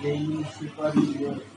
Dei-me se para o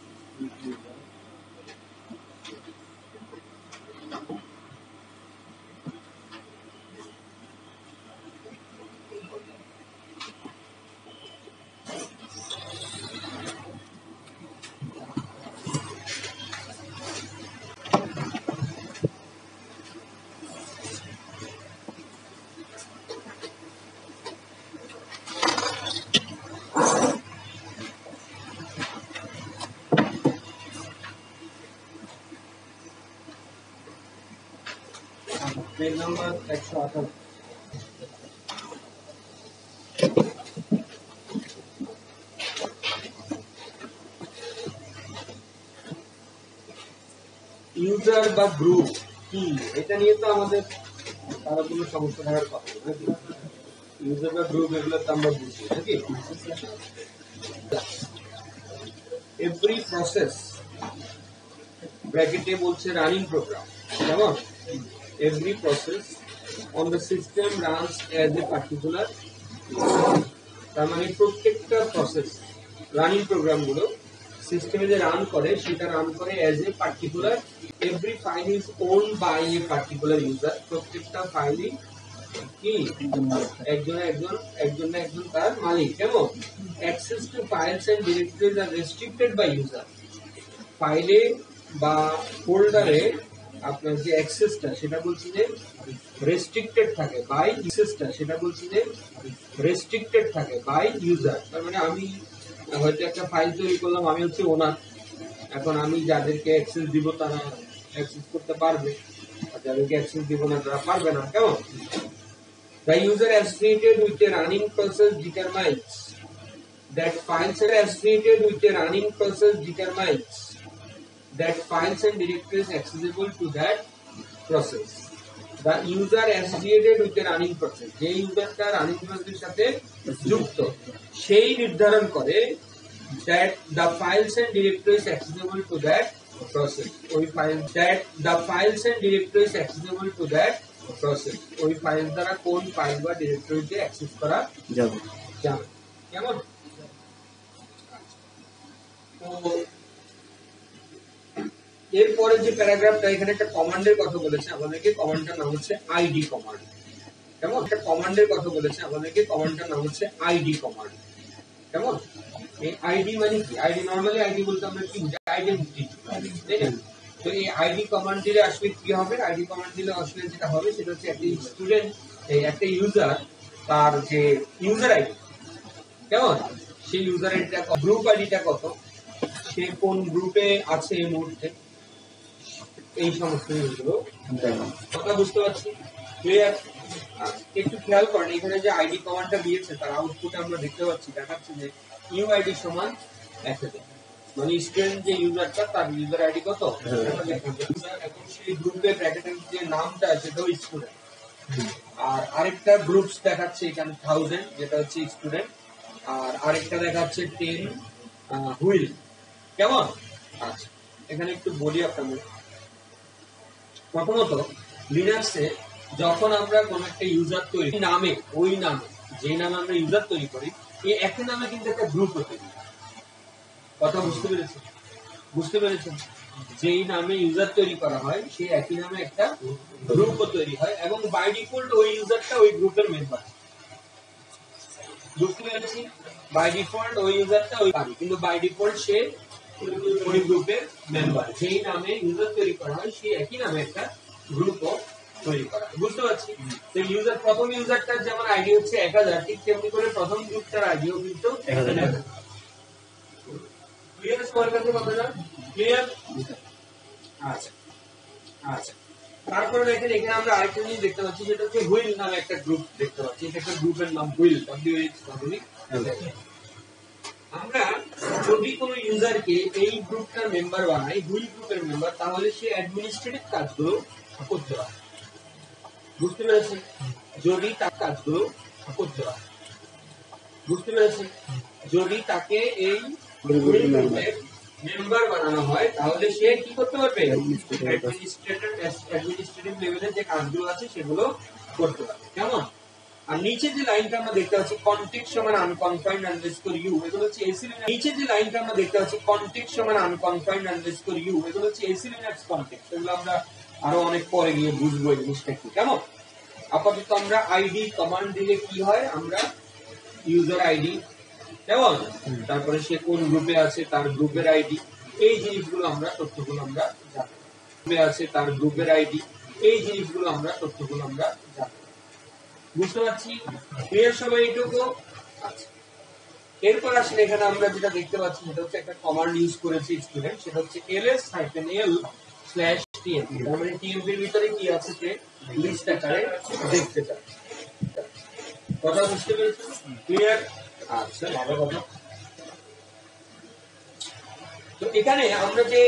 number একশো আঠারো। User বা গ্রুপ কি? এটা নিয়ে তো আমাদের তারা কোনো সমস্যা থাকার কথা ইউজার বা গ্রুপ এগুলো তো আমরা বুঝি, নাকি? এভরি প্রসেস ব্র্যাকেটে বলছে রানিং প্রোগ্রাম কেমন? Every process on the system runs as a particular তার মানে প্রত্যেকটা প্রসেস রানিং প্রোগ্রামগুলো সিস্টেমে যে রান করে, সেটা রান করে as a particular every file is owned by a particular user প্রত্যেকটা ফাইলই কি? একজন একজন একজন না একজন তার মালিক, কেমন? Access to files and directories are restricted by user ফাইলে বা ফোল্ডারে আপনার যে অ্যাক্সেসটা সেটা বলছি যে রেস্ট্রিক্টেড থাকে বাই অ্যাক্সেসটা সেটা বলছি যে রেস্ট্রিক্টেড থাকে বাই ইউজার তার মানে আমি হয়তো একটা ফাইল তৈরি করলাম, আমি হচ্ছে ওনার এখন আমি যাদেরকে অ্যাক্সেস দিব, তারা অ্যাক্সেস করতে পারবে। আর যাদেরকে অ্যাক্সেস দিব না, তারা পারবে না। কেমন? The user associated with a running process determines that files are associated with a running process determines that files and directories accessible to that process. The user associated with the running process যে ইউজারটা running প্রসেসের সাথে যুক্ত সেই নির্ধারণ করে that the files and directories accessible to that process ওই file that the files and directories accessible to that process ওই file দ্বারা কোন ফাইল বা ডিরেক্টরিতে অ্যাক্সেস করা যাবে যাবে কেমন তো এরপরে যে প্যারাগ্রাফটা, এখানে একটা কমান্ডের কথা বলেছে, আমাদেরকে কমান্ডটার নাম হচ্ছে আইডি কমান্ড। কেমন? একটা কমান্ডের কথা বলেছে, আমাদেরকে কমান্ডটার নাম হচ্ছে আইডি কমান্ড। কেমন? এই আইডি মানে কি? আইডি নর্মালি আইডি বলতে আমরা কি বুঝি? আইডেন্টিটি তাই তো এই আইডি কমান্ড দিলে আসলে কি হবে? আইডি কমান্ড দিলে আসলে যেটা হবে, সেটা হচ্ছে একটা স্টুডেন্ট একটা ইউজার তার যে ইউজার আইডি কেমন? সেই ইউজার আইডিটা গ্রুপ আইডিটা কত? সে কোন গ্রুপে আছে এই মুহূর্তে? এই সমস্ত জিনিসগুলো কথা বুঝতে পারছি। ক্লিয়ার একটু খেয়াল করেন এখানে যে আইডি কমান্ডটা দিয়েছে তার আউটপুট আমরা দেখতে পাচ্ছি দেখাচ্ছে যে ইউ আইডি সমান এক হাজার। মানে স্টুডেন্ট যে ইউজারটা তার ইউজার আইডি কত? এখন সেই গ্রুপে ব্র্যাকেটের যে নামটা সেটাও স্টুডেন্ট আর আরেকটা গ্রুপস দেখাচ্ছে এখানে থাউজেন্ড যেটা হচ্ছে স্টুডেন্ট আর আরেকটা দেখাচ্ছে টেন হুইল কেমন? আচ্ছা এখানে একটু বলি আপনাদের। প্রথমত লিনাক্সে যখন আমরা কোন একটা ইউজার তৈরি নামে, ওই নামে, যে নামে আমরা ইউজার তৈরি করি, এই একই নামে কিন্তু একটা গ্রুপ হতে কথা বুঝতে পেরেছেন? বুঝতে পেরেছেন? যেই নামে ইউজার তৈরি করা হয়, সেই একই নামে একটা গ্রুপ তৈরি হয় এবং বাই ডিফল্ট ওই ইউজারটা ওই গ্রুপের মেম্বার বুঝতে পেরেছি? বাই ডিফল্ট ওই ইউজারটা ওই কিন্তু বাই ডিফল্ট সে ওই গ্রুপের মেম্বার যেই নামে ইউজার তৈরি করা হয় সেই একই নামে একটা গ্রুপও তৈরি করা। বুঝতে পারছি? তো ইউজার প্রথম ইউজারটার যেমন আইডি হচ্ছে এক হাজার ঠিক তেমনি করে প্রথম গ্রুপটার আইডিও কিন্তু। ক্লিয়ার সবার কাছে কথাটা ক্লিয়ার আচ্ছা আচ্ছা। তারপরে দেখেন এখানে আমরা আরেকটা জিনিস দেখতে পাচ্ছি সেটা হচ্ছে হুইল নামে একটা গ্রুপ দেখতে পাচ্ছি। এটা একটা গ্রুপের নাম হুইল ডব্লিউ এইচ আমরা যদি কোনো ইউজারকে এই গ্রুপটার মেম্বার বানাই হুইল গ্রুপের মেম্বার তাহলে সে অ্যাডমিনিস্ট্রেটিভ কাজগুলো করতে পারে বুঝতে পেরেছেন? যদি তার কাজগুলো করতে পারে বুঝতে পেরেছেন? যদি তাকে এই মেম্বার বানানো হয় তাহলে সে কি করতে পারবে। অ্যাডমিনিস্ট্রেটিভ লেভেলের যে কাজগুলো আছে সেগুলো করতে পারবে। কেমন? আর নিচে যে লাইনটা আমরা দেখতে পাচ্ছি কন্টেক্ট সমান আনকনফাইন্ড আন্ডারস্কোর ইউ এগুলো হচ্ছে এসি নিচে যে লাইনটা আমরা দেখতে পাচ্ছি কন্টেক্ট সমান আনকনফাইন্ড আন্ডারস্কোর ইউ এগুলো হচ্ছে এসি লিনাক্স কন্টেক্ট এগুলো আমরা আরও অনেক পরে গিয়ে বুঝব এই জিনিসটা কি কেমন? আপাতত আমরা আইডি কমান্ড দিলে কি হয়? আমরা ইউজার আইডি কেমন? তারপরে সে কোন গ্রুপে আছে তার গ্রুপের আইডি এই জিনিসগুলো আমরা তথ্যগুলো আমরা জানি। গ্রুপে আছে তার গ্রুপের আইডি এই জিনিসগুলো আমরা তথ্যগুলো আমরা জানি। বুঝতে পারছি? ক্লিয়ার সবাই এইটুকু? আচ্ছা। এরপর আসলে এখানে আমরা যেটা দেখতে পাচ্ছি, সেটা হচ্ছে একটা কমান্ড ইউজ করেছি স্টুডেন্ট সেটা হচ্ছে ls hyphen L slash TMP তার মানে টিএমপি এর ভিতরে কি আছে সে লিস্ট আকারে দেখতে চায় কথা বুঝতে পেরেছ ক্লিয়ার আচ্ছা ভালো কথা। তো এখানে আমরা যে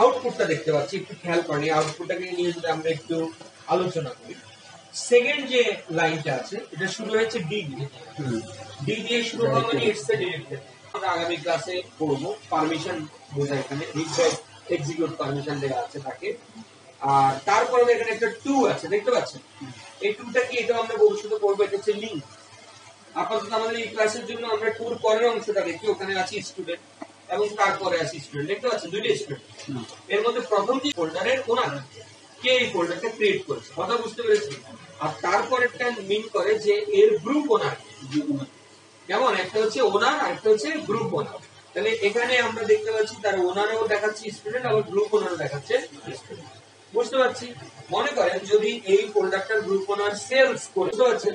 আউটপুটটা দেখতে পাচ্ছি, একটু খেয়াল করেন আউটপুটটাকে নিয়ে যদি আমরা একটু আলোচনা করি। সেকেন্ড যে লাইনটা আছে এটা শুরু হয়েছে ডি দিয়ে। ডি দিয়ে শুরু হওয়া মানে ইটস এ ডিরেক্টর আমরা আগামী ক্লাসে পড়ব পারমিশন বোঝায় এখানে। এক্সিকিউট পারমিশন দেওয়া আছে তাকে। আর তারপরে এখানে একটা টু আছে দেখতে পাচ্ছেন? এই টুটা কি এটা আমরা ভবিষ্যতে করব? এটা হচ্ছে লিঙ্ক আপাতত আমাদের এই ক্লাসের জন্য আমরা টুর পরের অংশটা দেখি। ওখানে আছে স্টুডেন্ট এবং তারপরে আছে স্টুডেন্ট দেখতে পাচ্ছেন? দুইটা স্টুডেন্ট এর মধ্যে প্রথম যে ফোল্ডারের ওনার কে এই ফোল্ডারটা ক্রিয়েট করেছে? কথা বুঝতে পেরেছি আর তারপরেরটা মিন করে যে এর গ্রুপ ওনার কেমন? একটা হচ্ছে ওনার আর একটা হচ্ছে গ্রুপ ওনার তাহলে এখানে আমরা দেখতে পাচ্ছি তার ওনারও স্টুডেন্ট আবার গ্রুপ ওনারও দেখাচ্ছে বুঝতে পারছি? মনে করেন যদি এই ফোল্ডারটার গ্রুপ ওনার সেলস করে বুঝতে পারছেন?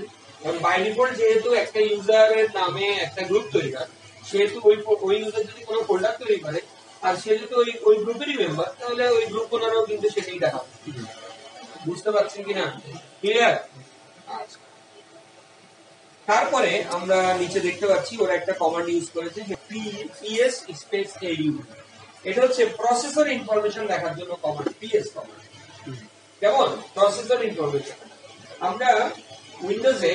ডিফল্ট যেহেতু একটা ইউজারের নামে একটা গ্রুপ তৈরি হয়, সেহেতু ওই ওই ইউজার যদি কোনো ফোল্ডার তৈরি করে আর সে যদি ওই ওই গ্রুপেরই মেম্বার তাহলে ওই গ্রুপ ওনারও কিন্তু সেটাই দেখাবে বুঝতে পারছেন কিনা? ক্লিয়ার আচ্ছা। তারপরে আমরা নিচে দেখতে পাচ্ছি ওরা একটা কমান্ড ইউজ করেছে পিএস স্পেস এইউ এটা হচ্ছে প্রসেসর ইনফরমেশন দেখার জন্য কমান্ড পিএস কমান্ড কেমন? প্রসেসর ইনফরমেশন আমরা উইন্ডোজে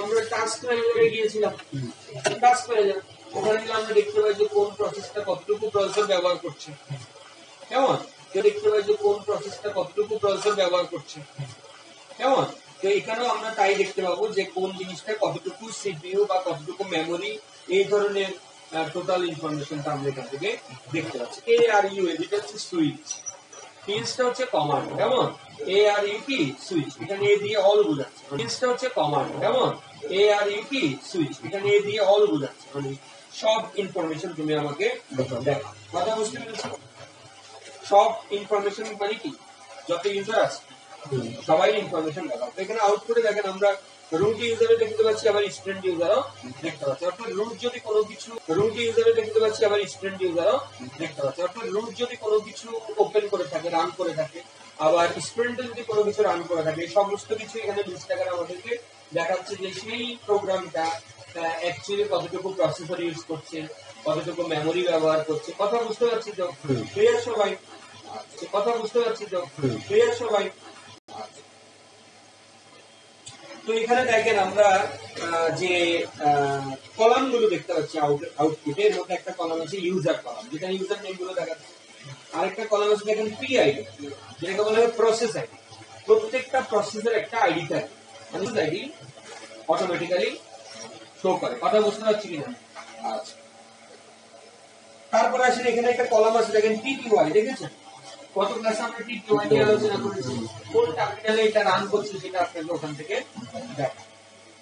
আমরা টাস্ক ম্যানেজারে গিয়েছিলাম। টাস্ক ম্যানেজার ওখানে গেলে আমরা দেখতে পাই যে কোন প্রসেসটা কতটুকু প্রসেসর ব্যবহার করছে। কেমন? কেউ দেখতে পাই যে কোন প্রসেসটা কতটুকু প্রসেসর ব্যবহার করছে। কেমন? তো এখানেও আমরা তাই দেখতে পাবো যে কোন জিনিসটা কতটুকু সিপিইউ বা কতটুকু মেমোরি এই ধরনের টোটাল ইনফরমেশনটা আমরা এখান থেকে দেখতে পাচ্ছি। এ আর ইউ যেটা হচ্ছে সুইচ পিএসটা হচ্ছে কমান্ড কেমন? এ আর ইউ কি সুইচ এখানে এ দিয়ে অল বোঝাচ্ছে। পিএসটা হচ্ছে কমান্ড কেমন? এ আর ইউ কি সুইচ এখানে এ দিয়ে অল বোঝাচ্ছে। মানে সব ইনফরমেশন তুমি আমাকে দেখো। কথা বুঝতে পেরেছ? সব ইনফরমেশন মানে কি? যত ইউজার আছে, সবাই ইনফরমেশন দেখাও। এখানে আউটপুটে দেখেন আমরা রুট ইউজারে দেখতে পাচ্ছি, আবার স্টুডেন্ট ইউজারও দেখতে পাচ্ছি। অর্থাৎ রুট যদি কোনো কিছু রুট ইউজারে দেখতে পাচ্ছি, আবার স্টুডেন্ট ইউজারও দেখতে পাচ্ছি। অর্থাৎ রুট যদি কোনো কিছু ওপেন করে থাকে রান করে থাকে, আবার স্টুডেন্ট যদি কোনো কিছু রান করে থাকে সমস্ত কিছু এখানে লিস্ট আকারে আমাদেরকে দেখাচ্ছে যে সেই প্রোগ্রামটা অ্যাকচুয়ালি কতটুকু প্রসেসর ইউজ করছে কতটুকু মেমোরি ব্যবহার করছে কথা বুঝতে পারছি তো? ক্লিয়ার সবাই? আচ্ছা, কথা বুঝতে পারছি তো? ক্লিয়ার সবাই? তো এখানে দেখেন আমরা যে কলামগুলো দেখতে পাচ্ছি আউটপুটে এর মধ্যে একটা কলাম আছে ইউজার কলাম। যেখানে ইউজার নেমগুলো দেখাচ্ছে। আরেকটা কলাম আছে দেখেন পিআইডি যেটাকে বলা হয় প্রসেস আইডি প্রত্যেকটা প্রসেসের একটা আইডি থাকে। আইডি অটোমেটিক্যালি শো করে। কথা বুঝতে পারছি কিনা? আচ্ছা। তারপরে আসলে এখানে একটা কলাম আছে, দেখেন টিপিওয়াই দেখেছেন? কত নিয়ে আলোচনা করেছি। কোন টার্মিনালে এটা রান করছে সেটা আপনাকে ওখান থেকে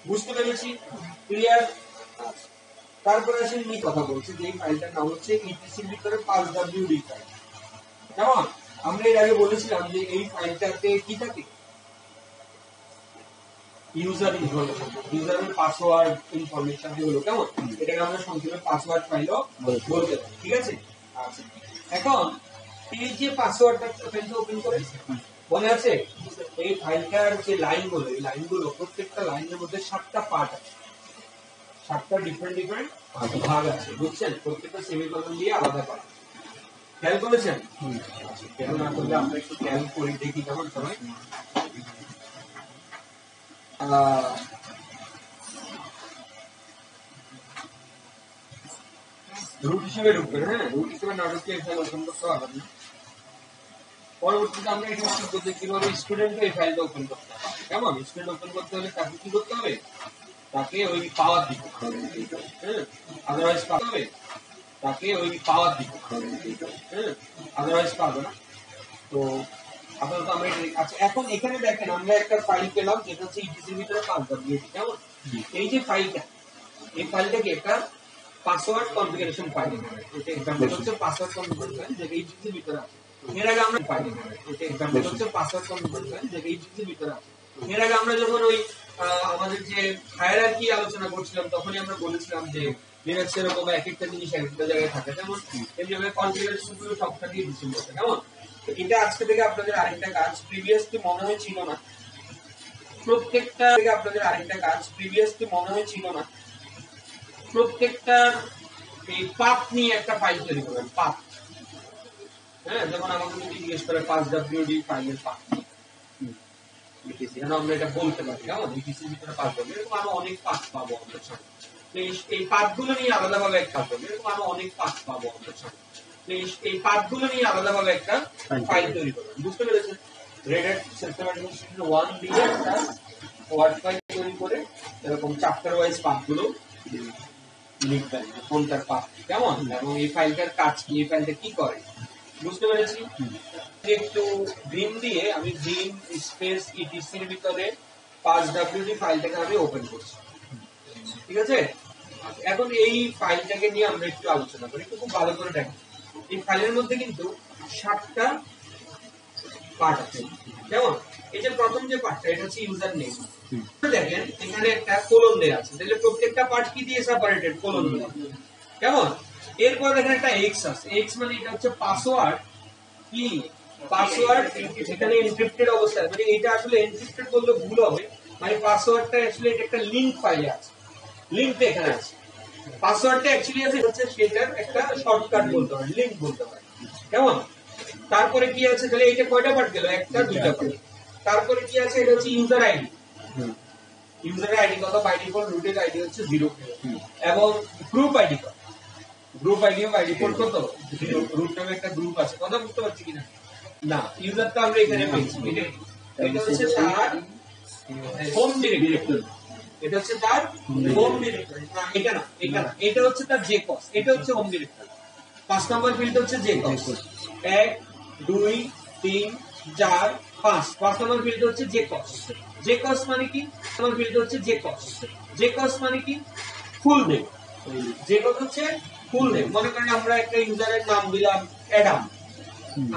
বুঝতে পেরেছি? ক্লিয়ার তারপরে আসলে নি কথা বলছি, যে এই ফাইলটার নাম হচ্ছে ইপিসির ভিতরে পাঁচ ডাব্লিউডি ফাইল কেমন? আমরা এর আগে বলেছিলাম যে এই ফাইলটাতে কি থাকে? ইউজার ইনফরমেশন ইউজারের পাসওয়ার্ড ইনফরমেশন এগুলো কেমন? এটাকে আমরা সংক্ষেপে পাসওয়ার্ড ফাইলও বলতে পারি ঠিক আছে? আচ্ছা এখন এই যে পাসওয়ার্ডটা ফাইলটা ওপেন করেছে মনে আছে? এই ফাইলটার যে লাইনগুলো এই লাইনগুলো প্রত্যেকটা লাইনের মধ্যে সাতটা পার্ট আছে। সাতটা ডিফারেন্ট ডিফারেন্ট ভাগ আছে বুঝছেন? প্রত্যেকটা সেমিকলন দিয়ে আলাদা করা। খেয়াল করেছেন? খেয়াল না করলে আমরা একটু খেয়াল করি দেখি কেমন সবাই। আহ, রুট হিসেবে ঢুকবেন হ্যাঁ রুট হিসেবে না ঢুকলে এখানে ওপেন করতে পারবেন না পরবর্তীতে আমরা এটা শিখব যে কীভাবে স্টুডেন্ট এই ফাইলটা ওপেন করতে হবে কেমন স্টুডেন্ট ওপেন করতে হলে তাকে কি করতে হবে তাকে ওই পাওয়ার দিতে হবে হ্যাঁ আদারওয়াইজ পাবে হবে তাকে ওই পাওয়ার দিতে হবে হ্যাঁ আদারওয়াইজ পাবে না তো আপাতত আমরা আচ্ছা এখন এখানে দেখেন আমরা একটা ফাইল পেলাম যেটা হচ্ছে ইটিসির ভিতরে পাস দিয়েছি কেমন? এই যে ফাইলটা এই ফাইলটা কি একটা পাসওয়ার্ড কনফিগারেশন ফাইল এটা এক্সাম্পল হচ্ছে পাসওয়ার্ড কনফিগারেশন যেটা ইটিসির ভিতরে আছে। এর আগে আমরা ফাইল এটা এক্সাম্পল হচ্ছে পাসওয়ার্ড কনফিগারেশন যেটা ইটিসির ভিতরে আছে। এর আগে আমরা যখন ওই আমাদের যে হায়ারার্কি আলোচনা করছিলাম তখনই আমরা বলেছিলাম যে লিনাক্স এরকম এক একটা জিনিস এক একটা জায়গায় থাকে। যেমন এমনি কনফিগারেশনগুলো সবটা দিয়ে দিচ্ছি কেমন? এটা আজকে থেকে আপনাদের আরেকটা কাজ প্রিভিয়াসলি মনে না। প্রত্যেকটা থেকে আপনাদের আরেকটা কাজ প্রিভিয়াসলি মনে না। এই পাথ নিয়ে একটা ফাইল তৈরি করবেন পাথ হ্যাঁ যেমন আমাকে যদি জিজ্ঞেস করে পাঁচ ডাব্লিউডি ফাইলের পাথ যেন আমরা এটা বলতে পারি? কেমন? ইটিসির ভিতরে এরকম আরও অনেক পাথ পাবো আমরা সামনে। এই- পাথগুলো নিয়ে আলাদাভাবে একটা হবে এরকম আরও অনেক পাথ পাবো আমরা সামনে। তো এই- পাথগুলো নিয়ে আলাদাভাবে একটা ফাইল তৈরি করবেন বুঝতে পেরেছেন? সিস্টেম অ্যাডমিনিস্ট্রেশন ওয়ান দিয়ে একটা ওয়ার্ড ফাইল তৈরি করে এরকম চ্যাপ্টার ওয়াইজ পাথগুলো লিখবেন কোনটার পাথ কেমন? এবং এই ফাইলটার কাজ কি? এই ফাইলটা কি করে? বুঝতে পেরেছি? একটু ভিম দিয়ে আমি ভিম স্পেস ইটিসির ভিতরে পাঁচ ডাব্লিউডি ফাইলটাকে আমি ওপেন করছি। ঠিক আছে? এখন এই ফাইলটাকে নিয়ে আমরা একটু আলোচনা করি। একটু খুব ভালো করে দেখেন। এই ফাইলের মধ্যে কিন্তু সাতটা পার্ট আছে। কেমন? এই যে প্রথম যে পার্টটা এটা হচ্ছে ইউজার নেম দেখেন এখানে একটা কোলন দেয়া আছে। তাহলে প্রত্যেকটা পার্ট কি দিয়ে সেপারেটেড কোলন দিয়ে। কেমন? এরপর দেখেন একটা এক্স আছে। এক্স মানে এটা হচ্ছে পাসওয়ার্ড কি? পাসওয়ার্ড এখানে এনক্রিপ্টেড অবস্থায়। মানে এটা আসলে এনক্রিপ্টেড বললে ভুল হবে। মানে পাসওয়ার্ডটা আসলে এটা একটা লিংক ফাইলে আছে। লিংকটা এখানে আছে। পাসওয়ার্ডটা অ্যাকচুয়ালি আছে হচ্ছে সেটার একটা শর্টকাট বলতে পারে লিংক বলতে পারে কেমন? তারপরে কি আছে তাহলে এটা কয়টা পার্ট গেল? একটা দুইটা পার্ট তারপরে কি আছে এটা হচ্ছে ইউজার আইডি ইউজার আইডি কত? বাই ডিফল্ট রুটের আইডি হচ্ছে জিরো এবং গ্রুপ আইডি কত? গ্রুপ আইডি বাই ডিফল্ট কত? জিরো রুট নামে একটা গ্রুপ আছে। কথা বুঝতে পারছি কিনা? না। ইউজার তো আমরা এখানে পেয়েছি এটা হচ্ছে তার হোম ডিরেক্টরি এটা হচ্ছে তার এটা না এটা না, এটা হচ্ছে তার যে কস এটা হচ্ছে হোম ডিরেক্টরি পাঁচ নম্বর ফিল্ড হচ্ছে যে কস এক, দুই, তিন, চার, পাঁচ। পাঁচ নম্বর ফিল্ড হচ্ছে যে কস যে কস মানে কি? নম্বর ফিল্ড হচ্ছে যে কস যে কস মানে কি? ফুল নেম যে কস হচ্ছে ফুল নেম মনে করেন আমরা একটা ইউজারের নাম দিলাম অ্যাডাম।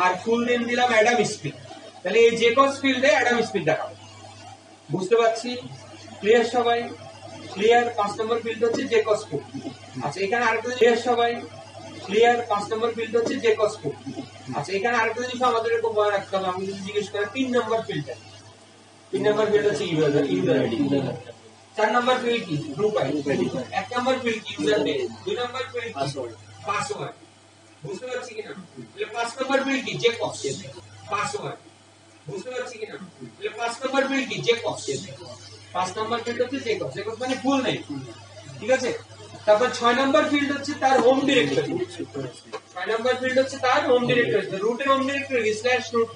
আর ফুল নেম দিলাম অ্যাডাম স্পিড। তাহলে এই যে কস ফিল্ডে অ্যাডাম স্পিড দেখাবো। বুঝতে পারছি? ক্লিয়ার সবাই? ক্লিয়ার পাঁচ নম্বর ফিল্ড হচ্ছে যে কস ফুল আচ্ছা এখানে আরেকটা ক্লিয়ার সবাই? ক্লিয়ার পাঁচ নম্বর ফিল্ড হচ্ছে যে কস ফুল আচ্ছা এখানে আরেকটা জিনিস আমাদের এরকম মনে রাখতে হবে। আমি যদি জিজ্ঞেস করি তিন নম্বর ফিল্ডটা তিন নম্বর ফিল্ড হচ্ছে ইউজার ইউজার আইডি চার নম্বর ফিল্ড কি? গ্রুপ আইডি এক নম্বর ফিল্ড কি? ইউজার নেম দুই নম্বর ফিল্ড পাসওয়ার্ড পাসওয়ার্ড বুঝতে পারছি কিনা? তাহলে পাঁচ নম্বর ফিল্ড কি? যে কস পাসওয়ার্ড বুঝতে পারছি কিনা? তাহলে পাঁচ নম্বর ফিল্ড কি? যে কস পাঁচ নম্বর ফিল্ড হচ্ছে যে কস মানে ফুল নেম ঠিক আছে? তারপর ছয় নম্বর ফিল্ড হচ্ছে তার হোম ডিরেক্টরি ছয় নম্বর ফিল্ড হচ্ছে তার হোম ডিরেক্টরি রুটের হোম ডিরেক্টরি স্ল্যাশ রুট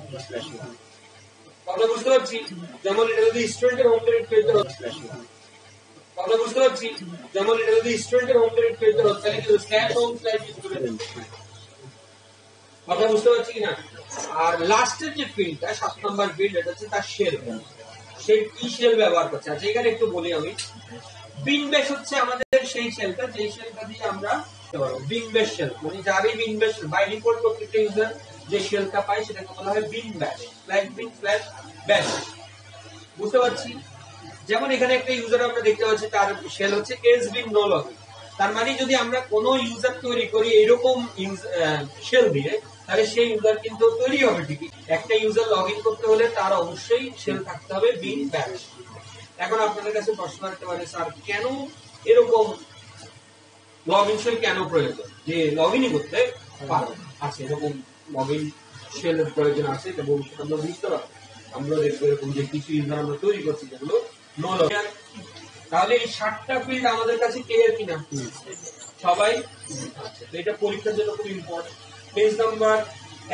কথা বুঝতে পারছি? যেমন এটা যদি স্টুডেন্টের হোম ডিরেক্টরিতে হচ্ছে কথা বুঝতে পারছি? যেমন এটা যদি স্টুডেন্টের হোম তাহলে কি স্ল্যাশ হোম স্ল্যাশ স্টুডেন্ট বুঝতে পারছি কিনা? আর লাস্টের যে ফিল্ডটা সাত নম্বর ফিল্ড এটা হচ্ছে তার শেল সে কি শেল ব্যবহার করছে? আচ্ছা এখানে একটু বলি আমি। বিন বেস হচ্ছে আমাদের সেই শেলটা যে শেলটা দিয়ে আমরা বিন বেস শেল মানে যারই বিন বেস বাই ডিফল্ট প্রত্যেকটা ইউজার যে শেলটা পায় সেটাকে বলা হয় bin bash slash bin slash bash বুঝতে পারছি? যেমন এখানে একটা ইউজার আমরা দেখতে পাচ্ছি, তার শেল হচ্ছে এস বিন নো লগইন তার মানে যদি আমরা কোনো ইউজার তৈরি করি, এরকম শেল দিয়ে তাহলে সেই ইউজার কিন্তু তৈরি হবে ঠিকই। একটা ইউজার লগ ইন করতে হলে তার অবশ্যই শেল থাকতে হবে বিন ব্যাশ এখন আপনাদের কাছে প্রশ্ন আসতে পারে স্যার কেন এরকম লগ ইন শেল কেন প্রয়োজন? যে লগ ইনই করতে পারো আছে এরকম লগ ইন শেলের প্রয়োজন আছে এটা ভবিষ্যতে আমরা বুঝতে পারব। আমরা দেখব এরকম যে কিছু ইউজার আমরা তৈরি করছি যেগুলো নো লগ তাহলে এই সাতটা ফিল্ড আমাদের কাছে ক্লিয়ার কিনা? সবাই? আচ্ছা তো এটা পরীক্ষার জন্য খুব ইম্পর্টেন্ট পেজ নাম্বার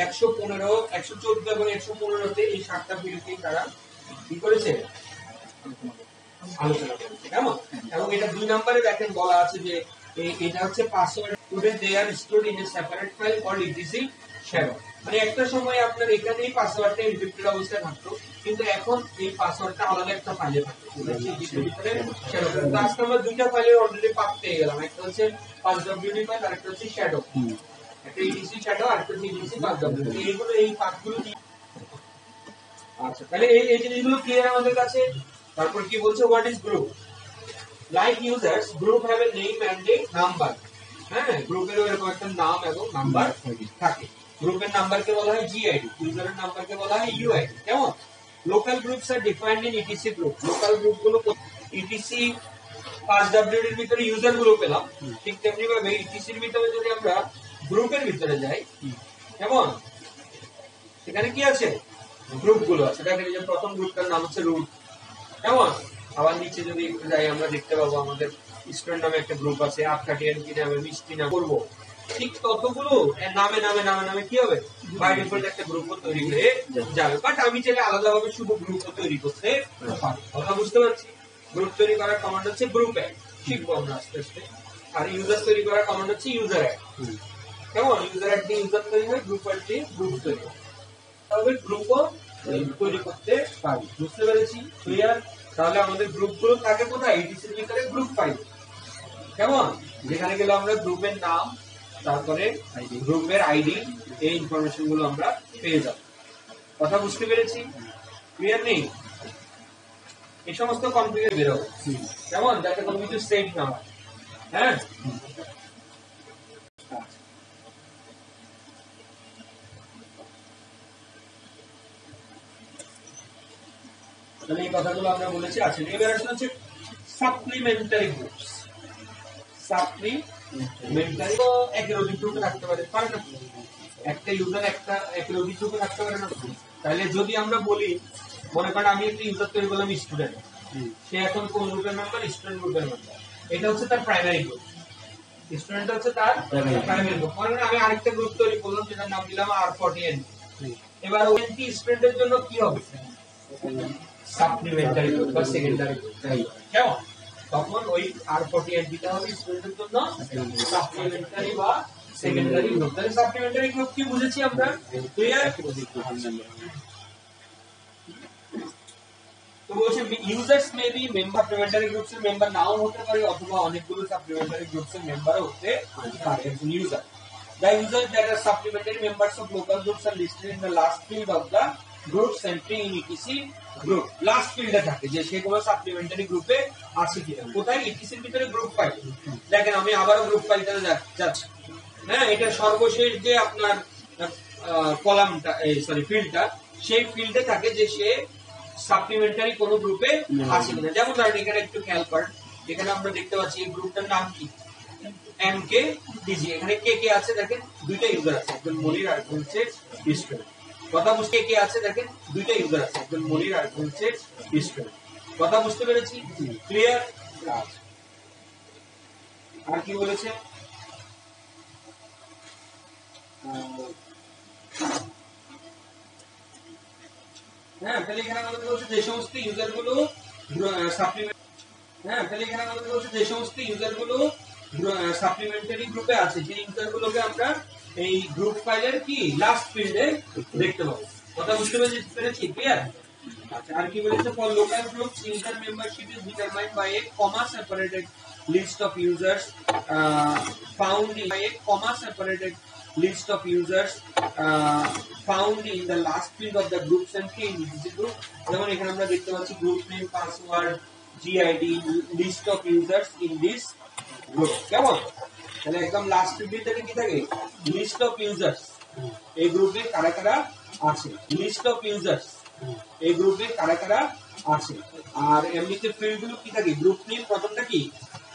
একশো পনেরো, একশো চোদ্দ এবং একশো পনেরোতে এই সাতটা ফিল্ডকে তারা কি করেছে? আলোচনা এবং এটা দুই দেখেন বলা আছে যে এটা হচ্ছে password today they are store in a separate file shadow মানে একটা সময় আপনার এখানেই পাসওয়ার্ডটা এনক্রিপ্টেড অবস্থায় থাকতো, কিন্তু এখন এই পাসওয়ার্ডটা আলাদা একটা ফাইলে থাকতো আজকে আমরা দুইটা ফাইলের অলরেডি পাত পেয়ে গেলাম, একটা হচ্ছে পাঁচ ডব্লিউডি ফাইল আর একটা হচ্ছে শ্যাডো একটা ইডিসি শ্যাডো আর একটা হচ্ছে ইডিসি পাঁচ ডব্লিউডি এইগুলো এই পাথগুলো কি আচ্ছা তাহলে এই এই জিনিসগুলো ক্লিয়ার আমাদের কাছে? তারপর কি বলছে what is group like users group have a name and a number হ্যাঁ গ্রুপেরও এরকম একটা নাম এবং নাম্বার থাকে। গ্রুপের নাম্বারকে বলা হয় জিআইডি ইউজারের নাম্বারকে বলা হয় ইউআইডি কেমন? Local groups are defined in E T C group local গ্রুপগুলো ইটিসি পাঁচ ডাব্লিউডির ভিতরে ইউজারগুলো পেলাম। ঠিক তেমনি ভাবে ইটিসির ভিতরে যদি আমরা গ্রুপের ভিতরে যাই। কেমন? এখানে কি আছে? গ্রুপগুলো আছে। দেখেন যে প্রথম গ্রুপটার নাম হচ্ছে রুট। কেমন? আবার নিচে যদি একটু যাই আমরা দেখতে পাবো আমাদের স্টুডেন্ট নামে একটা গ্রুপ আছে। আটকাটিয়ান কি নামে মিষ্টি নাম। করব। ঠিক ততগুলো নামে নামে নামে নামে কি হবে? বাই ডিফল্ট একটা গ্রুপ তৈরি হয়ে যাবে। বাট আমি চাইলে আলাদাভাবে শুধু গ্রুপ তৈরি করতে পারি। কথা বুঝতে পারছি? গ্রুপ তৈরি করার কমান্ড হচ্ছে গ্রুপ অ্যাড শিখব আমরা আস্তে আস্তে। আর ইউজার তৈরি করার কমান্ড হচ্ছে ইউজার অ্যাড কেমন? ইউজার দিয়ে ইউজার তৈরি হয় গ্রুপ দিয়ে গ্রুপ তৈরি হয় তবে গ্রুপও তৈরি করতে পারি। বুঝতে পেরেছি? ক্লিয়ার তাহলে আমাদের গ্রুপগুলো থাকে কোথায়? এডিসির ভিতরে গ্রুপ ফাইল কেমন? যেখানে গেলে আমরা গ্রুপের নাম তারপরে গ্রুপের আইডি এই ইনফরমেশনগুলো আমরা পেয়ে যাব। কথা বুঝতে পেরেছি? ক্লিয়ার নেই? এই সমস্ত কনফিগার বেরোবে কেমন? যাতে কোনো কিছু সেভ না হয়। হ্যাঁ? তাহলে এই কথাগুলো আমরা বলেছি আছে এবার আসলে হচ্ছে সাপ্লিমেন্টারি গ্রুপস সাপ্লিমেন্টারি তো একের অধিক গ্রুপে থাকতে পারে পারে না একটা ইউজার একটা একের অধিক গ্রুপে থাকতে পারে না। তাহলে যদি আমরা বলি মনে করেন আমি একটা ইউজার তৈরি করলাম স্টুডেন্ট সে এখন কোন গ্রুপের মেম্বার স্টুডেন্ট গ্রুপের মেম্বার এটা হচ্ছে তার প্রাইমারি গ্রুপ স্টুডেন্ট হচ্ছে তার প্রাইমারি গ্রুপ মনে আমি আরেকটা গ্রুপ তৈরি করলাম যেটার নাম দিলাম আর ফর্টি এন এবার ওএনটি স্টুডেন্টের জন্য কি হবে? সাপ্লিমেন্টারি গ্রুপ বা সেকেন্ডারি গ্রুপ কেমন? তখন ওই আর ফর্টি এর দিতে হবে স্টুডেন্টের জন্য সাপ্লিমেন্টারি বা সেকেন্ডারি গ্রুপ তাহলে সাপ্লিমেন্টারি গ্রুপ কি বুঝেছি আমরা? ক্লিয়ার তো বলছে users may be member supplementary groups এর মেম্বার নাও হতে পারে অথবা অনেকগুলো সাপ্লিমেন্টারি গ্রুপস এর মেম্বারও হতে পারে একজন user The users that are supplementary members of local groups are listed in the last field of the groups entry in etc Last field এ থাকে যে সেগুলো সাপ্লিমেন্টারি গ্রুপে আছে কিনা। কোথায়? এর ভিতরে গ্রুপ ফাইল দেখেন আমি আবারও গ্রুপ ফাইলটাতে যাচ্ছি। হ্যাঁ এটা সর্বশেষ যে আপনার কলামটা সরি ফিল্ডটা সেই ফিল্ডে থাকে যে সে সাপ্লিমেন্টারি কোন গ্রুপে আছে কিনা। যেমন ধরেন এখানে একটু খেয়াল করেন এখানে আমরা দেখতে পাচ্ছি এই গ্রুপটার নাম কি? এম কে ডিজি এখানে কে কে আছে? দেখেন দুইটা ইউজার আছে একজন মনির আর হচ্ছে স্টুডেন্ট কথা বুঝতে কে আছে দেখেন? দুইটা ইউজার আছে, একজন মনির আর একজন হচ্ছে স্টুডেন্ট কথা বুঝতে পেরেছি? ক্লিয়ার আর কি বলেছে? হ্যাঁ তাহলে এখানে আমাদের বলছে যে সমস্ত ইউজারগুলো সাপ্লিমেন্ট হ্যাঁ তাহলে এখানে আমাদের বলছে যে সমস্ত ইউজারগুলো সাপ্লিমেন্টারি গ্রুপে আছে। সেই ইউজার গুলোকে আমরা এই গ্রুপ ফাইলের কি? লাস্ট ফিল্ডে দেখতে পাবো। কথা বুঝতে পেরেছি ক্লিয়ার আচ্ছা আর কি বলেছে? For local membership is determined by a comma separated list of users found by a comma separated users uh, found in the last field of the groups and যেমন এখানে আমরা দেখতে পাচ্ছি group name password GID list of users in this group কেমন? তাহলে একদম last ফিল্ডটাতে কি থাকে? লিস্ট অফ ইউজার্স এই গ্রুপে কারা কারা আছে? লিস্ট অফ ইউজার্স এই গ্রুপে কারা কারা আছে? আর এমনিতে ফিল্ডগুলো কি থাকে? গ্রুপ নেম প্রথমটা কি?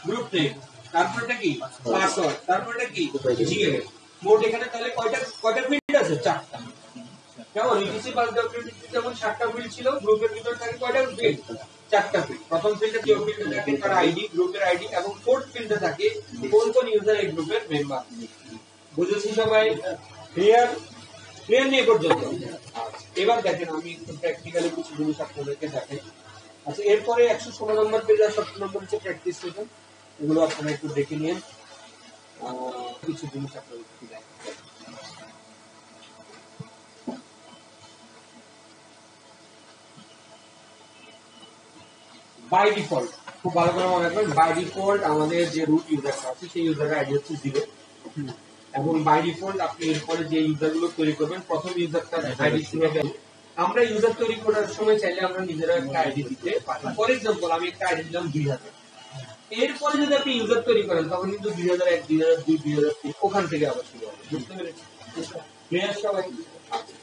গ্রুপ নেম তারপরটা কি? পাসওয়ার্ড তারপরটা কি? জিআইডি মোট এখানে তাহলে কয়টা কয়টা ফিল্ড আছে? চারটা। কেমন? ইটিসি পাস ডব্লিউটি যেমন সাতটা ফিল্ড ছিল গ্রুপের ভিতরে থাকে কয়টা ফিল্ড চারটা ফিল্ড প্রথম ফিল্ডে কি ফিল্ডে থাকে, তার আইডি গ্রুপের আইডি এবং ফোর্থ ফিল্ডে থাকে কোন কোন ইউজার এই গ্রুপের মেম্বার বুঝেছি সবাই? ক্লিয়ার ক্লিয়ার নেই পর্যন্ত। এবার দেখেন আমি একটু প্র্যাকটিক্যালি কিছু জিনিস আপনাদেরকে দেখাই। আচ্ছা এরপরে একশো ষোলো নম্বর পেজ আর সত্তর নম্বর হচ্ছে প্র্যাকটিস সেশন এগুলো আপনারা একটু দেখে নিন। কিছু জিনিস আপনাদের একটু দেখাই। বাই ডিফল্ট খুব ভালো করে মনে রাখবেন বাই ডিফল্ট আমাদের যে রুট ইউজারটা আছে সেই ইউজারের আইডি হচ্ছে জিরো এবং বাই ডিফল্ট আপনি এরপরে যে ইউজারগুলো তৈরি করবেন প্রথম ইউজারটা আইডি কীভাবে আমরা ইউজার তৈরি করার সময় চাইলে আমরা নিজেরা একটা আইডি দিতে পারি। ফর এক্সাম্পল আমি একটা আইডি দিলাম দুই হাজার। এরপরে যদি আপনি ইউজার তৈরি করেন তখন কিন্তু দুই হাজার এক দুই হাজার দুই দুই হাজার তিন ওখান থেকে আবার শুরু হবে। বুঝতে পেরেছি ক্লিয়ার সবাই আচ্ছা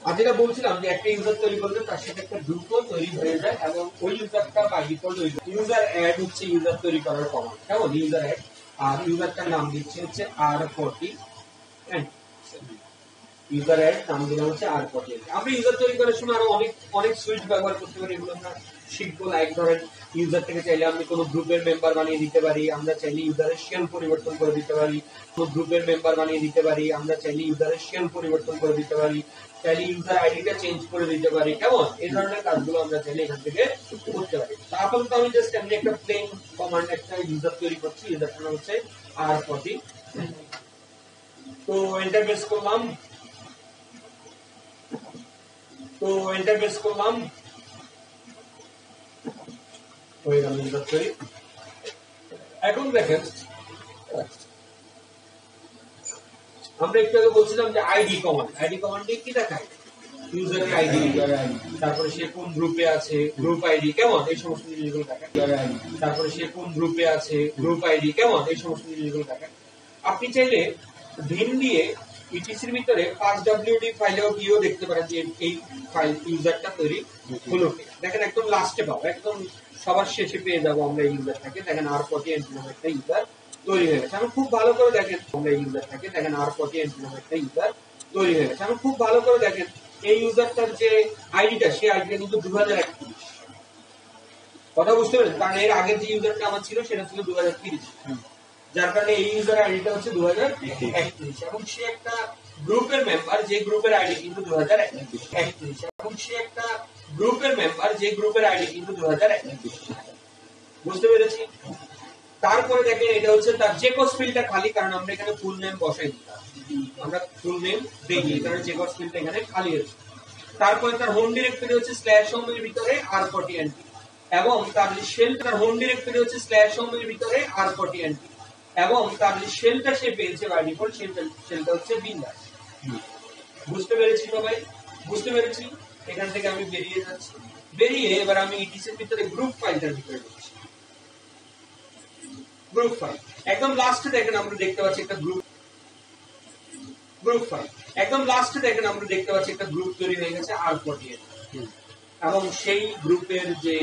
আর যেটা বলছিলাম যে একটা ইউজার তৈরি করলে তার সাথে একটা গ্রুপও তৈরি হয়ে যায় এবং ওই ইউজারটা বাই ডিফল্ট ইউজার অ্যাড হচ্ছে ইউজার তৈরি করার কমান্ড কেমন? ইউজার অ্যাড আর ইউজারটার নাম দিচ্ছে হচ্ছে আর ফোরটি ইউজার অ্যাড নাম দিলাম হচ্ছে আর ফোরটি আমরা ইউজার তৈরি করার সময় আরও অনেক অনেক সুইচ ব্যবহার করতে পারি। এগুলো আমরা শিখব লাইক ধরেন ইউজার থেকে চাইলে আমি কোনো গ্রুপের মেম্বার বানিয়ে দিতে পারি। আমরা চাইলে ইউজারের শেল পরিবর্তন করে দিতে পারি। কোনো গ্রুপের মেম্বার বানিয়ে দিতে পারি। আমরা চাইলে ইউজারের শেল পরিবর্তন করে দিতে পারি। চাইলে ইউজার আইডিটা চেঞ্জ করে দিতে পারি। কেমন? এই ধরনের কাজগুলো আমরা চাইলে এখান থেকে করতে পারি। আপাতত আমি জাস্ট এমনি একটা প্লেন কমান্ড একটা ইউজার তৈরি করছি ইউজারটার নাম হচ্ছে আর ফর্টি তো এন্টার প্রেস করলাম। তো এন্টার প্রেস করলাম। হয়ে গেল ইউজার তৈরি। এখন দেখেন আমরা একটু আগে বলছিলাম যে আইডি কমান্ড আইডি কমান্ডে কি দেখায়? ইউজারের আইডি তারপরে সে কোন গ্রুপে আছে? গ্রুপ আইডি কেমন? এই সমস্ত জিনিসগুলো দেখায়। তারপরে সে কোন গ্রুপে আছে? গ্রুপ আইডি কেমন? এই সমস্ত জিনিসগুলো দেখায়। আপনি চাইলে ভিন দিয়ে ইটিসির ভিতরে পাঁচ ডাব্লিউডি ফাইলেও গিয়েও দেখতে পারেন যে এই ফাইল ইউজারটা তৈরি হলো দেখেন একদম লাস্টে পাবো। একদম সবার শেষে পেয়ে যাব আমরা এই ইউজারটাকে দেখেন আর নামে একটা ইউজার তৈরি হয়ে গেছে খুব ভালো করে দেখেন আমরা এই ইউজারটাকে দেখেন আর ফর্টি নামে একটা ইউজার তৈরি হয়ে গেছে খুব ভালো করে দেখেন এই ইউজারটার যে আইডিটা সেই আইডিটা কিন্তু দু হাজার একত্রিশ। কথা বুঝতে পেরেছেন? কারণ এর আগের যে ইউজারটা আমার ছিল সেটা ছিল দু হাজার তিরিশ যার কারণে এই ইউজার আইডিটা হচ্ছে দু হাজার একত্রিশ। এবং সে একটা গ্রুপের মেম্বার যে গ্রুপের আইডি কিন্তু দু হাজার একত্রিশ। এবং সে একটা গ্রুপের মেম্বার যে গ্রুপের আইডি কিন্তু দু হাজার একত্রিশ। বুঝতে পেরেছি? তারপরে দেখেন এটা হচ্ছে তার জেকস ফিল্ডটা খালি, কারণ আমরা এখানে ফুল নেম বসাই আমরা ফুল নেম দেখি কারণ জেকস ফিল্ডটা এখানে খালি আছে তারপরে তার হোম ডিরেক্টরি হচ্ছে স্ল্যাশ হোম এর ভিতরে আর ফর্টি এন্ট্রি এবং তার শেল তার হোম ডিরেক্টরি হচ্ছে স্ল্যাশ হোম এর ভিতরে আর ফর্টি এন্ট্রি এবং তার শেলটা সে পেয়েছে বাই ডিফল্ট শেলটা শেলটা হচ্ছে বিন্দাস বুঝতে পেরেছি সবাই বুঝতে পেরেছি? এখান থেকে আমি বেরিয়ে যাচ্ছি। বেরিয়ে এবার আমি ইটিসির ভিতরে গ্রুপ ফাইলটার ভিতরে ঢুকছি গ্রুপ ফাইল একদম লাস্টে দেখেন আমরা দেখতে পাচ্ছি একটা গ্রুপ গ্রুপ ফাইল একদম লাস্টে দেখেন আমরা দেখতে পাচ্ছি একটা গ্রুপ তৈরি হয়ে গেছে আর ফর্টি এবং সেই গ্রুপের যে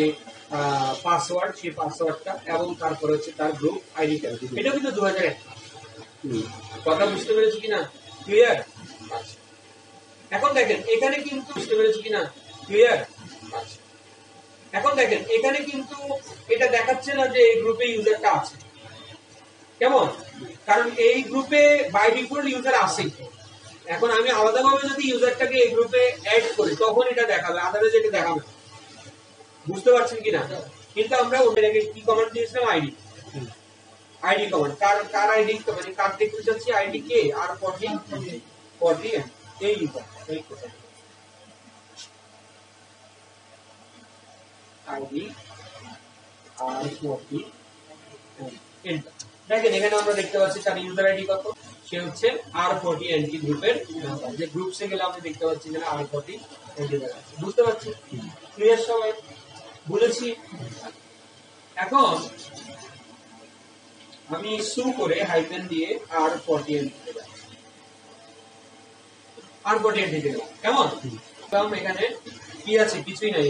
পাসওয়ার্ড সেই পাসওয়ার্ডটা এবং তারপরে হচ্ছে তার গ্রুপ আইডিটা এটা কিন্তু দু হাজার এক কথা বুঝতে পেরেছি কিনা? ক্লিয়ার এখন দেখেন এখানে কিন্তু বুঝতে পেরেছি কিনা? ক্লিয়ার এখন দেখেন এখানে কিন্তু এটা দেখাচ্ছে না যে এই গ্রুপে ইউজারটা আছে। কেমন? কারণ এই গ্রুপে বাই ডিফল্ট ইউজার আছেই এখন আমি আলাদাভাবে যদি ইউজারটাকে এই গ্রুপে অ্যাড করি, তখন এটা দেখাবে আদারওয়াইজ এটা দেখাবে বুঝতে পারছেন কিনা? কিন্তু আমরা ওটাকে কি কমান্ড দিয়েছিলাম? আইডি আইডি কমান্ড কার কার আইডি মানে কার দেখতে চাচ্ছি আইডি কে? আর ফর্টি ফর্টি এই ইউজার এই আইডি আর ফর্টি এন্টার দেখেন, এখানে আমরা দেখতে পাচ্ছি তার ইউজার আইডি কত? সে হচ্ছে আর ফোর্টি এনটি গ্রুপের। যে গ্রুপসে গেলে আমরা দেখতে পাচ্ছি এখানে আর ফোর্টি এনটি বুঝতে পারছি? ক্লিয়ার সবাই? বলেছি? এখন আমি সু করে হাইপেন দিয়ে আর ফোর্টি এনটি আর ফোর্টি এনটি দিলাম কেমন? কারণ এখানে কি আছে? কিছুই নাই।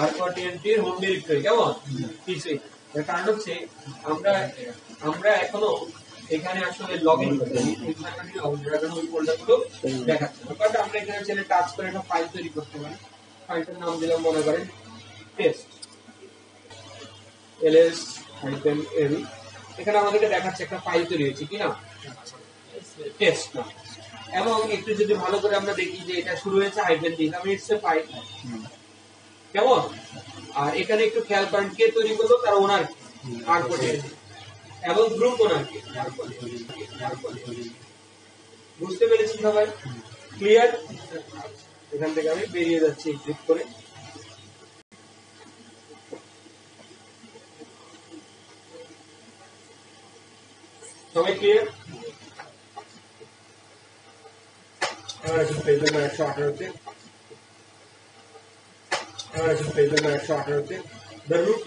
আর ফোর্টি এনটির হোম ডিরেক্টরি কেমন? কিছুই না। কারণ হচ্ছে আমরা আমরা এখনও এখানে আসলে লগ ইন করতে ওই ফোল্ডার দেখাচ্ছে। বাট আমরা এখানে চাইলে টাচ করে একটা ফাইল তৈরি করতে পারি। ফাইলটার নাম দিলাম মনে করেন টেস্ট এলএস হাইফেন এল এখানে আমাদেরকে দেখাচ্ছে একটা ফাইল তৈরি হয়েছে কি না? টেস্ট না। এবং একটু যদি ভালো করে আমরা দেখি যে এটা শুরু হয়েছে হাইফেন দিয়ে আমি ইটস এ ফাইল কেমন? আর এখানে একটু খেয়াল করেন কে তৈরি করল, তার ওনার আর এবং গ্রুপ ওনার বুঝতে পেরেছি সবাই? ক্লিয়ার এখান থেকে আমি বেরিয়ে যাচ্ছি ক্লিক করে। সবাই ক্লিয়ার এবার আসুন আসুন পেজ নাম্বার একশো আঠারোতে দ্য রুট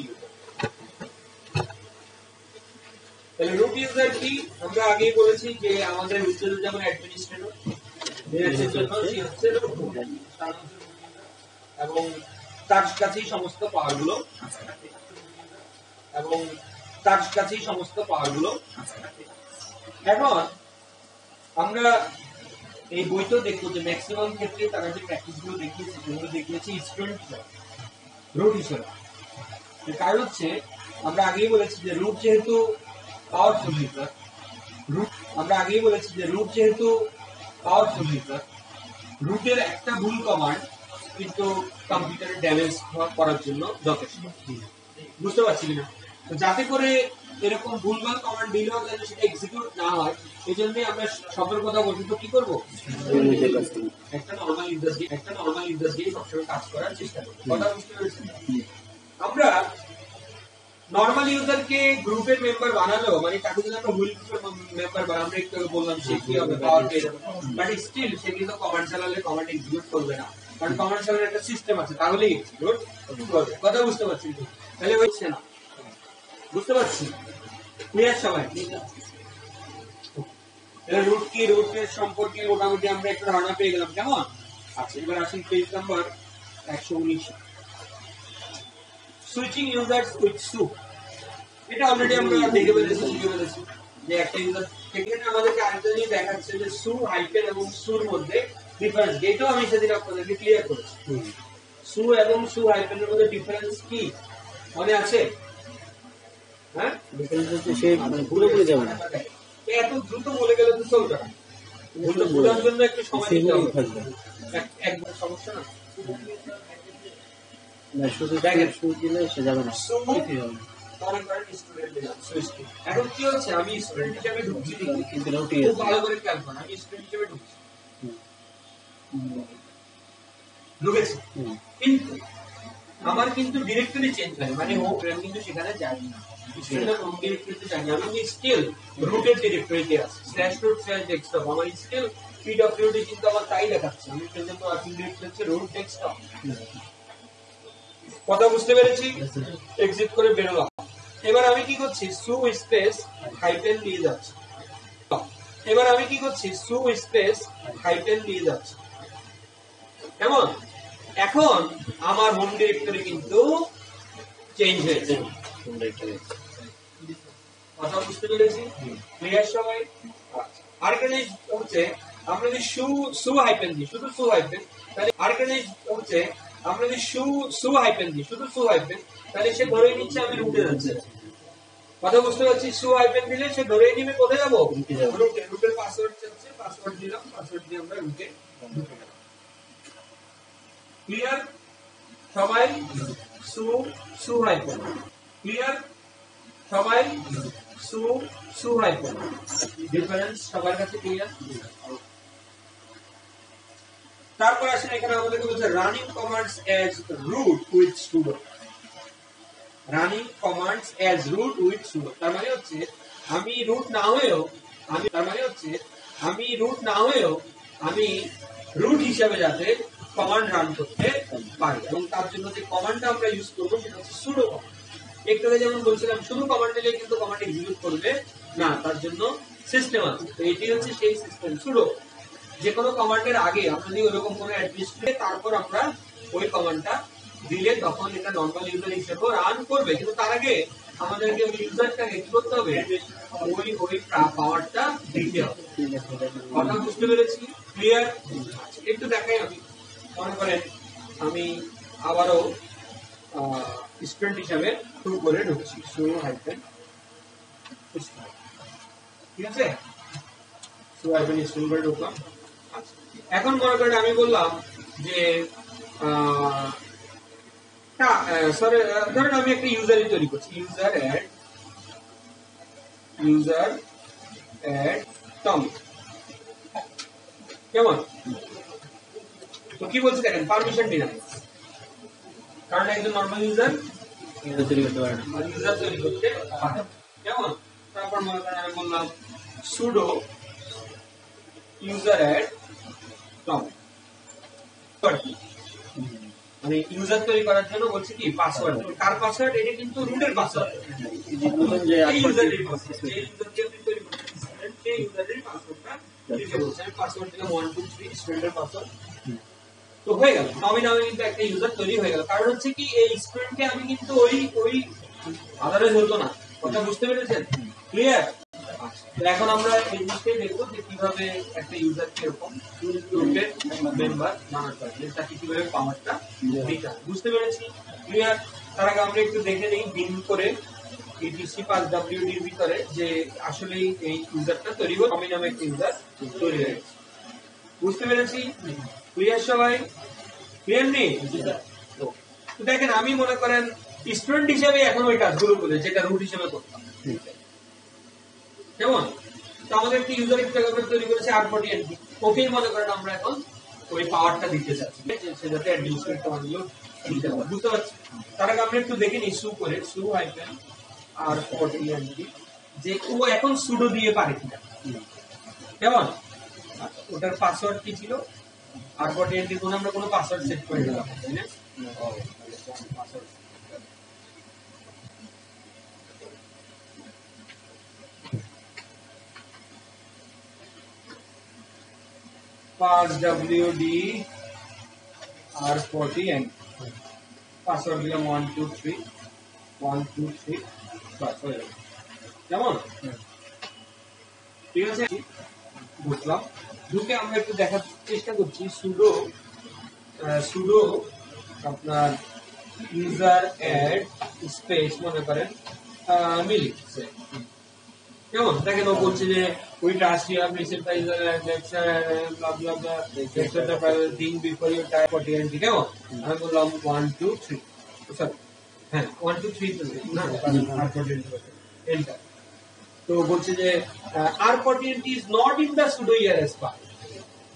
তাহলে রুট ইউজার কি আমরা আগেই বলেছি যে আমাদের উজ্জ্বল যেমন অ্যাডমিনিস্ট্রেটর এবং তার কাছেই সমস্ত পাওয়ারগুলো এবং তার কাছেই সমস্ত পাওয়ারগুলো এখন আমরা এই বইতেও দেখব যে ম্যাক্সিমাম ক্ষেত্রে তারা যে প্র্যাকটিসগুলো দেখিয়েছে, সেগুলো দেখিয়েছে স্টুডেন্ট রুট হিসেবে। কারণ হচ্ছে, আমরা আগেই বলেছি যে রুট যেহেতু পাওয়ারফুল হিটার রুট আমরা আগেই বলেছি যে রুট যেহেতু পাওয়ারফুল হিটার রুটের একটা ভুল কমান্ড কিন্তু কম্পিউটারে ড্যামেজ করার জন্য যথেষ্ট। বুঝতে পারছি কিনা? যাতে করে এরকম ভুলভাল কমান্ড দিলেও যেন সেটা এক্সিকিউট না হয় এই জন্য আমরা সতর্কতা বশত কি করব? একটা নর্মাল দিয়ে একটা নর্মাল দিয়ে সবসময় কাজ করার চেষ্টা করব কথা বুঝতে পেরেছেন? আমরা নর্মাল ইউজারকে গ্রুপের মেম্বার বানালেও মানে তাকে যদি আমরা হুইল গ্রুপের মেম্বার বানাই, আমরা একটু বললাম সে কি হবে পাওয়ার পেয়ে যাবে বাট স্টিল সে কিন্তু কমান্ড চালালে কমান্ড এক্সিকিউট করবে না। কারণ কমান্ড চালানোর একটা সিস্টেম আছে, তাহলেই এক্সিকিউট করবে। কথা বুঝতে পারছি তো? তাহলে হচ্ছে না। বুঝতে পারছি ক্লিয়ার সবাই। রুট কি? রুটের সম্পর্কে মোটামুটি আমরা একটা ধারণা পেয়ে গেলাম কেমন? আচ্ছা এবার আসুন পেজ নাম্বার একশো উনিশ। সুইচিং ইউজার্স উইথ সু এটা অলরেডি আমরা দেখে ফেলেছি শিখে ফেলেছি যে একটা ইউজার এখানে আমাদেরকে আরেকটা জিনিস দেখাচ্ছে যে সু হাইপেন এবং সুর মধ্যে ডিফারেন্স এটাও আমি সেদিন আপনাদেরকে ক্লিয়ার করেছি। সু এবং সু হাইপেনের মধ্যে ডিফারেন্স কি? মনে আছে? হ্যাঁ? সে পুরোপুরি যাবে না। এত দ্রুত বলে গেলে তো চলবে না। বোঝার জন্য একটু সময় দিতে হবে। একবার সমস্যা না? না শুধু দেখেন। সুর দিলে সে যাবে না। সু- কিছুই হবে? না। করেন স্টুডেন্ট দিলাম সুইচটি এখন কি হচ্ছে? আমি স্টুডেন্ট হিসেবে ঢুকছি। কিন্তু খুব ভালো করে খেয়াল করুন আমি স্টুডেন্ট হিসেবে ঢুকছি। ঢুকেছি। কিন্তু আমার কিন্তু ডিরেক্টরি চেঞ্জ হয় মানে হোম আমি কিন্তু সেখানে যাই না। কথা বুঝতে পেরেছি? এক্সিট করে বেরোলাম। এবার আমি কি করছি? সু স্পেস হাইপেন দিয়ে যাচ্ছি। এবার আমি কি করছি? সু স্পেস হাইপেন দিয়ে যাচ্ছি। কেমন? এখন আমার হোম ডিরেক্টরি কিন্তু চেঞ্জ হয়েছে। কথা বুঝতে পেরেছি? ক্লিয়ার সবাই। আরেকটা জিনিস হচ্ছে আমরা যদি সু সু হাইপেন দিই শুধু সু হাইপেন তাহলে আরেকটা জিনিস হচ্ছে আমরা যদি সু সু হাইপেন দিই শুধু সু হাইপেন তাহলে সে ধরে নিচ্ছে আমি রুটে যাচ্ছি। কথা বুঝতে পারছি? সু হাইপেন দিলে সে ধরে নিবে কোথায় যাব? রুটে রুটের পাসওয়ার্ড চাচ্ছে পাসওয়ার্ড দিলাম পাসওয়ার্ড দিয়ে আমরা রুটে ক্লিয়ার সবাই? সু সু হাইপেন ক্লিয়ার সবাই সু সু হাইপেন ডিফারেন্স সবার কাছে ক্লিয়ার তারপর আসেন এখানে আমাদেরকে বলছে running commands as root with sudo running commands as root with sudo তার মানে হচ্ছে আমি রুট না হয়েও, আমি, তার মানে হচ্ছে আমি রুট না হয়েও আমি রুট হিসাবে যাতে কমান্ড রান করতে পারি। এবং তার জন্য যে কমান্ডটা আমরা ইউজ করব সেটা হচ্ছে সুডো কমান্ড একটু যেমন বলছিলাম, শুধু কমান্ড দিলে কিন্তু কমান্ড এক্সিকিউট করবে। না, তার জন্য সিস্টেম আছে। তো এটি হচ্ছে সেই সিস্টেম সুডো যে কোনো কমান্ডের আগে আমরা যদি ওরকম কোনো অ্যাড্রেস তারপর আমরা ওই কমান্ডটা দিলে তখন এটা নর্মাল ইউজার হিসেবে রান করবে। কিন্তু তার আগে আমাদেরকে ওই ইউজারটাকে কি করতে হবে। ওই ওই পাওয়ারটা দিতে হবে। কথা বুঝতে পেরেছি? ক্লিয়ার একটু দেখাই আমি। মনে করেন আমি আবারও স্টুডেন্ট হিসাবে শুরু করে ঢুকছি। শুরু হাইপেন ঠিক আছে? শুরু হাইপেন স্কুল করে ঢুকলাম। এখন মনে করেন আমি বললাম যে ধরেন আমি একটা ইউজারই তৈরি করছি। User add user add Tom কেমন? তো কি বলছে দেখেন পারমিশন ডিনাই কারণ একজন নর্মাল ইউজার এটা তৈরি করতে পারে না। ইউজার তৈরি করতে পারে। কেমন? তারপর মনে করেন আমি বললাম সুডো ইউজার অ্যাড টম মানে ইউজার তৈরি করার জন্য বলছে কি পাসওয়ার্ড কার পাসওয়ার্ড এটা কিন্তু রুটের পাসওয়ার্ড নতুন যে ইউজারের পাসওয়ার্ড যে ইউজারকে আপনি তৈরি করতেছেন সেই ইউজারের পাসওয়ার্ডটা দিতে বলছেন পাসওয়ার্ড দিলাম ওয়ান টু থ্রি স্টুডেন্টের পাসওয়ার্ড তো হয়ে গেল। আমি কিন্তু একটা ইউজার তৈরি হয়ে গেল। কারণ হচ্ছে কি, এই স্টুডেন্টকে আমি কিন্তু ওই ওই আদারে হতো না। কথা বুঝতে পেরেছেন? ক্লিয়ার এখন আমরা এই জিনিসটাই দেখব যে কীভাবে একটা ইউজার এরকম রুটের মেম্বার বানাতে হয় তাকে কীভাবে পাওয়ারটা দিতে বুঝতে পেরেছি? ক্লিয়ার তার আগে আমরা একটু দেখে নিই বিন করে ইটিসি পাঁচ ডাব্লিউডির ভিতরে যে আসলে এই ইউজারটা তৈরি হলো। আমি নামে একটা ইউজার তৈরি হয়ে গেছে বুঝতে পেরেছি? ক্লিয়ার সবাই? ক্লিয়ার নেই? তো দেখেন, আমি মনে করেন স্টুডেন্ট হিসেবে এখন ওই কাজগুলো বলে যেটা রুট হিসেবে করতাম। কেমন? তো আমাদের একটা ইউজার একটা তৈরি করেছে আর ফোর্টি এনপি ওকেই মনে করেন আমরা এখন ওই পাওয়ারটা দিতে চাচ্ছি। সে অ্যাডমিনিস্ট্রেট কমান্ডগুলো দিতে পারে বুঝতে পারছি তার আগে আমরা একটু দেখে নিই সু করে। সু হাইফেন আর ফোর্টি এনপি যে ও এখন সুডো দিয়ে পারে কিনা। কেমন? ওটার পাসওয়ার্ড কি ছিল? আর ফোর্টি কোনো আমরা কোনো পাসওয়ার্ড সেট করে দিলাম তাই না? পাসওয়ার্ড পাঁচ W D R forty N password দিলাম one two three one two three হয়ে কেমন? ঠিক আছে? বুঝলাম। ঢুকে আমরা একটু দেখার চেষ্টা করছি। সুডো সুডো আপনার ইউজার অ্যাড স্পেস মনে করেন মিলি কেমন? দেখেন ও বলছে যে we trust you have receive the lecture blah blah blah lecture কেমন? আমি বললাম ওয়ান টু থ্রি সরি হ্যাঁ ওয়ান টু থ্রি না আর ফর এন্টার তো বলছে যে R four TNT is not in the sudoers file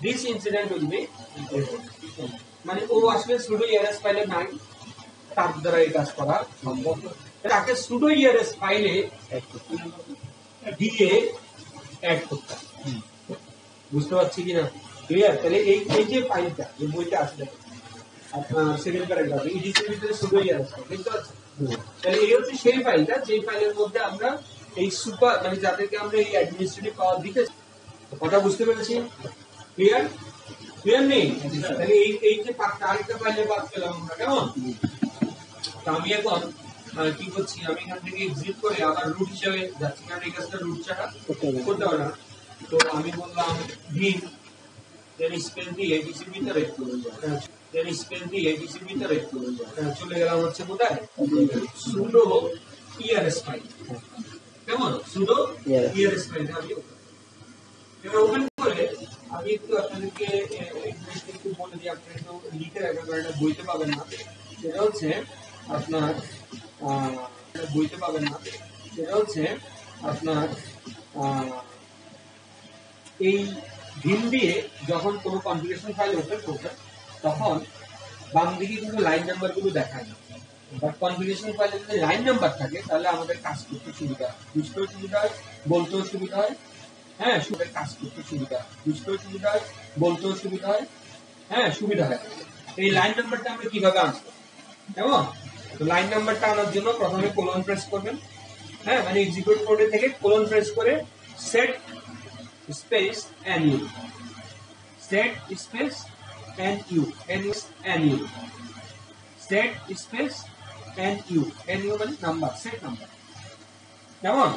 this incident will be মানে ও আসলে সুডো ইয়ারএস ফাইলে নাই তার দ্বারা এই কাজ করা সম্ভব তাকে সুডো ইয়ারএস ফাইলে দিয়ে অ্যাড করতে। বুঝতে পারছি কিনা ক্লিয়ার তাহলে এই এই যে ফাইলটা যে বইটা আসলে আপনার সেকেন্ড প্যারাগ্রাফে ইডিসির ভিতরে শুধু ইয়ার আছে বুঝতে পারছেন? তাহলে এই হচ্ছে সেই ফাইলটা যে ফাইলের মধ্যে আমরা এই সুপার মানে যাদেরকে আমরা এই অ্যাডমিনিস্ট্রেটিভ পাওয়ার দিতে তো কথা বুঝতে পেরেছি? ক্লিয়ার ক্লিয়ার নেই? তাহলে এই এই যে পাঁচটা আরেকটা ফাইলে বাদ পেলাম আমরা কেমন? তো আমি এখন আহ, কি করছি? আমি এখান থেকে এক্সিট করে আবার রুট হিসেবে যাচ্ছি কারণ এই কাজটা রুট ছাড়া করতে হবে। না। করতে পারে না। তো আমি বললাম ভিম দেন স্পেস দিয়ে ডিসির ভিতরে দেন স্পেস দিয়ে ডিসির ভিতরে আহ, চলে গেলাম হচ্ছে কোথায়? সুডো ইআরএস ফাইল কেমন? সুডো আমি এবার ওপেন করে আমি একটু আপনাদেরকে একটু বলে দিই আপনারা একটু লিখে রাখবেন কারণ এটা বইতে পাবেন না। সেটা হচ্ছে আপনার আহ, বইতে পাবেন না। সেটা হচ্ছে আপনার এই ভিম দিয়ে যখন কোনো কনফিগারেশন ফাইল ওপেন করবেন তখন বাম দিকে কিন্তু লাইন নাম্বারগুলো দেখায় না। বাট কনফিগারেশন ফাইলে যদি লাইন নাম্বার থাকে, তাহলে আমাদের কাজ করতে সুবিধা হয়। বুঝতেও সুবিধা হয়, বলতেও সুবিধা হয়। হ্যাঁ সুবিধা কাজ করতে সুবিধা হয়। বুঝতেও সুবিধা হয়, বলতেও সুবিধা হয়। হ্যাঁ সুবিধা হয়। এই লাইন নাম্বারটা আমরা কীভাবে আনব? কেমন? তো লাইন নাম্বারটা আনার জন্য প্রথমে কোলন প্রেস করবেন। হ্যাঁ মানে এক্সিকিউট কোডে থেকে কোলন প্রেস করে set space N U set space N U N U set space N U N U মানে নাম্বার সেট নাম্বার কেমন?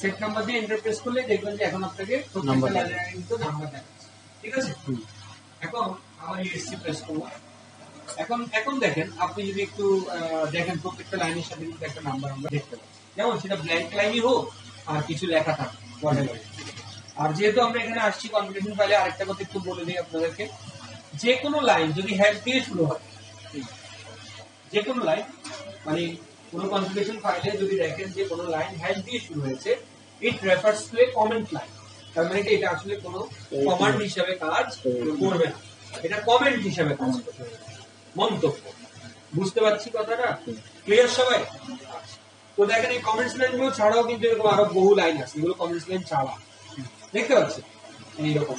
সেট নাম্বার দিয়ে এন্টার প্রেস করলে দেখবেন যে এখন আপনাকে নাম্বার দেখাচ্ছে ঠিক আছে? এখন আমার ইএসসি প্রেস করব। এখন এখন দেখেন আপনি যদি একটু দেখেন প্রত্যেকটা লাইনের সাথে কিন্তু একটা নাম্বার আমরা দেখতে পাচ্ছি। যেমন সেটা ব্ল্যাঙ্ক লাইনই হোক আর কিছু লেখা থাক আর যেহেতু আমরা এখানে আসছি কনফিগারেশন ফাইলে আরেকটা কথা একটু বলে দিই আপনাদেরকে। যে কোনো লাইন যদি হ্যাশ দিয়ে শুরু হয় যে কোনো লাইন মানে কোনো কনফিগারেশন ফাইলে যদি দেখেন যে কোনো লাইন হ্যাশ দিয়ে শুরু হয়েছে it refers to a comment line তার মানে এটা আসলে কোনো কমান্ড হিসাবে কাজ করবে না। এটা কমেন্ট হিসাবে কাজ করবে। মন্তব্য। বুঝতে পারছি কথাটা? ক্লিয়ার সবাই? তো দেখেন এই কমেন্টস লাইনগুলো ছাড়াও কিন্তু এরকম আরও বহু লাইন আছে। এগুলো কমেন্টস লাইন ছাড়া। দেখতে পাচ্ছি এইরকম।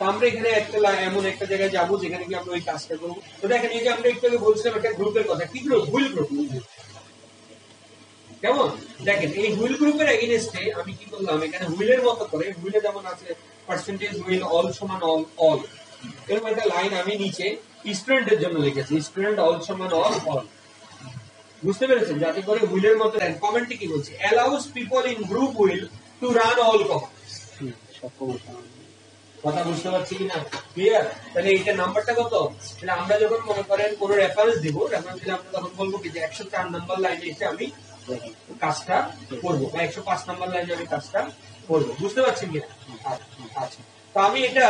আমরা এখানে একটা এমন একটা জায়গায় যাব যেখানে কি আমরা ওই কাজটা করব। তো দেখেন, এই যে আমরা একটু আগে বলছিলাম একটা গ্রুপের কথা। কি গ্রুপ? Wheel group. কেমন? দেখেন, এই হুইল গ্রুপের এগেনস্টে আমি কি করলাম? এখানে হুইলের মতো করে, হুইলে যেমন আছে পার্সেন্টেজ হুইল অল সমান অল অল এরকম একটা লাইন আমি নিচে স্টুডেন্টের জন্য লিখেছি স্টুডেন্ট অল সমান অল অল বুঝতে পেরেছেন? যাতে করে হুইলের মতো কমেন্টে কি বলছে? Allows people in group wheel to run all commands কথা বুঝতে পারছি কিনা? ক্লিয়ার তাহলে এইটা নাম্বারটা কত? তাহলে আমরা যখন মনে করেন কোন রেফারেন্স দিব রেফারেন্স দিলে আমরা তখন বলব কি যে একশো চার নাম্বার লাইনে এসে আমি কাজটা করব, বা একশো পাঁচ নাম্বার লাইনে আমি কাজটা করব। বুঝতে পারছেন কিনা? আচ্ছা তো আমি এটা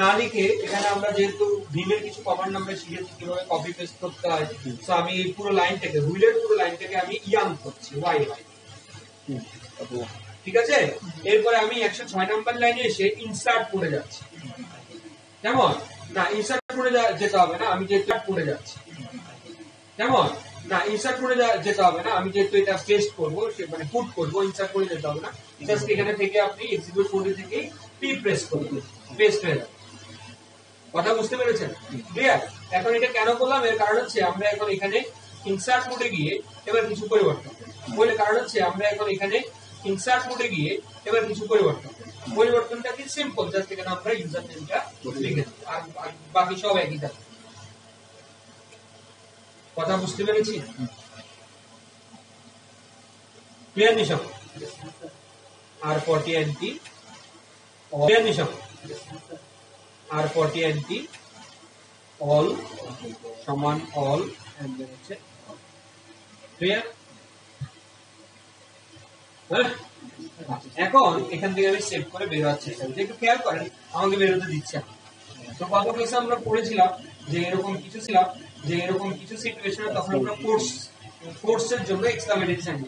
না লিখে এখানে আমরা যেহেতু ভিমের কিছু কমান্ড আমরা শিখেছি, কীভাবে কপি পেস্ট করতে হয়, তো আমি এই পুরো লাইনটাকে হুইলের পুরো লাইনটাকে আমি ইয়াং করছি ওয়াই ওয়াই ঠিক আছে? এরপরে আমি একশো ছয় নাম্বার লাইনে এসে ইনসার্ট করে যাচ্ছি। কেমন? না ইনসার্ট করে যেতে হবে না, আমি যেহেতু করে যাচ্ছি। কেমন? না ইনসার্ট করে যেতে হবে না, আমি যেহেতু এটা পেস্ট করব মানে পুট করব ইনসার্ট করে যেতে হবে না। জাস্ট এখানে থেকে আপনি এক্সিকিউট করে থেকে পি প্রেস করবেন। হয়ে যাবে। কথা বুঝতে পেরেছেন? ক্লিয়ার এখন এটা কেন করলাম? এর কারণ হচ্ছে আমরা এখন এখানে ইনসার্ট মোডে গিয়ে এবার কিছু পরিবর্তন বলে কারণ হচ্ছে আমরা এখন এখানে ইনসার্ট মোডে গিয়ে এবার কিছু পরিবর্তন পরিবর্তনটা কি সিম্পল জাস্ট এখানে আমরা ইউজার নেমটা লিখে আর বাকি সব একই থাকবে। কথা বুঝতে পেরেছি? Clear R forty clear R forty all সমান অল হচ্ছে ক্লিয়ার এখন এখান থেকে আমি সেভ করে বের হওয়ার চেষ্টা করছি একটু খেয়াল করেন, আমাকে বেরোতে দিচ্ছে তো আমরা পড়েছিলাম যে এরকম কিছু ছিলাম যে এরকম কিছু সিচুয়েশনে তখন আমরা ফোর্স ফোর্সের জন্য এক্সক্লামেটরি সাইন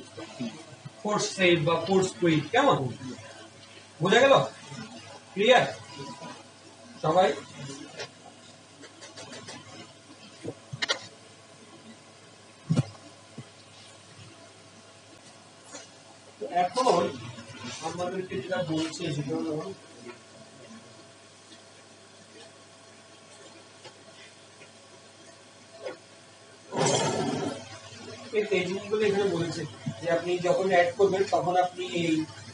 সেভ বা ফোর্স কুইক কেমন? বোঝা গেল? ক্লিয়ার সবাই? এখন আমাদেরকে যেটা বলছে সেটা হলো এই এখানে বলেছে যে আপনি যখন অ্যাড করবেন তখন আপনি এই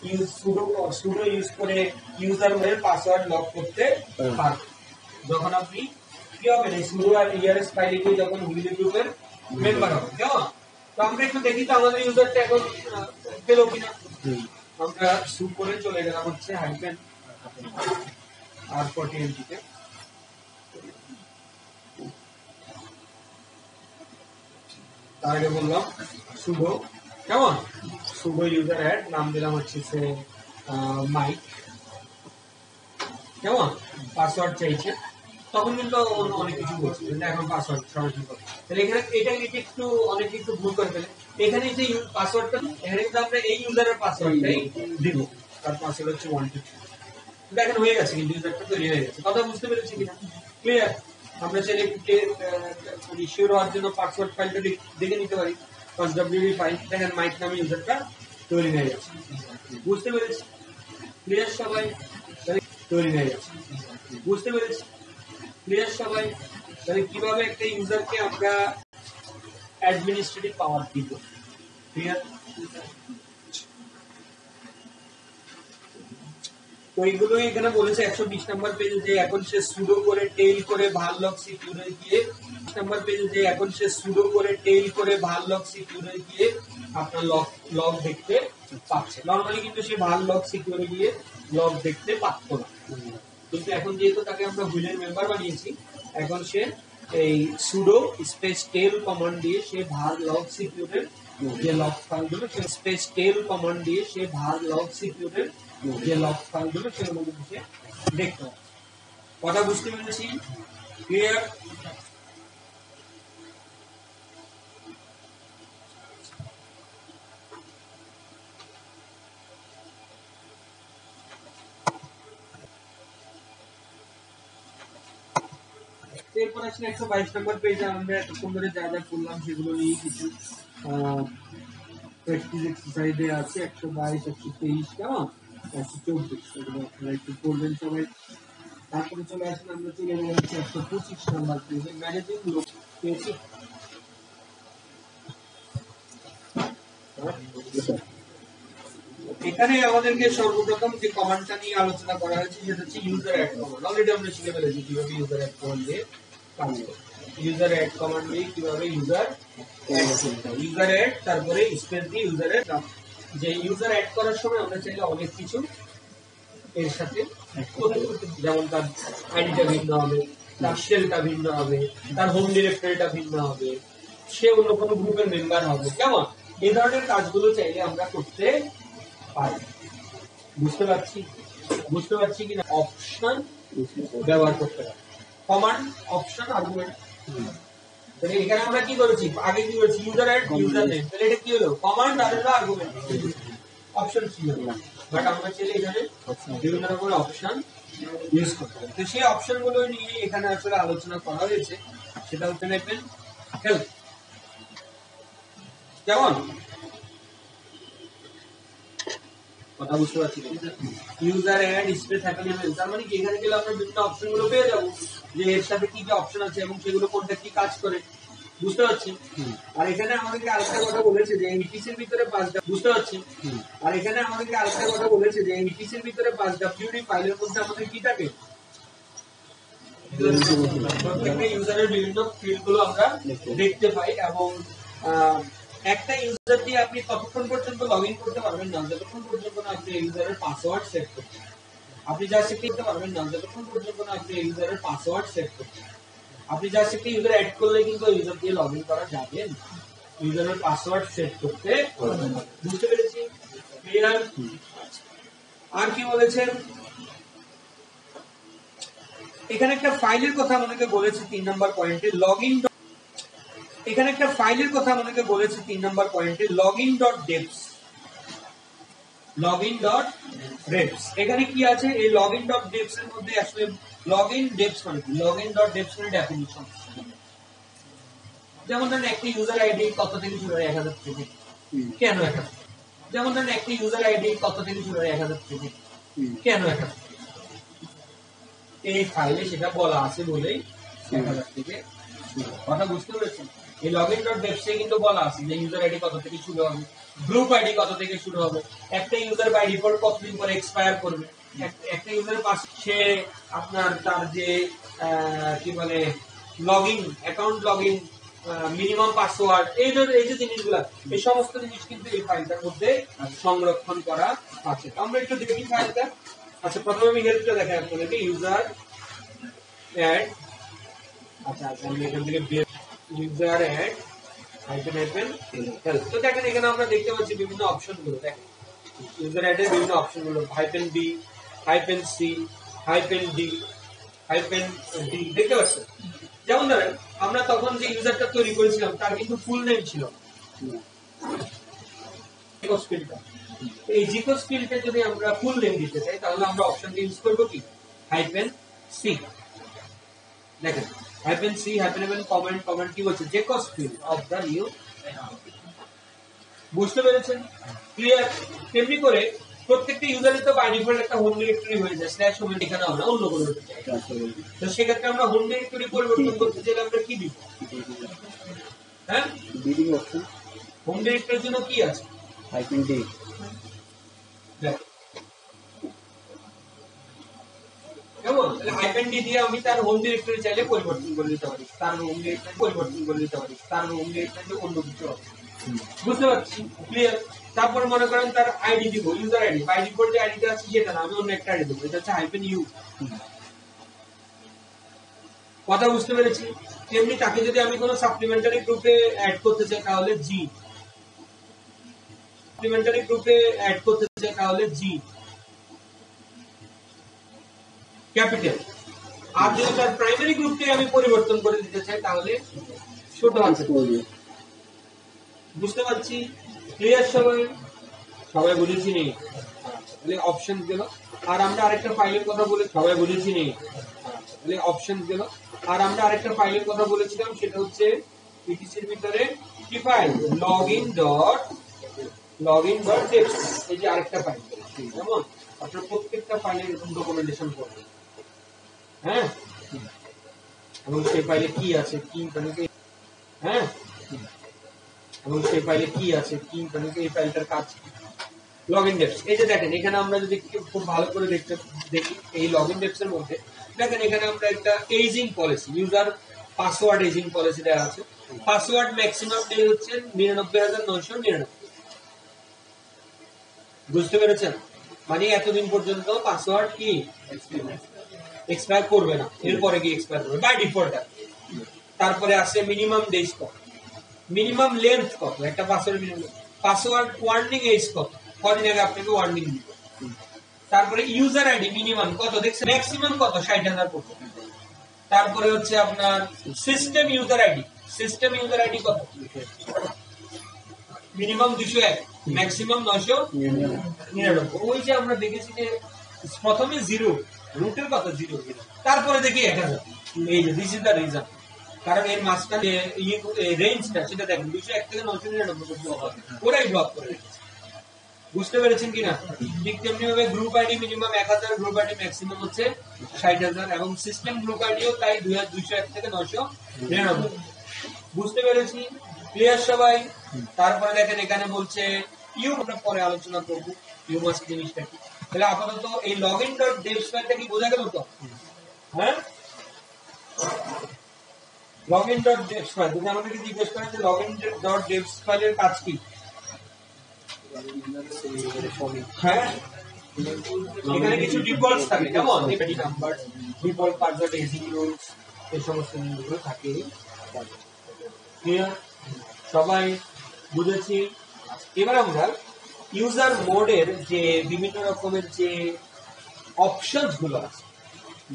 ইউজ সুডো সুডো ইউজ করে ইউজার এর পাসওয়ার্ড লক করতে পারবেন। যখন আপনি কি হবে? সুডো আর ইআরএস ফাইলে গিয়ে যখন হুইলি গ্রুপের মেম্বার হবে কেমন? তো আমরা একটু দেখি তো আমাদের ইউজারটা এখন পেল কিনা। আমরা করে চলে গেলাম হচ্ছে হাইফেন আর ফোরটি তার আগে বললাম শুভ। কেমন? শুভ ইউজার অ্যাড নাম দিলাম হচ্ছে সে মাইক কেমন? পাসওয়ার্ড চাইছে। তখন কিন্তু অন্য অনেক কিছু বলছে কিন্তু এখন পাসওয়ার্ড সরাসরি করো। তাহলে এখানে এটা এটা একটু অনেকে একটু ভুল করে ফেলে। এখানে যে পাসওয়ার্ডটা এখানে কিন্তু আমরা এই ইউজারের পাসওয়ার্ডটাই দিব। তার পাসওয়ার্ড হচ্ছে ওয়ান টু দেখেন হয়ে গেছে কিন্তু ইউজারটা তৈরি হয়ে গেছে। কথা বুঝতে পেরেছি কিনা? ক্লিয়ার আমরা চাইলে শিওর হওয়ার জন্য পাসওয়ার্ড ফাইলটা দেখে নিতে পারি। ফার্স্ট ডব্লিউবি ফাইল দেখেন মাইক নামে ইউজারটা তৈরি হয়ে গেছে। বুঝতে পেরেছি ক্লিয়ার সবাই? তাহলে তৈরি হয়ে গেছে। বুঝতে পেরেছি ক্লিয়ার সবাই তাহলে কীভাবে একটা ইউজারকে আমরা অ্যাডমিনিস্ট্রেটিভ পাওয়ার দিব ক্লিয়ার তো এখানে বলেছে, একশো বিশ নাম্বার পেজে যে এখন সে সুডো করে টেইল করে ভালো লক সিকিউরে গিয়ে নাম্বার পেজে যে এখন সে সুডো করে টেইল করে ভালো লক সিকিউরে গিয়ে আপনার লক লক দেখতে পাচ্ছে। নর্মালি কিন্তু সে ভালো লক সিকিউরে গিয়ে লক দেখতে পারতো না। কিন্তু এখন যেহেতু তাকে আমরা হুইলের মেম্বার বানিয়েছি, এখন সে এই সুডো স্পেস টেল কমান্ড দিয়ে সে ভার লগ সিকিউরের যে লগ ফাইলগুলো সে স্পেস টেল কমান্ড দিয়ে সে ভার লগ সিকিউরের যে লগ ফাইলগুলো সেগুলো দেখতে পাবে। কথা বুঝতে পেরেছি? ক্লিয়ার এরপর আসলে একশো বাইশ নম্বর পেজে আমরা এতক্ষণ ধরে যা যা করলাম সেগুলো নিয়ে কিছু প্র্যাকটিস এক্সারসাইজে আছে, একশো বাইশ, একশো তেইশ, কেমন? একশো চব্বিশ, এগুলো আপনারা একটু করবেন সবাই। তারপরে চলে আসলে আমরা চলে যাচ্ছি একশো পঁচিশ নম্বর পেজে ম্যানেজিং লোক পেয়েছি। এখানে আমাদেরকে সর্বপ্রথম যে কমান্ডটা নিয়ে আলোচনা করা হয়েছে, সেটা হচ্ছে ইউজার অ্যাড কমান্ড অলরেডি আমরা শিখে ফেলেছি কীভাবে ইউজার অ্যাড কমান্ড দিয়ে ইউজার অ্যাড তারপরে স্পেস দিয়ে ইউজার যে ইউজার করার সময় আমরা চাইলে অনেক কিছু এর সাথে যেমন তার আইডিটা ভিন্ন হবে, তার শেলটা ভিন্ন হবে, তার হোম ডিরেক্টরিটা ভিন্ন হবে, সে অন্য কোনো গ্রুপের মেম্বার হবে। কেমন? এই ধরনের কাজগুলো চাইলে আমরা করতে পারি। বুঝতে পারছি? বুঝতে পারছি কিনা? অপশন ব্যবহার করতে পারি। কমান্ড অপশন আর্গুমেন্ট তাহলে এখানে আমরা কি করেছি? আগে কি করেছি? ইউজার অ্যাড ইউজার নেম তাহলে এটা কি হলো? কমান্ড আর হলো আর্গুমেন্ট অপশন ছিল বাট আমরা চাইলে এখানে বিভিন্ন রকমের অপশন ইউজ করতে পারি। তো সেই অপশনগুলো নিয়ে এখানে আসলে আলোচনা করা হয়েছে। সেটা হচ্ছে নেবেন হেল্প কেমন কথা বুঝতে পারছি ইউজার অ্যাড স্পেস হ্যাপেনিং তার মানে কি? এখানে গেলে আমরা বিভিন্ন অপশনগুলো পেয়ে যাব। যে এর সাথে কি কি অপশন আছে এবং সেগুলো কোনটা কি কাজ করে। বুঝতে পারছি? আর এখানে আমাদেরকে আরেকটা কথা বলেছে যে ইপিসির ভিতরে পাঁচটা বুঝতে পারছি? আর এখানে আমাদেরকে আরেকটা কথা বলেছে যে ইপিসির ভিতরে পাঁচ ডাব্লিউডি ফাইলের মধ্যে আমাদের কি থাকে? প্রত্যেকটা ইউজারের বিভিন্ন ফিল্ডগুলো আমরা দেখতে পাই এবং একটা ইউজার দিয়ে আপনি ততক্ষণ পর্যন্ত লগ ইন করতে পারবেন না যতক্ষণ পর্যন্ত না আপনি ইউজারের পাসওয়ার্ড সেট করতে আপনি যা শিখতে পারবেন না যতক্ষণ পর্যন্ত না আপনি ইউজারের পাসওয়ার্ড সেট করতে আপনি যা শিখতে ইউজার অ্যাড করলে কিন্তু ইউজার দিয়ে লগ ইন করা যাবে না। ইউজারের পাসওয়ার্ড সেট করতে বুঝতে পেরেছি? ক্লিয়ার আর কি বলেছেন? এখানে একটা ফাইলের কথা আমাদেরকে বলেছে, তিন নম্বর পয়েন্টে লগ ইন এখানে একটা ফাইলের কথা আমাদেরকে বলেছে তিন নম্বর পয়েন্টে log in dot defs log in dot defs এখানে কি আছে? এই লগ ইন ডট ডেপস এর মধ্যে আসলে লগ ইন ডেপস মানে কি? লগ ইন ডট ডেপস মানে ডেফিনিশন যেমন ধরেন একটি ইউজার আইডি কত থেকে শুরু হয়? এক হাজার থেকে। কেন এক হাজার যেমন ধরেন একটি ইউজার আইডি কত থেকে শুরু হয়? এক হাজার থেকে। কেন এক হাজার এই ফাইলে সেটা বলা আছে বলেই এক হাজার থেকে। কথা বুঝতে পেরেছেন? এই লগ ইন ডট ওয়েবসাইটে কিন্তু বলা আছে যে ইউজার আইডি কত থেকে শুরু হবে গ্রুপ আইডি কত থেকে শুরু হবে, একটা ইউজার বাই ডিফল্ট কতদিন পরে এক্সপায়ার করবে একটা ইউজারের পাশে সে আপনার তার যে কি বলে log in account log in minimum password এই এই যে জিনিসগুলো, এই সমস্ত জিনিস কিন্তু এই ফাইলটার মধ্যে সংরক্ষণ করা আছে। আমরা একটু দেখি ফাইলটা। আচ্ছা প্রথমে আমি হেল্পটা দেখাই আপনাদেরকে ইউজার অ্যাড আচ্ছা আচ্ছা আমি এখান থেকে user add hyphen hyphen help তো দেখেন, এখানে আমরা দেখতে পাচ্ছি বিভিন্ন অপশনগুলো দেখেন ইউজার অ্যাড এর বিভিন্ন অপশনগুলো hyphen B hyphen C hyphen D hyphen D দেখতে পাচ্ছেন? যেমন ধরেন, আমরা তখন যে ইউজারটা তৈরি করেছিলাম, তার কিন্তু ফুল নেম ছিল। এই জিকো স্কিলটা যদি আমরা ফুল নেম দিতে চাই, তাহলে আমরা অপশন ইউজ করব কি? হাইফেন সি দেখেন হাইফেন সি হাইফেন এবং কমেন্ট কমেন্ট কি বলছে? GECOS skill of the new বুঝতে পেরেছেন? ক্লিয়ার তেমনি করে প্রত্যেকটা ইউজারের তো বাই ডিফল্ট একটা হোম ডিরেক্টরি হয়ে যায় স্ল্যাশ হোম এখানে আমরা অন্য কোনো তো সেক্ষেত্রে আমরা হোম ডিরেক্টরি পরিবর্তন করতে চাইলে আমরা কি দিব? হ্যাঁ? হোম ডিরেক্টরির জন্য কি আছে? হাইফেন ডি দেখ। কেমন দিয়ে আমি তার হোম ডিরেক্টরি চাইলে পরিবর্তন করে দিতে পারি। তার হোম ডিরেক্টরি পরিবর্তন করে দিতে পারি। তার হোম ডিরেক্টরি অন্য কিছু বুঝতে পারছি? ক্লিয়ার তারপর মনে করেন তার আইডি দিব ইউজার আইডি ডিফল্ট যে আইডিটা আছে সেটা না, আমি অন্য একটা আইডি দেবো। এটা হচ্ছে ইউ কথা বুঝতে পেরেছি? তেমনি তাকে যদি আমি কোনো সাপ্লিমেন্টারি গ্রুপে অ্যাড করতে চাই, তাহলে জি সাপ্লিমেন্টারি গ্রুপে অ্যাড করতে চাই, তাহলে জি ক্যাপিটাল। আর যদি তার প্রাইমারি গ্রুপকে আমি পরিবর্তন করে দিতে চাই, তাহলে ছোট আছে। বুঝতে পারছি? ক্লিয়ার সবাই? সবাই বুঝেছি নেই তাহলে অপশন গেল। আর আমরা আরেকটা ফাইলের কথা বলে, সবাই বুঝেছি নেই তাহলে অপশন গেল। আর আমরা আরেকটা ফাইলের কথা বলেছিলাম, সেটা হচ্ছে পিটিসির ভিতরে কি file log in dot log in dot এই যে আরেকটা ফাইল কেমন? আপনার প্রত্যেকটা ফাইলে এরকম ডকুমেন্টেশন করবেন। এবং সেই ফাইলে কি আছে? কি মানে হ্যাঁ? এবং সেই ফাইলে কি আছে? কি মানে এই ফাইলটার কাজ লগইন ডেপস এই যে দেখেন, এখানে আমরা যদি খুব ভালো করে দেখতে, দেখি, এই লগইন ডেপস এর মধ্যে, দেখেন, এখানে আমরা একটা aging policy user password aging policy দেওয়া আছে। পাসওয়ার্ড ম্যাক্সিমাম ডে হচ্ছে নিরানব্বই হাজার নয়শো নিরানব্বই। বুঝতে পেরেছেন? মানে এতদিন পর্যন্ত পাসওয়ার্ড কি? এক্সপায়ার করবে না। এরপরে কি এক্সপায়ার করবে। বাই ডিফল্ট তারপরে আসে মিনিমাম ডেজ কত? মিনিমাম লেন্থ কত? একটা password minimum password warning age কত? কদিন আগে আপনাকে ওয়ার্নিং দিবে তারপরে ইউজার আইডি মিনিমাম কত? দেখছেন ম্যাক্সিমাম কত? ষাট হাজার পর্যন্ত তারপরে হচ্ছে আপনার system user ID system user ID কত? মিনিমাম দুশো এক ম্যাক্সিমাম নশো নিরানব্বই। ওই যে আমরা দেখেছি যে প্রথমে জিরো রুটের কথা জিরো তারপরে দেখি এক হাজার দিস ইজ দ্য রিজন কারণ এর মাঝখানে রেঞ্জটা সেটা দেখেন দুশো এক থেকে নশো নিরানব্বই ওরাই ব্লক করে বুঝতে পেরেছেন কিনা? ঠিক তেমনি ভাবে গ্রুপ আইডি মিনিমাম এক হাজার গ্রুপ আইডি ম্যাক্সিমাম হচ্ছে ষাট হাজার এবং সিস্টেম গ্রুপ আইডিও তাই দুই হাজার, দুইশো এক থেকে নশো নিরানব্বই। বুঝতে পেরেছি? ক্লিয়ার সবাই? তারপরে দেখেন এখানে বলছে ইউ আমরা পরে আলোচনা করব। ইউ মাস্ট জিনিসটা কি তাহলে আপাতত এই লগ ইন ডট ডেভস ফাইলটা কি বোঝা গেল তো? হ্যাঁ? Log in dot defs file যদি আমাদেরকে জিজ্ঞেস যে লগ ইন ডট ডেভস ফাইলের কাজ কি? হ্যাঁ? এখানে কিছু ডিফল্টস থাকে, কেমন? নাম্বার ডিফল্ট রুলস এই সমস্ত জিনিসগুলো থাকে। সবাই বুঝেছি? এবার আমরা ইউজার মোডের যে বিভিন্ন রকমের যে অপশনসগুলো আছে,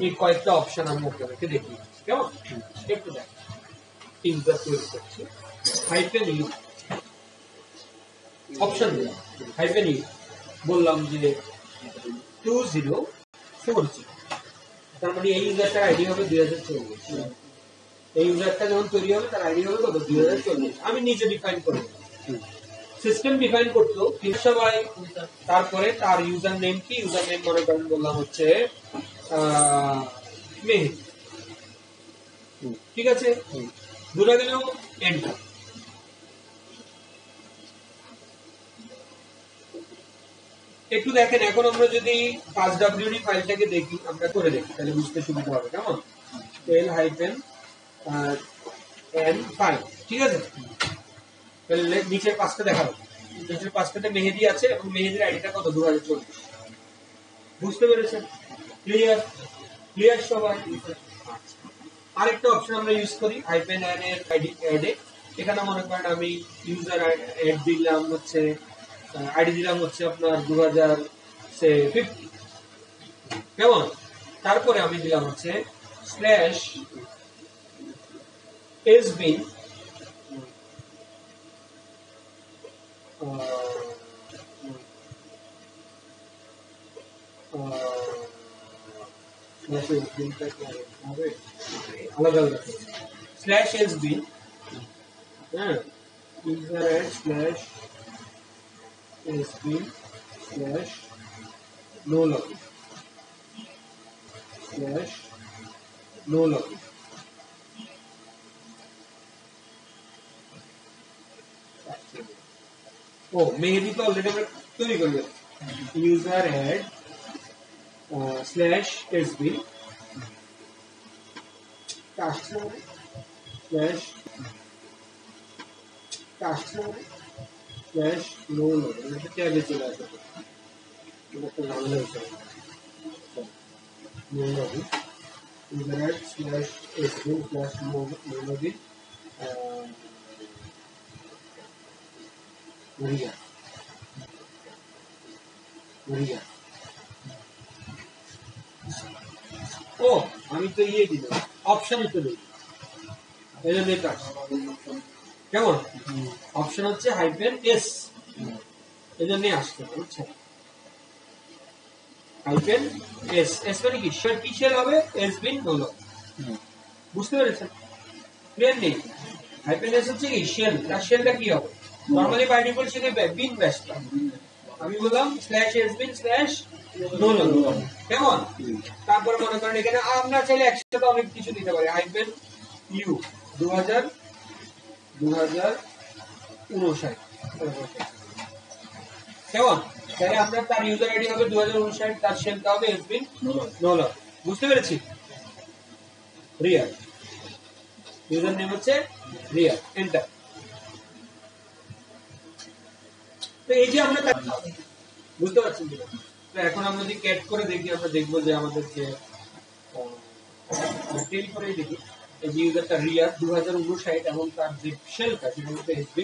এই কয়েকটা অপশন আমি আপনাদেরকে দেখি কেমন? একটু দেখ ইউজার তৈরি করছি। হাইফেন ইউ অপশন দিলাম। হাইফেন ইউ বললাম যে টু জিরো ফোর জিরো তার মানে এই ইউজারটার আইডি হবে দুই হাজার চল্লিশ এই ইউজারটা যখন তৈরি হবে, তার আইডি হবে কত? দুই হাজার চল্লিশ আমি নিজে ডিফাইন করে সিস্টেম ডিফাইন করতো সবাই তারপরে তার ইউজার নেম কি? ইউজার নেম মনে করেন বললাম হচ্ছে আহ, ঠিক আছে? দূরে গেলেও এন্টার একটু দেখেন এখন আমরা যদি পাঁচ ডাব্লিউডি ফাইলটাকে দেখি আমরা করে দেখি তাহলে বুঝতে সুবিধা হবে কেমন? এল হাইফেন এন ফাইল ঠিক আছে? তাহলে নিচের পাঁচটা দেখাবো। নিচের পাঁচটাতে মেহেদি আছে এবং মেহেদির আইডিটা কত দু হাজার চল্লিশ বুঝতে পেরেছেন? ক্লিয়ার ক্লিয়ার সবাই। আরেকটা অপশন আমরা ইউজ করি অ্যাড এর আইডি অ্যাডে এখানে মনে করেন আমি ইউজার অ্যাড দিলাম হচ্ছে আইডি দিলাম হচ্ছে আপনার দু হাজার সে ফিফটি কেমন? তারপরে আমি দিলাম হচ্ছে স্ল্যাশ এস বি আলাদা আলাদা স্ল্যাশ এস বি হ্যাঁ user add slash S B slash no login slash no ও মেহেদি তো অলরেডি আমরা তৈরি করে user add slash S B customer slash customer slash no login এটা ট্যাবে চলে আসবে এটা একটা ঝামেলা হচ্ছে no login user add slash S B slash no Maria. Maria. ও, আমি তো ইয়ে দিলাম অপশনই তো দিই এই জন্য এটা কেমন? অপশন হচ্ছে হাইফেন এস এই আসছে, বুঝছেন? হাইফেন এস এস মানে কি? শেল কি শেল হবে? এস বিন হলো বুঝতে পেরেছেন? ক্লিয়ার নেই হাইফেন এস হচ্ছে কি? শেল তার শেলটা কি হবে? নরমালি বাই ডিফল্ট সেটা বিন ব্যাস্ট আমি বললাম স্ল্যাশ এস বিন স্ল্যাশ নোলো কেমন তারপর মনে করেন এখানে আমরা চাইলে একসাথে অনেক কিছু দিতে পারি। হাইফেন ইউ দু হাজার দু হাজার উনষাট কেমন তাহলে আমরা তার ইউজার আইডি হবে দু হাজার উনষাট তার শেলটা হবে এসবিন নোলর বুঝতে পেরেছি? রিয়াল ইউজার নেম হচ্ছে রিয়াল এন্টার এই যে আমরা বুঝতে পারছেন কিনা? তো এখন আমরা যদি ক্যাট করে দেখি, আমরা দেখব যে আমাদের যে টেল করেই দেখি। এই ইউজারটা রিয়া দু হাজার উনষাট এবং তার যে শেলটা সেটা হচ্ছে এসবি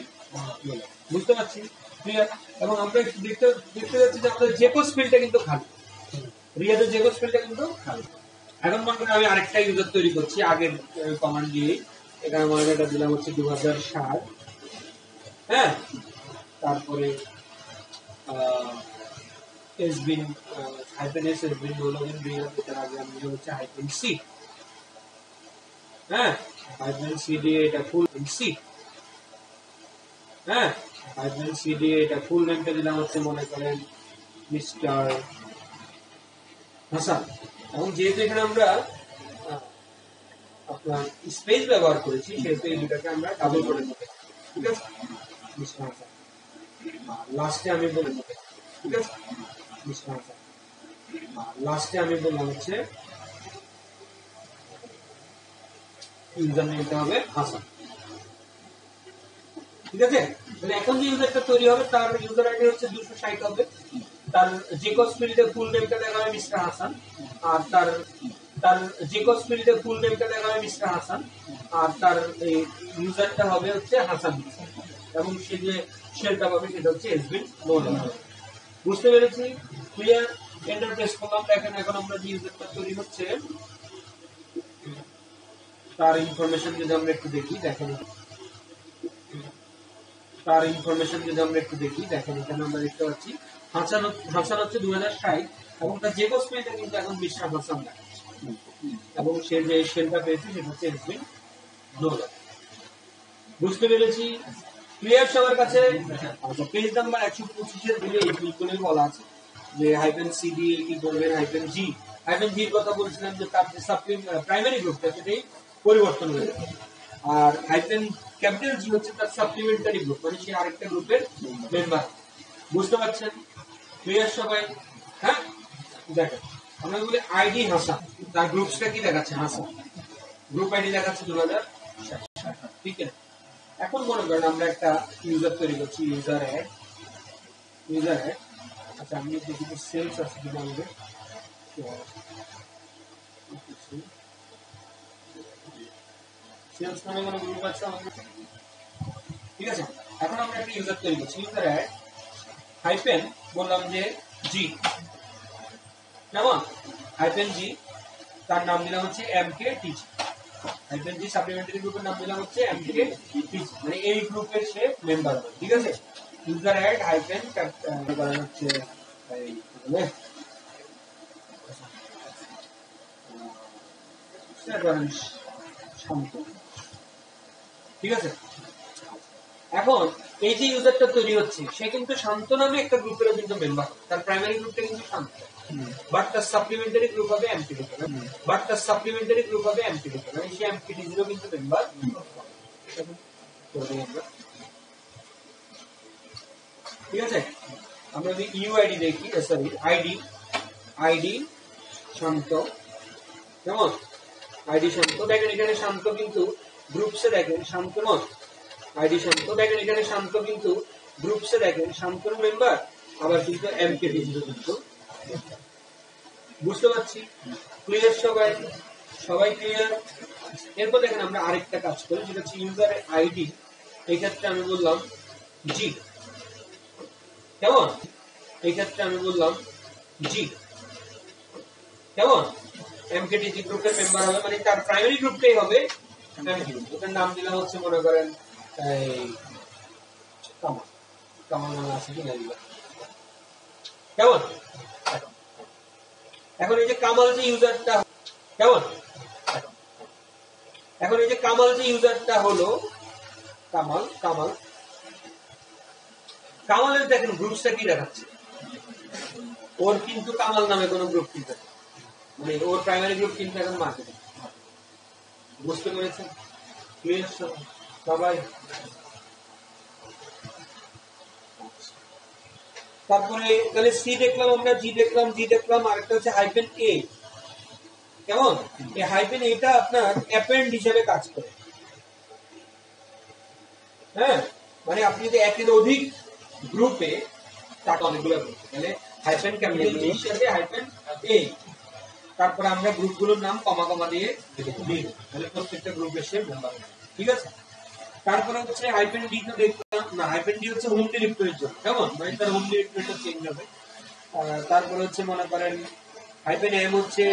বুঝতে পারছি ক্লিয়ার এবং আমরা দেখতে দেখতে যাচ্ছি যে আমাদের জেকোস ফিল্ডটা কিন্তু খালি। রিয়াদের জেকোস ফিল্ডটা কিন্তু খালি। এখন মনে করেন আমি আরেকটা ইউজার তৈরি করছি, আগের কমান্ড দিয়ে এখানে মনে এটা দিলাম হচ্ছে দু হাজার সাত হ্যাঁ? তারপরে এসবিন হাইপেন এস এসবিন ডোলবিন রিয়াল এটার আগে আমি দিলাম হচ্ছে হাইপেন সি হ্যাঁ হাইপেন সি দিয়ে এটা ফুল সি হ্যাঁ হাইপেন সি দিয়ে এটা ফুল নেমটা দিলাম হচ্ছে মনে করেন মিস্টার হাসান এবং যেহেতু এখানে আমরা আহ, আপনার স্পেস ব্যবহার করেছি সেহেতু এই দুটাকে আমরা ডাবল করে নেব। ঠিক আছে? মিস্টার হাসান লাস্টে আমি বলে লাস্টে আমি বললাম হচ্ছে ইউজার নেমটা হবে হাসান ঠিক আছে? তাহলে এখন যে ইউজারটা তৈরি হবে, তার ইউজার আইডি হচ্ছে দুশো ষাট হবে। তার জেকস ফিল্ডে ফুল নেমটা দেখা মিস্টার হাসান আর তার তার জেকস ফিল্ডে ফুল নেমটা দেখা মিস্টার হাসান আর তার ইউজারটা হবে হচ্ছে হাসান এবং সে যে শেলটা পাবে সেটা হচ্ছে এসবিন নোট বুঝতে পেরেছি? ক্লিয়ার এন্টার প্রেস করলাম দেখেন, এখন আমরা যে ইউজারটা তৈরি হচ্ছে, তার ইনফরমেশন যদি আমরা একটু দেখি, দেখেন। তার ইনফরমেশন যদি আমরা একটু দেখি, দেখেন, এখানে আমরা দেখতে পাচ্ছি, হাসান হচ্ছে- হাসান হচ্ছে দু হাজার ষাট, এবং তার যে স্পেলটা কিন্তু এখন মিস্টার হাসান দেখাচ্ছে। এবং সে যে শেলটা পেয়েছে, সেটা হচ্ছে এসবিন ডলার বুঝতে পেরেছি? ক্লিয়ার সবার কাছে পেজ নাম্বার একশো পঁচিশের দিকে এই বলা আছে যে হাইপেন সি দিয়ে কি করবেন হাইপেন জি হাইপেন জির কথা বলছিলাম যে তার যে প্রাইমারি গ্রুপটা সেটাই পরিবর্তন হয়ে যাবে। আর হাইপেন ক্যাপিটাল জি হচ্ছে তার সাপ্লিমেন্টারি গ্রুপ মানে সে আরেকটা গ্রুপের মেম্বার বুঝতে পারছেন? ক্লিয়ার সবাই হ্যাঁ? দেখেন, আমরা বলি আইডি হাসান, তার গ্রুপসটা কি দেখাচ্ছে? হাসান। গ্রুপ আইডি দেখাচ্ছে দু হাজার ঠিক আছে? এখন মনে করেন আমরা একটা ইউজার তৈরি করছি ইউজার অ্যাড ইউজার অ্যাড আচ্ছা আমি দেখি সেলস আছে কিনা আমাদের সেলস নামে কোনো গ্রুপ আছে আমাদের ঠিক আছে? এখন আমরা একটা ইউজার তৈরি করছি ইউজার অ্যাড হাইপেন বললাম যে জি কেমন? হাইপেন জি তার নাম দিলাম হচ্ছে M K teach hyphen G supplementary গ্রুপের নাম দিলাম হচ্ছে এম কে মানে এই গ্রুপের সে মেম্বার হবে, ঠিক আছে? ইউজার অ্যাড হাইপেন করা হচ্ছে শান্ত। ঠিক আছে? এখন, এই যে ইউজারটা তৈরি হচ্ছে, সে কিন্তু শান্ত নামে একটা গ্রুপেরও কিন্তু মেম্বার তার প্রাইমারি গ্রুপটা কিন্তু শান্ত। বাট তার সাপ্লিমেন্টারি গ্রুপ হবে এমপিডি বাট তার সাপ্লিমেন্টারি গ্রুপ হবে এমপিডি মানে সে জিরো কিন্তু মেম্বার ঠিক আছে আমরা যদি ইউআইডি দেখি সরি আইডি আইডি শান্ত কেমন আইডি শান্ত দেখেন এখানে শান্ত কিন্তু গ্রুপসে দেখেন শান্ত মত আইডি শান্ত দেখেন এখানে শান্ত কিন্তু গ্রুপসে দেখেন শান্তর মেম্বার আবার কিন্তু এমকেটি কিন্তু বুঝতে পারছি? ক্লিয়ার সবাই? সবাই ক্লিয়ার এরপর দেখেন আমরা আরেকটা কাজ করি, যেটা হচ্ছে ইউজার আইডি এই ক্ষেত্রে আমি বললাম জি কেমন? এই ক্ষেত্রে আমি বললাম জি কেমন? এমকেটিজি গ্রুপের মেম্বার হবে মানে তার প্রাইমারি গ্রুপটাই হবে ওটার নাম দিলাম হচ্ছে মনে করেন কামাল। কামাল নামে আছে, কি না কেমন? এখন এই যে কামাল যে ইউজারটা কেমন? এখন এই যে কামাল যে ইউজারটা হলো, কামাল কামাল। কামালের দেখেন গ্রুপসটা কি দেখাচ্ছে? ওর কিন্তু কামাল নামে কোনো গ্রুপ কিন্তু মানে ওর প্রাইমারি গ্রুপ কিন্তু এখন মার্কেটে বুঝতে পেরেছেন? সবাই? তারপরে তাহলে সি দেখলাম আমরা জি দেখলাম জি দেখলাম আরেকটা হচ্ছে হাইপেন এ কেমন? এই হাইপেন এটা আপনার অ্যাপেন্ড হিসেবে কাজ করে। হ্যাঁ? মানে আপনি যদি একের অধিক গ্রুপে তাকে অনেকগুলো group, তাহলে হাইপেন ক্যাপিটাল হিসেবে হাইপেন এ তারপরে আমরা গ্রুপগুলোর নাম কমা কমা দিয়ে দিই তাহলে প্রত্যেকটা গ্রুপের সে ঠিক আছে? তারপরে হচ্ছে হাইপেন ডি তো দেখলাম, না হাইপেন ডি হচ্ছে হোম ডিরেক্টরির জন্য, কেমন? মানে তার হোম ডিরেক্টরিটা চেঞ্জ হবে। তারপরে হচ্ছে মনে করেন হাইপেন এম হচ্ছে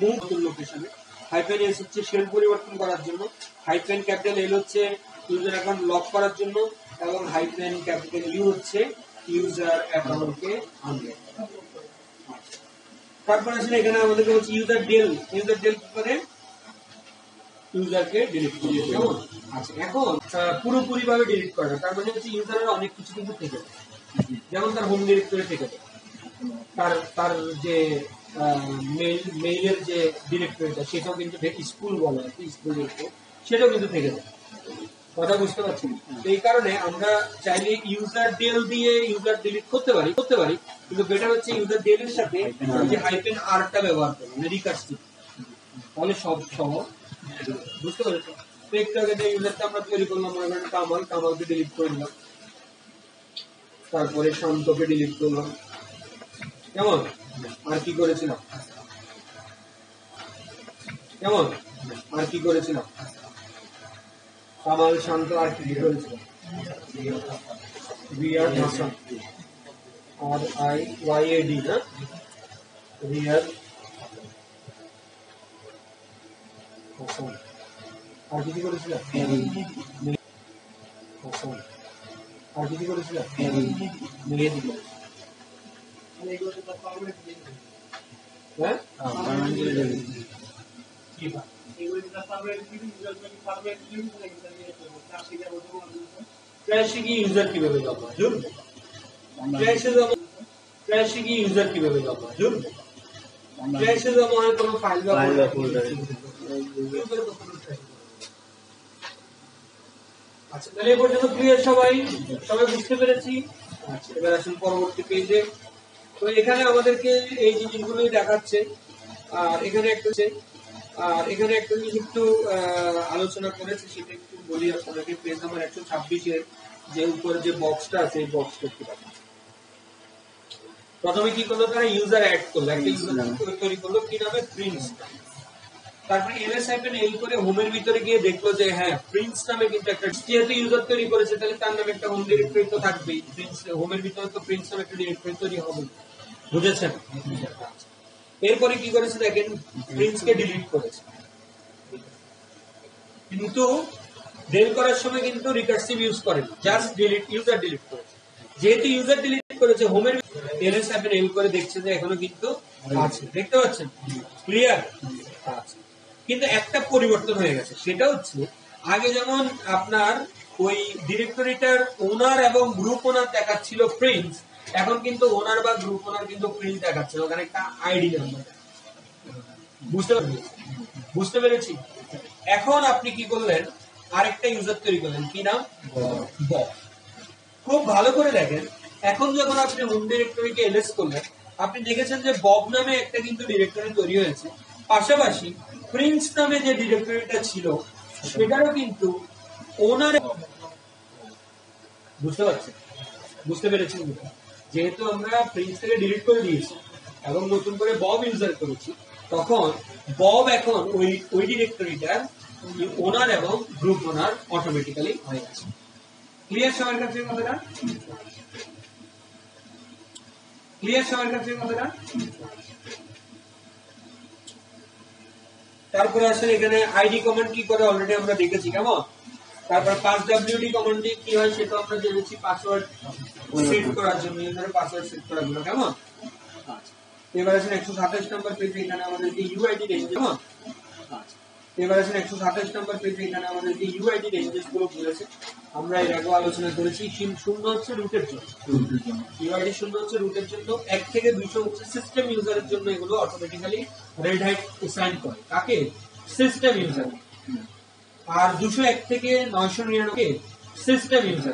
মুভ লোকেশনে হাইপেন এস হচ্ছে শেল পরিবর্তন করার জন্য। হাইপেন ক্যাপিটাল এল হচ্ছে ইউজার অ্যাকাউন্ট লক করার জন্য। এবং হাইপেন ক্যাপিটাল ইউ হচ্ছে ইউজার অ্যাকাউন্টকে আনবে তারপরে আসলে এখানে আমাদেরকে হচ্ছে ইউজার ডেল ইউজার ডেল কি করে? ইউজারকে ডিলিট করে কেমন? আচ্ছা এখন পুরোপুরি ভাবে ডিলিট করে তার মানে হচ্ছে ইউজারের অনেক কিছু কিন্তু থেকে যায়। যেমন তার হোম ডিরেক্টরি থেকে যায়। তার তার যে মেইল মেইলের যে ডিরেক্টরিটা সেটাও কিন্তু স্কুল বলে আর কি স্কুল সেটাও কিন্তু থেকে যায়। কথা বুঝতে পারছি? এই কারণে আমরা চাইলে ইউজার ডেল দিয়ে ইউজার ডিলিট করতে পারি করতে পারি। কিন্তু বেটার হচ্ছে ইউজার ডেল এর সাথে যে হাইপেন আরটা ব্যবহার করি মানে রিকার্সিভ তাহলে সব সহ বুঝতে যে ইউজারটা আমরা তৈরি করলাম মনে করেন কামাল, কামালকে ডিলিট করে তারপরে শান্তকে ডিলিট করলাম। কেমন? আর কি করেছিলাম? কেমন? আর কি করেছিলাম? কামাল, শান্ত আর কি করেছিলাম? Hasan R I Y A D Riyad আর কিছু করেছিলাম হাসান আর কিছু করেছিলাম মেহেদি হ্যাঁ কি বা? ক্র্যাশে গিয়ে ইউজার কীভাবে ব্যবহার জুড়বে ক্র্যাশে কীভাবে জমা হয় কোনো ফাইল File আচ্ছা তাহলে এই পর্যন্ত ক্লিয়ার সবাই? সবাই বুঝতে পেরেছি? আচ্ছা এবার আসুন পরবর্তী পেজে তো এখানে আমাদেরকে এই জিনিসগুলোই দেখাচ্ছে। আর এখানে একটা আর এখানে একটা জিনিস একটু আলোচনা করেছে সেটা একটু বলি আপনাকে পেজ নাম্বার একশো ছাব্বিশের যে উপরে যে বক্সটা আছে এই বক্সটা একটু দেখাচ্ছে। প্রথমে কি করল তারা ইউজার অ্যাড করল? একটা ইউজার তৈরি করল কি নামে? প্রিন্স তারপরে এলএস হাইপেন এল করে হোমের ভিতরে গিয়ে দেখল যে হ্যাঁ প্রিন্স নামে কিন্তু একটা যেহেতু ইউজার তৈরি করেছে, তাহলে তার নামে একটা হোম ডিরেক্টরি তো থাকবেই। প্রিন্স হোমের ভিতরে তো প্রিন্স নামে একটা ডিরেক্টরি তৈরি হবে। বুঝেছেন? এরপরে কি করেছে দেখেন প্রিন্সকে ডিলিট করেছে। কিন্তু ডেল করার সময় কিন্তু রিকার্সিভ ইউজ করেন জাস্ট ডিলিট ইউজার ডিলিট করেছে। যেহেতু ইউজার ডিলিট করেছে হোমের এলএস হাইপেন এল করে দেখছে যে এখনও কিন্তু আছে। দেখতে পাচ্ছেন? ক্লিয়ার আছে কিন্তু একটা পরিবর্তন হয়ে গেছে। সেটা হচ্ছে, আগে যেমন আপনার ওই ডিরেক্টরিটার ওনার এবং গ্রুপ ওনার দেখাচ্ছিল প্রিন্স এখন কিন্তু ওনার বা গ্রুপ ওনার কিন্তু প্রিন্স দেখাচ্ছে ওখানে একটা আইডি নাম্বার বুঝতে পেরেছি বুঝতে পেরেছি? এখন আপনি কি করলেন? আরেকটা ইউজার তৈরি করলেন। কি নাম? খুব ভালো করে দেখেন, এখন যখন আপনি হোম ডিরেক্টরিকে এলএস করলেন, আপনি দেখেছেন যে বব নামে একটা কিন্তু ডিরেক্টরি তৈরি হয়েছে। পাশাপাশি প্রিন্স নামে যে ডিরেক্টরিটা ছিল, সেটারও কিন্তু ওনার বুঝতে পারছেন? বুঝতে পেরেছেন যেহেতু আমরা প্রিন্স থেকে ডিলিট করে দিয়েছি এবং নতুন করে বব ইউজার করেছি, তখন বব এখন ওই ওই ডিরেক্টরিটার ওনার এবং গ্রুপ ওনার অটোমেটিক্যালি হয়ে গেছে। ক্লিয়ার সবার কাছে কথাটা ক্লিয়ার সবার কাছে কথাটা তারপরে আসলে এখানে আইডি কমান্ড কি করে অলরেডি আমরা দেখেছি কেমন? তারপর পাস ডাব্লিউডি কমান্ড দিয়ে কি হয় সেটা আমরা জেনেছি পাসওয়ার্ড সেট করার জন্য এখানে পাসওয়ার্ড সেট করার জন্য কেমন? আচ্ছা। এবার আসলে একশো সাতাশ নম্বর পেজে এখানে আমাদের যে ইউআইডি রেঞ্জ কেমন? আসলে একশো সাতাশ নম্বর পেজে এখানে আমাদের যে ইউআইডি রেঞ্জেসগুলো বলেছে, আমরা এর আগেও আলোচনা করেছি শূন্য- হচ্ছে রুটের জন্য। ইউআইডি শূন্য হচ্ছে রুটের জন্য, এক থেকে দুইশো হচ্ছে সিস্টেম ইউজারের জন্য এগুলো অটোমেটিক্যালি রেড হাইট সাইন করে। কাকে? সিস্টেম ইউজার আর দুশো এক থেকে নয়শো নিরানব্বই সিস্টেম ইউজার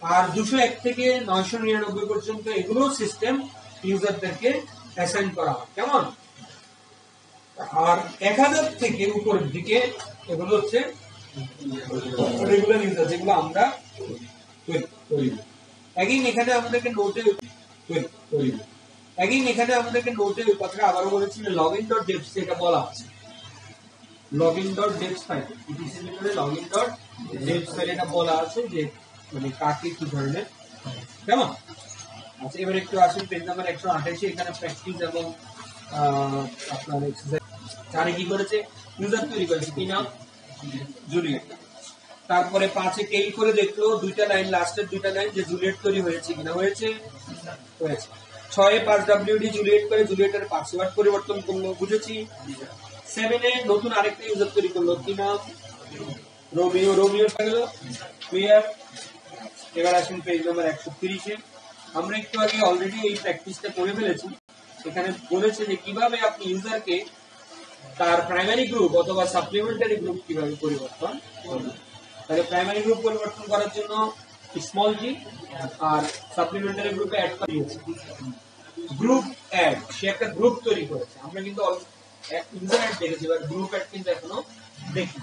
আর দুশো এক থেকে নয়শো নিরানব্বই পর্যন্ত এগুলো সিস্টেম ইউজারদেরকে অ্যাসাইন করা হয়। কেমন? আর এক হাজার থেকে উপরের দিকে এগুলো হচ্ছে রেগুলার ইউজার যেগুলো আমরা করি। একই এখানে আমাদেরকে নোটে করি। একই এখানে আমাদেরকে কথাটা আবারও লগ ইন ডট ডেপস এটা বলা আছে log in dot defs file ETC ভিতরে log in dot defs file এটা বলা আছে যে মানে কাকে কি ধরনের কেমন? আচ্ছা এবার একটু আসুন পেজ নাম্বার একশো আঠাশি, এখানে প্র্যাকটিস এবং আপনার এক্সারসাইজ চারে কি করেছে? ইউজার তৈরি করেছে। কি নাম? জুলিয়েট তারপরে পাঁচে টেইল করে দেখল, দুইটা লাইন লাস্টের দুইটা লাইন যে জুলিয়েট তৈরি হয়েছে কিনা, হয়েছে? হয়েছে। ছয়ে পাঁচ ডাব্লিউডি জুলিয়েট করে জুলিয়েটের পাসওয়ার্ড পরিবর্তন করল, বুঝেছি? সেভেনে নতুন আরেকটা ইউজার তৈরি করল, কি নাম? রোমিও রোমিও গেল। ক্লিয়ার এবার আসুন পেজ নাম্বার একশো তিরিশে। আমরা একটু আগে অলরেডি এই প্র্যাকটিসটা করে ফেলেছি। এখানে বলেছে যে কীভাবে আপনি ইউজারকে তার প্রাইমারি গ্রুপ অথবা সাপ্লিমেন্টারি গ্রুপ কীভাবে পরিবর্তন করবেন তাহলে প্রাইমারি গ্রুপ পরিবর্তন করার জন্য স্মল জি আর সাপ্লিমেন্টারি গ্রুপে অ্যাড করিয়েছে গ্রুপ অ্যাড সে একটা গ্রুপ তৈরি করেছে। আমরা কিন্তু ইউজার অ্যাড দেখেছি এবার গ্রুপ অ্যাড কিন্তু এখনও দেখি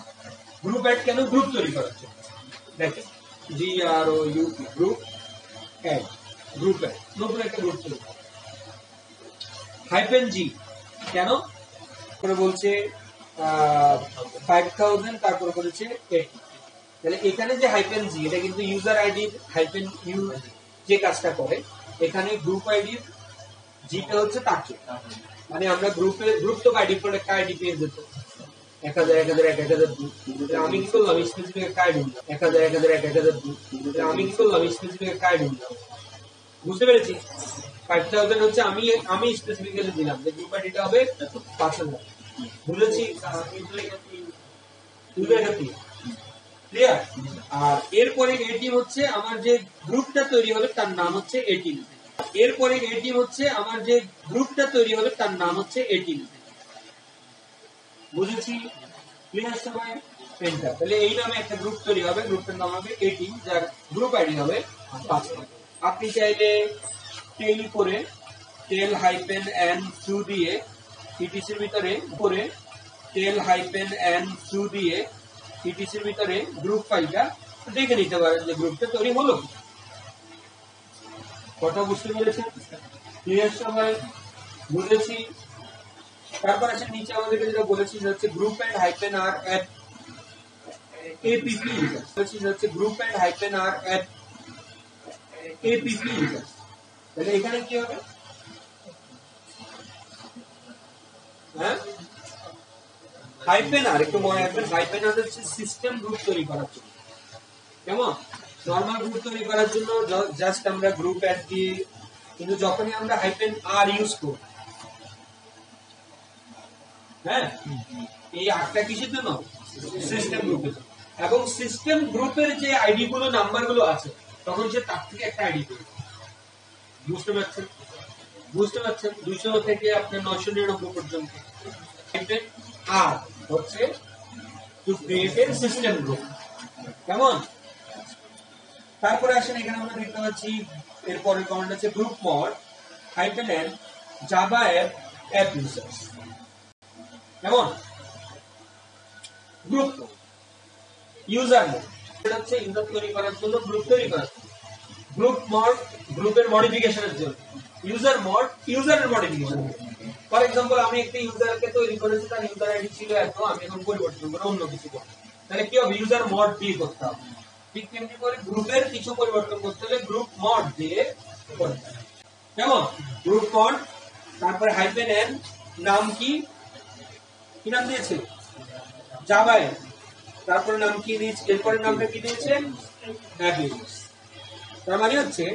গ্রুপ অ্যাড কেন গ্রুপ তৈরি করার জন্য? দেখেন G R O U P group add group add নতুন একটা গ্রুপ তৈরি হাইপেন জি কেন? করে বলছে তারপরে বলেছে তাহলে এখানে যে হাইপেন জি এটা কিন্তু ইউজার আইডি হাইপেন ইউ যে কাজটা করে, এখানে গ্রুপ আইডির জিটা হচ্ছে তাকে মানে আমরা গ্রুপে গ্রুপ তো আইডি করে একটা আইডি পেয়ে যেত। এক হাজার এক হাজার, এক এক হাজার আমি কি করলাম? স্পেসিফিক একটা আইডি এক হাজার এক হাজার, এক এক হাজার আমি কি করলাম? স্পেসিফিক একটা আইডি বুঝতে পেরেছি? ফাইভ থাউজেন্ড হচ্ছে আমি আমি স্পেসিফিক্যালি দিলাম যে গ্রুপ আইডিটা হবে পাঁচ হাজার। তিন ক্লিয়ার আর এরপরে এটি হচ্ছে আমার যে গ্রুপটা তৈরি হবে, তার নাম হচ্ছে এটিন এরপরে এটি হচ্ছে আমার যে গ্রুপটা তৈরি হবে, তার নাম হচ্ছে এটিন বুঝেছি? ক্লিয়ার সবাই পেনটা তাহলে এই নামে একটা গ্রুপ তৈরি হবে গ্রুপের নাম হবে এটিন যার গ্রুপ আইডি হবে পাঁচ আপনি চাইলে টেল করে টেল হাইপেন এন টু দিয়ে ইটিসির ভিতরে উপরে টেল হাইপেন এন টু দিয়ে ইটিসির ভিতরে গ্রুপ ফাইলটা দেখে নিতে পারেন যে গ্রুপটা তৈরি হলো। কথা বুঝতে পেরেছেন? সবাই? বুঝেছি। তারপর আছে নিচে আমাদেরকে যেটা বলেছি হচ্ছে group and hyphen R app A P P বলেছি হচ্ছে group and hyphen R app A P P তাহলে এখানে কি হবে? হ্যাঁ? হাইপেন আর আর হচ্ছে সিস্টেম জন্য। করব হ্যাঁ? সিস্টেম গ্রুপের। এবং সিস্টেম গ্রুপের যে আইডি গুলো নাম্বারগুলো আছে, তখন সে তার থেকে একটা আইডি পেয়ে বুঝতে পারছেন? বুঝতে পারছেন? থেকে নিরানব্বই পর্যন্ত। আর হচ্ছে সিস্টেম গ্রুপ কেমন? তারপরে আসেন, এখানে আমরা দেখতে পাচ্ছি এরপরের কমেন্ট আছে group mod app app users কেমন? গ্রুপ ইউজার মোড হচ্ছে তৈরি করার জন্য গ্রুপ তৈরি করার গ্রুপ মড গ্রুপের মডিফিকেশনের জন্য। ইউজার মড ইউজারের মডিফিকেশন ফর এক্সাম্পল আমি একটা ইউজারকে তৈরি করেছি, তার ইউজার আইডি ছিল এত আমি এখন পরিবর্তন করে অন্য কিছু করব। তাহলে কি হবে? ইউজার মড দিয়ে করতে হবে। ঠিক তেমনি করে গ্রুপের কিছু পরিবর্তন করতে হলে গ্রুপ মড দিয়ে করতে হবে। কেমন? গ্রুপ মড তারপরে হাইপেন এন নাম কি? কি নাম দিয়েছে? জাভায় তারপরে নাম কি দিয়েছে? এরপরে নামটা কি দিয়েছে? তার মানে হচ্ছে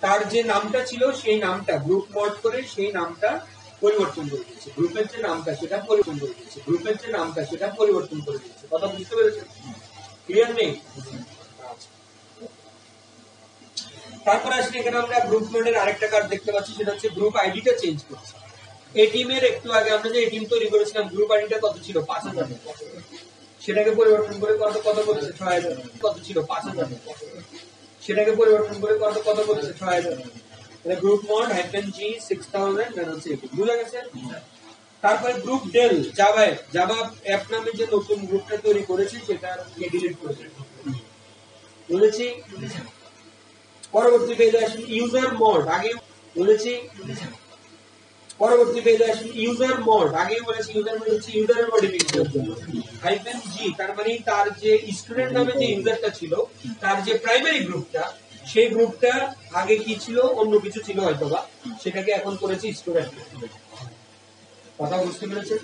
তার যে নামটা ছিল, সেই নামটা গ্রুপ মড করে সেই নামটা পরিবর্তন করে দিয়েছে। গ্রুপের যে নামটা, সেটা পরিবর্তন করে দিয়েছে। গ্রুপের যে নামটা, সেটা পরিবর্তন করে দিয়েছে। কথা বুঝতে পেরেছেন? ক্লিয়ার নেই। তারপর আসলে এখানে আমরা গ্রুপ মোডের আরেকটা কার্ড দেখতে পাচ্ছি, সেটা হচ্ছে গ্রুপ আইডিটা চেঞ্জ করছে। এই টিমের একটু আগে আমরা যে টিম তৈরি করেছিলাম গ্রুপ আইডিটা কত ছিল? পাঁচ হাজার। সেটাকে পরিবর্তন করে কত কত করেছে? ছয় হাজার। কত ছিল? পাঁচ হাজার। সেটাকে পরিবর্তন করে কত কত করছে? ছয় হাজার। তাহলে group mod hyphen G six thousand then হচ্ছে বুঝা গেছে? তারপরে গ্রুপ ডেল জাভায় জাভা অ্যাপ নামে যে নতুন গ্রুপটা তৈরি করেছি, সেটা ডিলিট করেছে? বলেছি? পরবর্তী পেজে আসুন। ইউজার মোড আগে বলেছি? পরবর্তী পেজে আসুন ইউজার মোড আগে বলেছি ইউজার মোড হচ্ছে ইউজারের মডিফিকেশনের জন্য হাইফেন জি তার মানে তার যে স্টুডেন্ট নামে যে ইউজারটা ছিল, তার যে প্রাইমারি গ্রুপটা সেই গ্রুপটা আগে কি ছিল, অন্য কিছু ছিল হয়তোবা, সেটাকে এখন করেছি স্টুডেন্ট কথা বুঝতে পেরেছে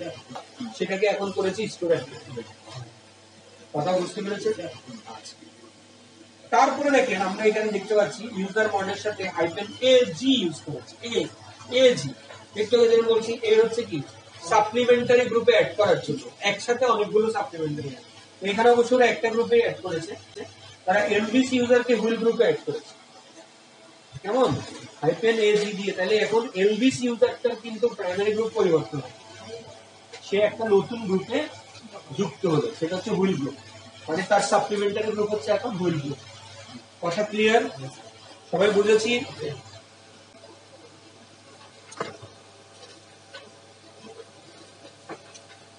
সেটাকে এখন করেছি স্টুডেন্ট কথা বুঝতে পেরেছে তারপরে দেখেন, আমরা এখানে দেখতে পাচ্ছি ইউজার মডের সাথে হাইফেন এ জি ইউজ করেছি। এ এ জি একটু আগে বলছি এ হচ্ছে কি? সাপ্লিমেন্টারি গ্রুপে অ্যাড করার জন্য। একসাথে অনেকগুলো সাপ্লিমেন্টারি এখানে অবশ্য ওরা একটা গ্রুপে অ্যাড করেছে। তারা এলবিসি ইউজারকে হুইল গ্রুপে অ্যাড করেছে। কেমন? হাইফেন এ জি দিয়ে তাহলে এখন এলবিসি ইউজারটার কিন্তু প্রাইমারি গ্রুপ পরিবর্তন। সে একটা নতুন গ্রুপে যুক্ত হলো। সেটা হচ্ছে হুইল গ্রুপ মানে তার সাপ্লিমেন্টারি গ্রুপ হচ্ছে এখন হুইল গ্রুপ কথা ক্লিয়ার সবাই বুঝেছি?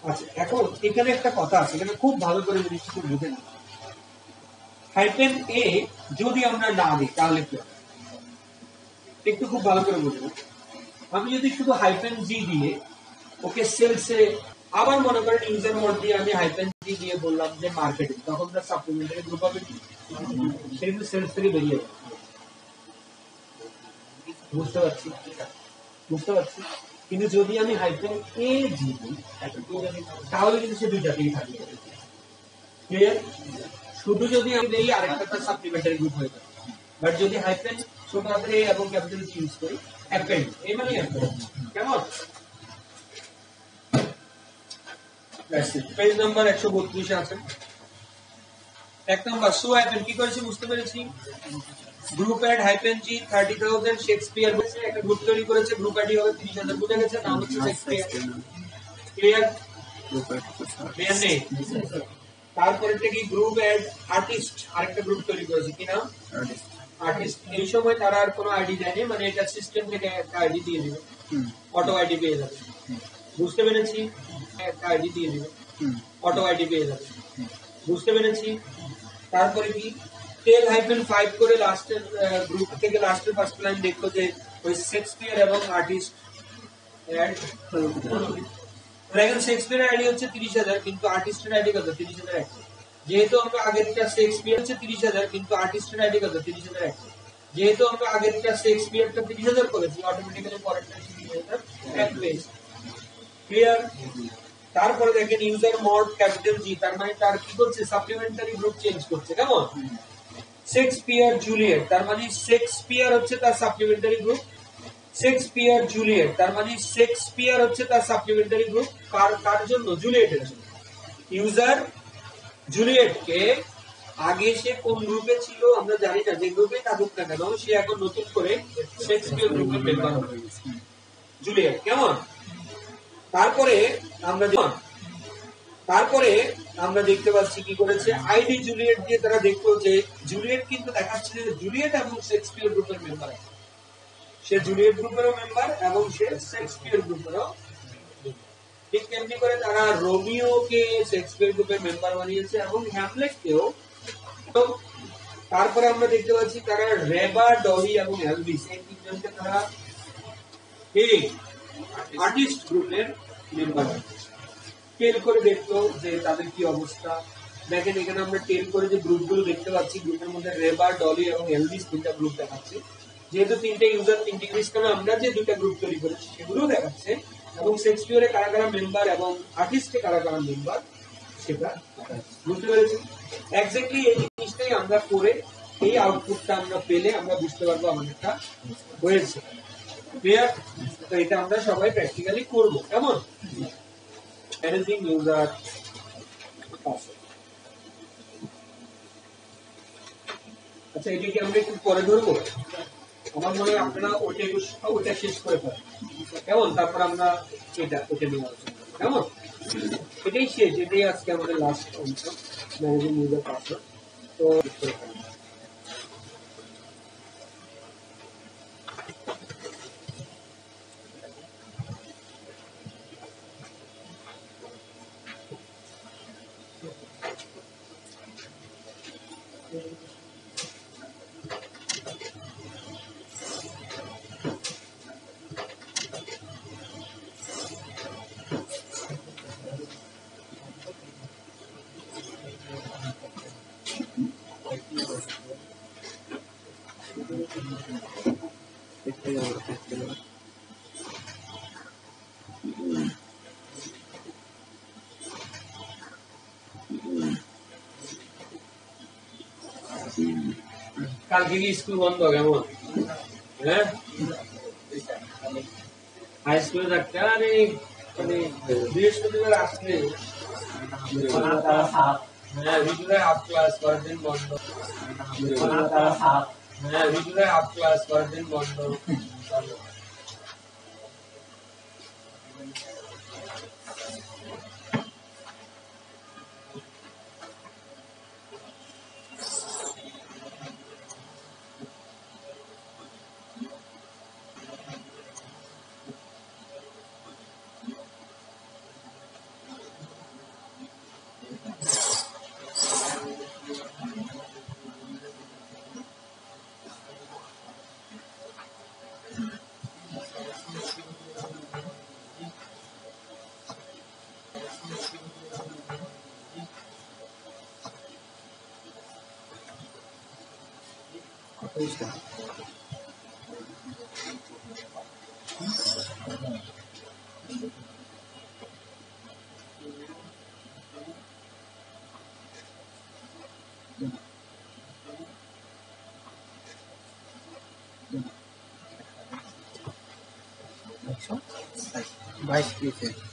আচ্ছা এখন এখানে একটা কথা আছে, এখানে খুব ভালো করে জিনিসটা বুঝে না হাইপেন এ যদি আমরা না দিই, তাহলে কি একটু খুব ভালো করে বুঝে নাও। আমি যদি শুধু হাইপেন জি দিয়ে, ওকে সেলসে আবার মনে করেন ইউজার মোড দিয়ে আমি হাইপেন জি দিয়ে বললাম যে মার্কেটিং তখন তার সাপ্লিমেন্টারি গ্রুপ হবে কি? সে সেলস থেকে বেরিয়ে যাবে। বুঝতে পারছি? বুঝতে পারছি? কিন্তু যদি আমি হাইপেন এ জি দিই তাহলে কিন্তু সে দুইটাতেই থাকবে। ক্লিয়ার শুধু যদি আমি দেই আরেকটা তার সাপ্লিমেন্টারি গ্রুপ হয়ে যাবে বাট যদি হাইপেন ছোট হাতের এ এবং ক্যাপিটাল ইউজ করি অ্যাপেন্ড এই মানে অ্যাপেন্ড কেমন? পেজ নাম্বার একশো বত্রিশে আছে। এক নম্বর সু হাইপেন কি করেছি বুঝতে পেরেছি? Group add hyphen G thirty thousand Shakespeare বলেছে একটা গ্রুপ তৈরি করেছে গ্রুপ অ্যাডই হবে তিরিশ হাজার বুঝে গেছে নাম হচ্ছে শেক্সপিয়ার ক্লিয়ার ক্লিয়ার নেই? তারপরে কি? গ্রুপ অ্যাড আর্টিস্ট আরেকটা গ্রুপ তৈরি করেছে কি নাম? আর্টিস্ট এই সময় তারা আর কোনো আইডি দেয়নি মানে এটা সিস্টেম থেকে একটা আইডি দিয়ে দিবে। অটো আইডি পেয়ে যাবে। বুঝতে পেরেছি? একটা আইডি দিয়ে দিবে। অটো আইডি পেয়ে যাবে। বুঝতে পেরেছি? তারপরে কি? টেল হাইফেন ফাইভ করে লাস্টের গ্রুপ থেকে লাস্টের ফার্স্ট লাইন দেখল যে ওই শেক্সপিয়ার এবং আর্টিস্ট দেখেন শেক্সপিয়ার আইডি হচ্ছে তিরিশ হাজার কিন্তু আর্টিস্টের আইডি কত তিরিশ হাজার একটা যেহেতু আমরা আগেরটা শেক্সপিয়ার হচ্ছে তিরিশ হাজার কিন্তু আর্টিস্টের আইডি কত তিরিশ হাজার একটা যেহেতু আমরা আগেরটা শেক্সপিয়ারটা তিরিশ হাজার করেছি অটোমেটিক্যালি পরেরটা তিরিশ হাজার এক পেয়েছি ক্লিয়ার তারপরে দেখেন ইউজার মড ক্যাপিটাল জি তার মানে তার কি করছে সাপ্লিমেন্টারি গ্রুপ চেঞ্জ করছে কেমন শেক্সপিয়ার জুলিয়েট তার মানে শেক্সপিয়ার হচ্ছে তার সাপ্লিমেন্টারি গ্রুপ শেক্সপিয়ার জুলিয়েট তার মানে শেক্সপিয়ার হচ্ছে তার সাপ্লিমেন্টারি গ্রুপ কার কার জন্য? জুলিয়েটের জন্য। ইউজার জুলিয়েটকে আগে সে কোন গ্রুপে ছিল আমরা জানি না, যে গ্রুপে থাকুক না কেন, সে এখন নতুন করে শেক্সপিয়ার গ্রুপের মেম্বার হবে জুলিয়েট কেমন? তারপরে আমরা যখন- তারপরে আমরা দেখতে পাচ্ছি কি করেছে? আইডি জুলিয়েট দিয়ে তারা দেখল যে জুলিয়েট কিন্তু দেখাচ্ছে যে জুলিয়েট এবং শেক্সপিয়ার গ্রুপের মেম্বার সে জুলিয়েট গ্রুপেরও মেম্বার এবং সে শেক্সপিয়ার গ্রুপেরও ঠিক তেমনি করে তারা রোমিওকে শেক্সপিয়ার গ্রুপের মেম্বার বানিয়েছে এবং হ্যামলেটকেও। তো তারপরে আমরা দেখতে পাচ্ছি তারা রেবা ডলি এবং এলভিস এই তিনজনকে তারা আর্টিস্ট গ্রুপের মেম্বার টেল করে দেখল যে তাদের কি অবস্থা। দেখেন, এখানে আমরা টেল করে যে গ্রুপগুলো দেখতে পাচ্ছি গ্রুপের মধ্যে রেবার ডলি এবং এলভিস তিনটা গ্রুপ দেখাচ্ছে। যেহেতু তিনটে ইউজার তিনটে সিস্টেমে আমরা যে দুটা গ্রুপ তৈরি করেছি সেগুলো দেখাচ্ছে। এবং শেক্সপিয়ারে কারা কারা মেম্বার এবং আর্টিস্টে কারা কারা মেম্বার সেটা বুঝতে পেরেছি এক্স্যাক্টলি এই জিনিসটাই আমরা করে, এই আউটপুটটা আমরা পেলে আমরা বুঝতে পারব আমাদেরটা হয়েছে। ক্লিয়ার তো এটা আমরা সবাই প্র্যাকটিক্যালি করব। কেমন? ম্যানেজিং ইউজার আচ্ছা এটা কি আমরা একটু পরে ধরবো। আমার মনে হয় আপনারা ওটা একটু ওটা শেষ করে ফেলেন। কেমন? তারপর আমরা এটা ওটা নিয়ে আলোচনা কেমন? এটাই শেষ, এটাই আজকে আমাদের লাস্ট অংশ। ম্যানেজিং ইউজার পাসওয়ার্ড তো করে ফেলেন। কালকে কি স্কুল বন্ধ কেমন হ্যাঁ হাই স্কুলে থাকতে আরে মানে বৃহস্পতিবার আসলে হ্যাঁ ভিতরে হাফ ক্লাস করার দিন বন্ধ হ্যাঁ ভিতরে হাফ ক্লাস করার দিন বন্ধ বাইশ পিসে আগে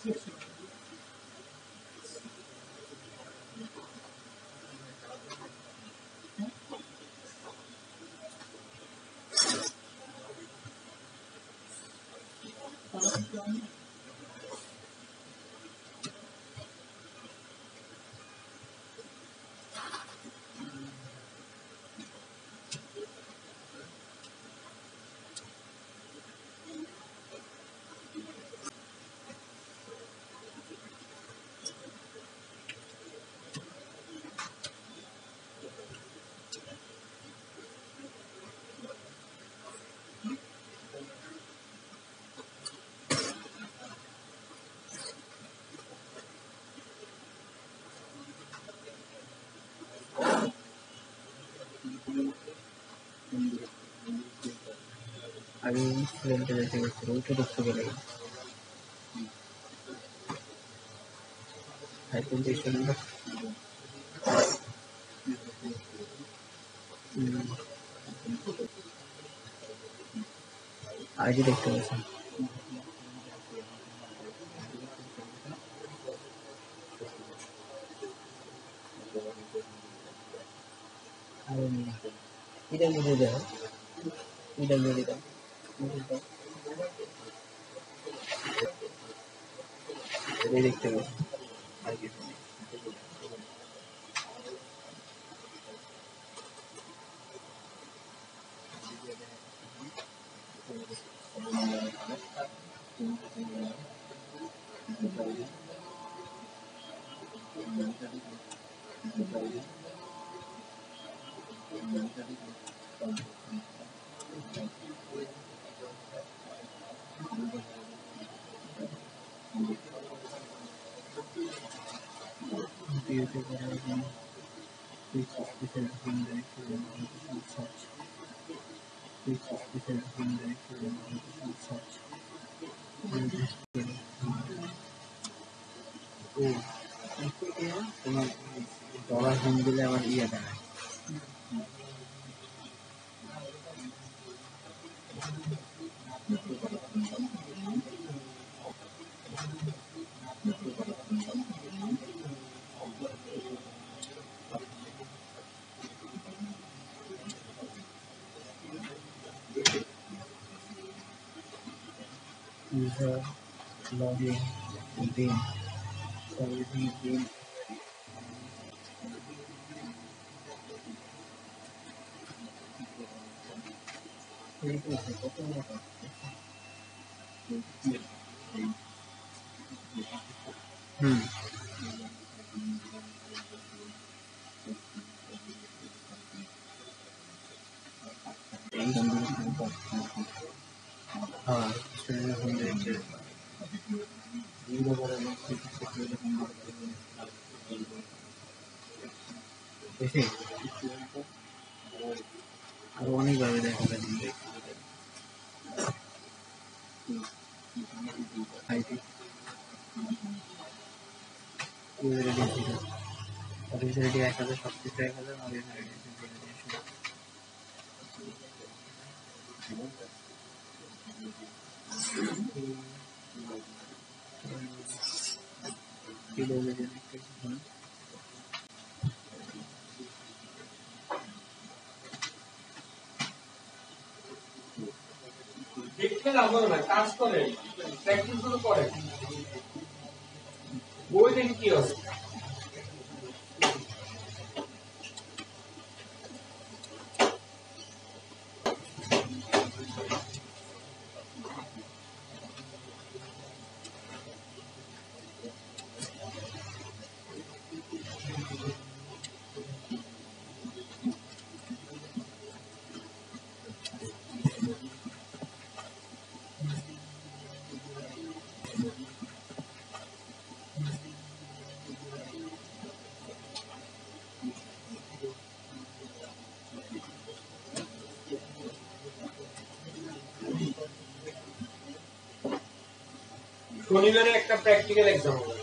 স্টুডেন্টে যেতে গেছিল ওইটা দেখতে গেলে হাই টোয়েন্টি স্টুডেন্ট আইডি দেখতে গেছে আরে না এটা বুঝে দেয় এটা বুঝে দাও বুঝে দাও এটাই দেখতে গেছে আর কিছু নেই ভিডিওতে করার জন্য please special link directory and multiple search please special link directory and multiple search ও তোমার ডলার হোম দিলে আমার ইয়ে দাঁড়ায় হ্যাঁ হোম ডিরেক্টরি বেশি আরও অনেকভাবে দেখা যায় সব কিছু এক হাজার আর ইউজার আইডি জিরো দিয়ে শুরু কি বলবে যে একটু শুনুন দেখতে করে না কাজ করে প্র্যাকটিসগুলো করে। বই দেখে কি হবে? শনিবারে একটা প্র্যাকটিক্যাল এক্সাম হবে।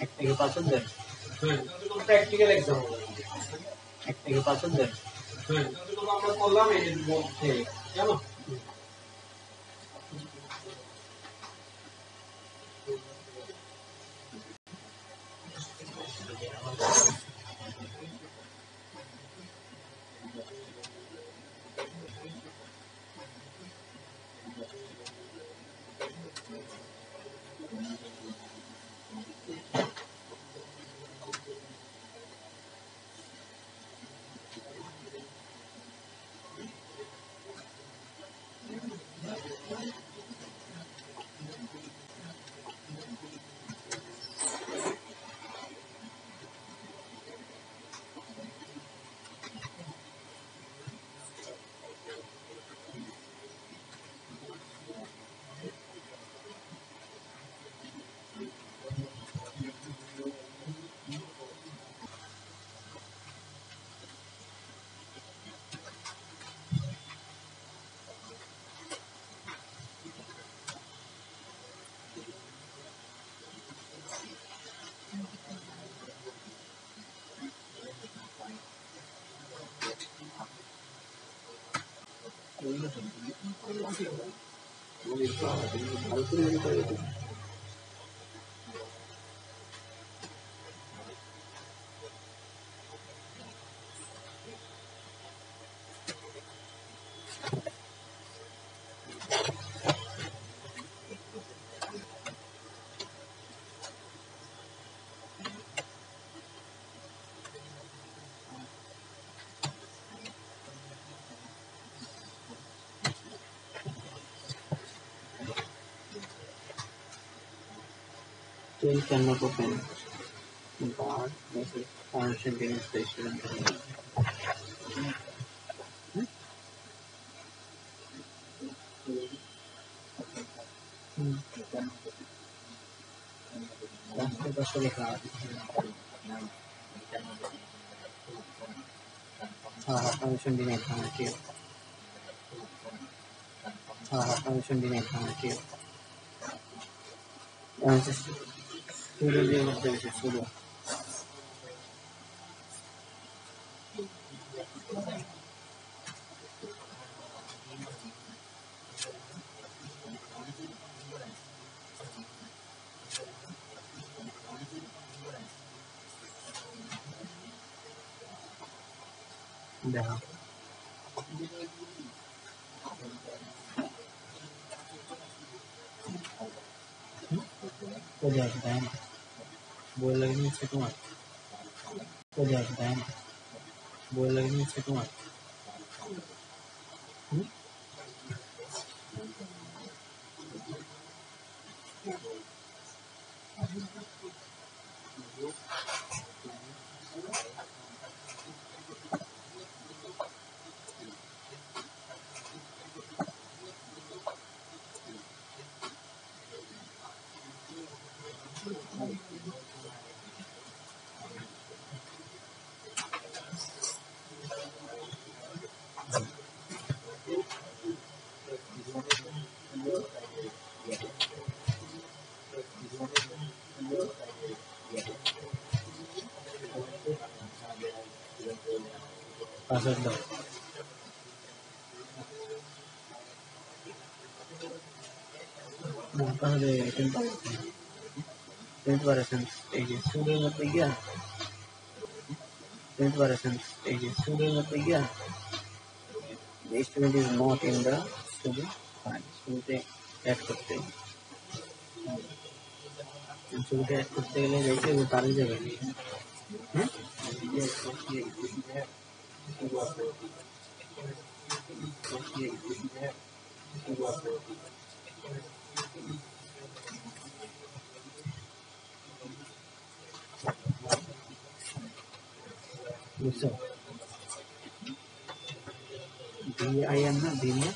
এক থেকে পাঁচন দেন। হ্যাঁ প্র্যাকটিক্যাল এক্সাম হবে। এক থেকে পাঁচন দেন। হ্যাঁ আমরা করলাম এর মধ্যে জানো 的很低，而且我也知道，就是孩子。Still cannot open. Bar versus foundation against the student. রাস্তার পাশে লেখা আছে হ্যাঁ হ্যাঁ পারমিশন ডিনাই হ্যাঁ ঠিক আছে হ্যাঁ হ্যাঁ পারমিশন ডিনাই হ্যাঁ ঠিক আছে শুরু দিয়ে করতে গেছে শুরু দেখা কোথায় আছে তাই না বই লাগিয়ে নিচ্ছে তোমার কোথায় আছে তাই না বই লাগিয়ে নিচ্ছে তোমার হুম? পাসওয়ার্ড দাও না তাহলে টোয়েন্টি পার্সেন্ট এই যে সুদের মধ্যে গিয়া টোয়েন্টি পার্সেন্ট এই যে সুদের মধ্যে গিয়া the student is not in the student file শুরুতে অ্যাড করতে শুরুতে অ্যাড করতে গেলে দেখে যে তারই যাবে হ্যাঁ বুঝছ বি আই এন না বি না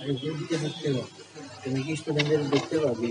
আরে যে দিকে দেখতে পাও তুমি কি স্টুডেন্টদের দেখতে পাবি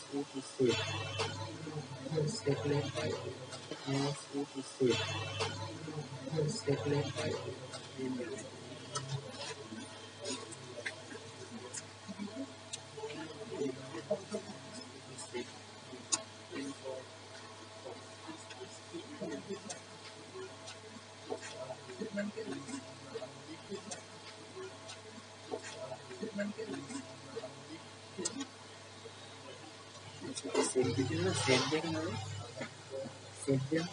officer, secretary, house officer, secretary. సేద్యం సేద్యం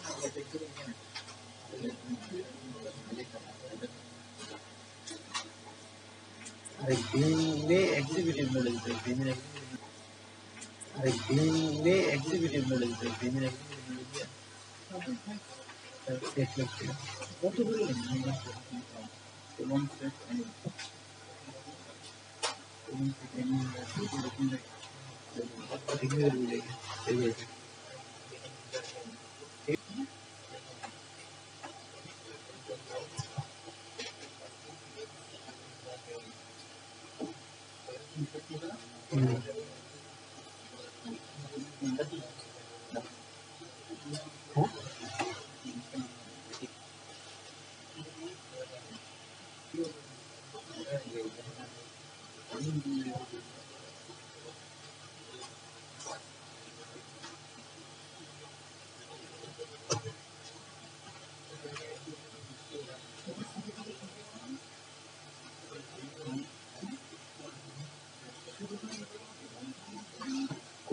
అరే భీమ్వే ఎగ్జిక్యూటివ్ నోడ్ వెళ్తాయి భీమిన అరే భీమ్వే ఎగ్జిక్యూటివ్ నోడ్ వెళ్తాయి భీమిన executive node Evet.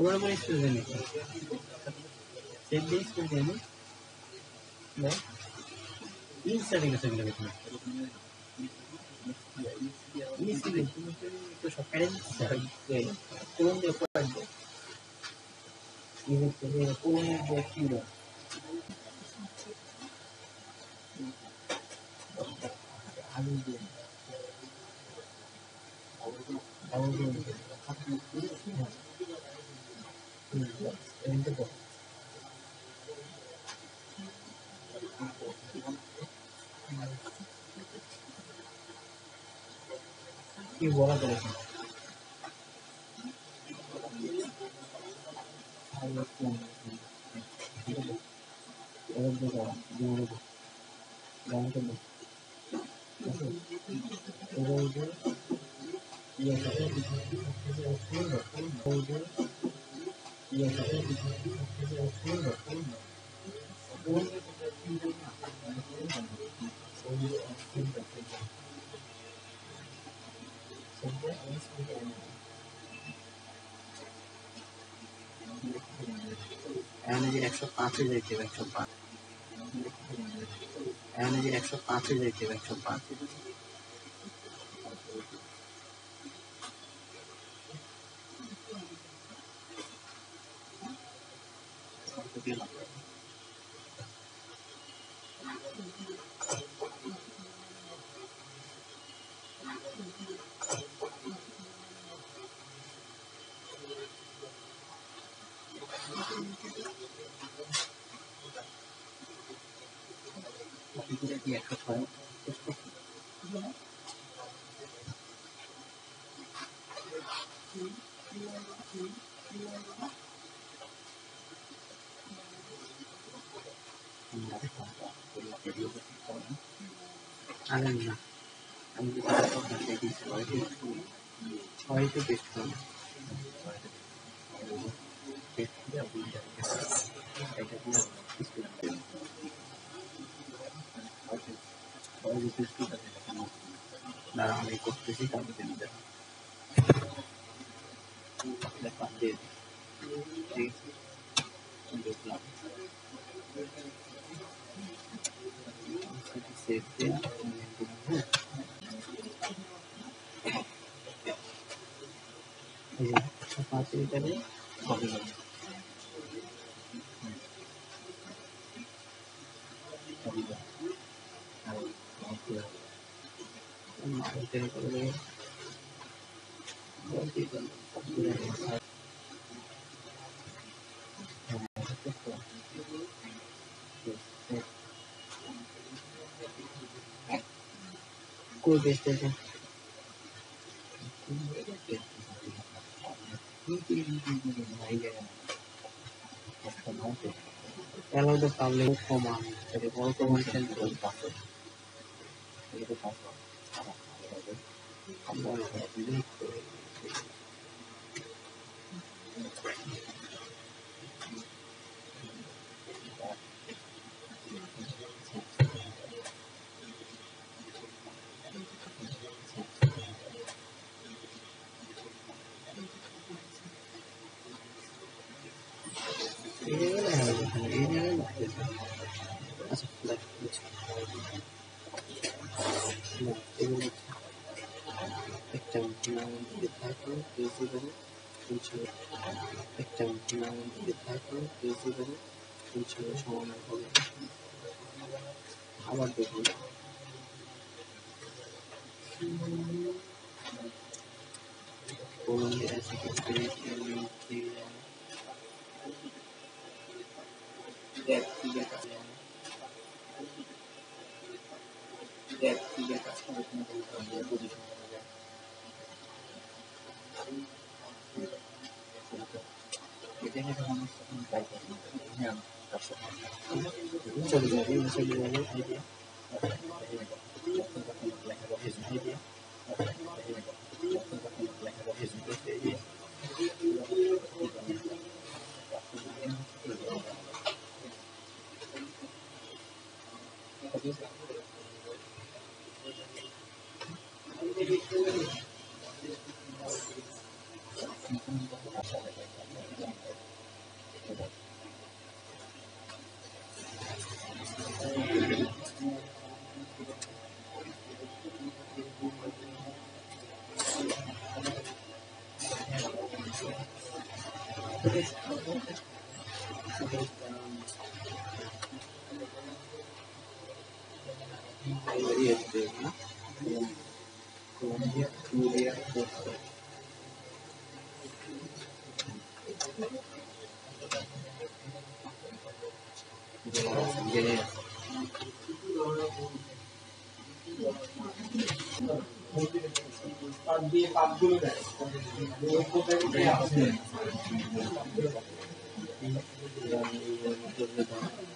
Agora mais fazendo aqui. Step by step ಏನು ನೋ ಈ ಸೆಟ್ಟಿಂಗ್ ಸೆಟ್ಟಿಂಗ್ ಬೇಕು ಈ ಸೆಟ್ಟಿಂಗ್ তো সকালে কোন দেখো আসবে ইভেন্ট করে কোন দেখছিল আলু দিয়ে কি বলা যায় এখানে যে একশো পাঁচে যাইতে হবে একশো পাঁচ। যে একশো পাঁচে যাইতে হবে একশো পাঁচ কি একশো ছয় আরে না আমি যদি ছয়টি ছয়টি টেস্ট করব টেস্ট দিয়ে এটা দিয়ে দাঁড়া আমি করতেছি তারপরে দিতে দেখলাম बिल्कुल कोई बेचते थे चलो तो काम को मान चलो बहुत तो मन से bỏ lọt vào túi awan tubuh kolom di চলে যাবে চলে যাবে idea idea Este, ¿no? Colombia, Colombia, Costa. Guinea. আর দিয়ে পাপগুলো দেয় ওই কোথায় কোথায় আছে আগে যাই ওগুলো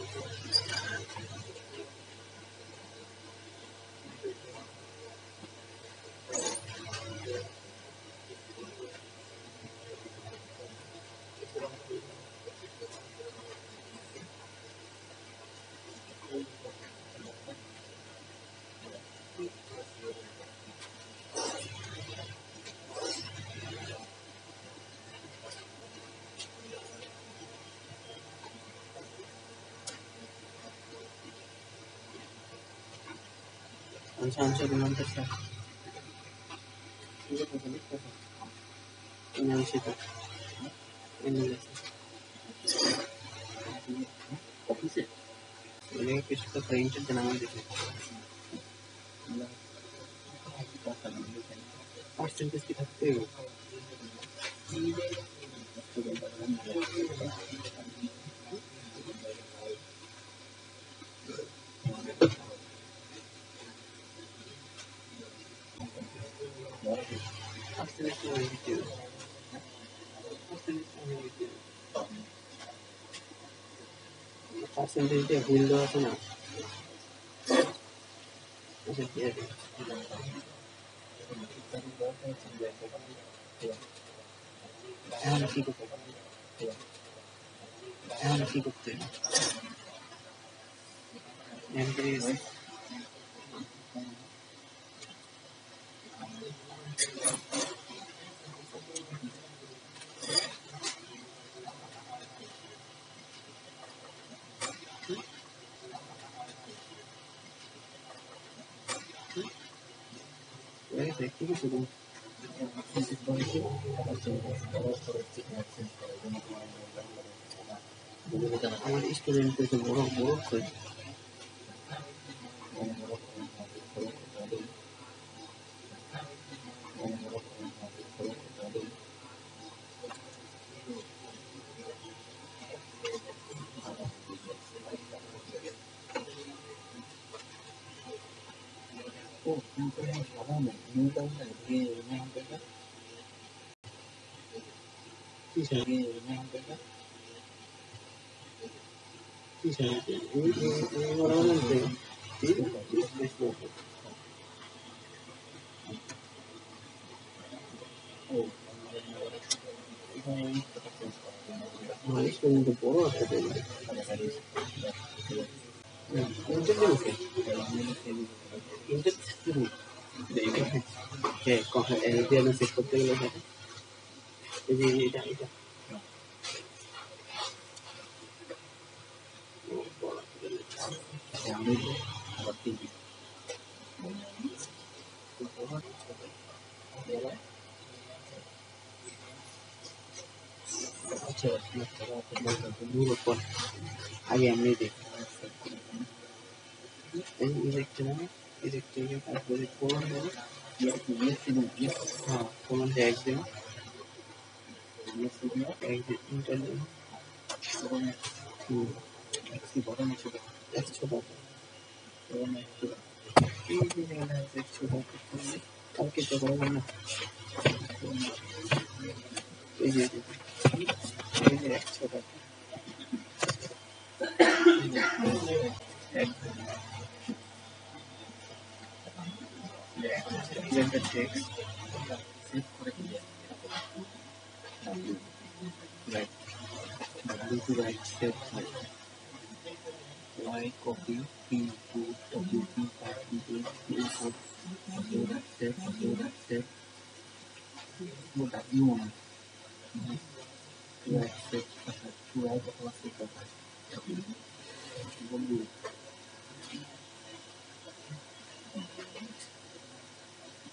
এখানে বই লিখতে সাবধানে কোনো কাজ করতে হ্যাঁ, বই দেখলে তো লাভবান Ansa ansa dengan kesal. Ini yang situ. Ini lah. Ini কিছু প্রিন্টের জন্য আমার দেখে পার্সেন্টেজ কি থাকতে হবে পার্সেন্টেজ কি হয়ে দিতে হবে পার্সেন্টেজ কি হয়ে দিতে হবে পার্সেন্টেজ দিয়ে ভুল দেওয়া আছে না আচ্ছা ঠিক আছে এখন কি করতে হবে এখন কি করতে হবে এখন করে গেছে হয়ে এবং আমার স্টুডেন্টদেরকে বড় বড় করে গেছে কি করতে তুমি আমার স্টুডেন্ট তো বড় বড় করে কি স্যার কি স্যার এই এই বড় বলতে এখন এই ফটো চেঞ্জ করা মালিশ পর্যন্ত বড় একটা দেবে কোনটা দেবে ইন্টার শুরু হ্যাঁ কখন এলপিআর সেট করতে গেলে সেটা এই যে এটা এটা ও, বড় একটা দেবে। আমি আবার টিভি আচ্ছা দূর পর আগে এমনি দেখ এই ইলেকট্রিক ইলেকট্রিক তারপরে কোন দেবে হ্যাঁ কোন এক দেবে এক দিন ইন্টার দেবে হুম একশো টাকা এই যে জায়গাটা আছে একশো টাকা কালকে তো করব না এই যে এই clear the text save correctly right W to right save right Y copy P to W P R P to P for W right save W right save no W one right save to right of the second W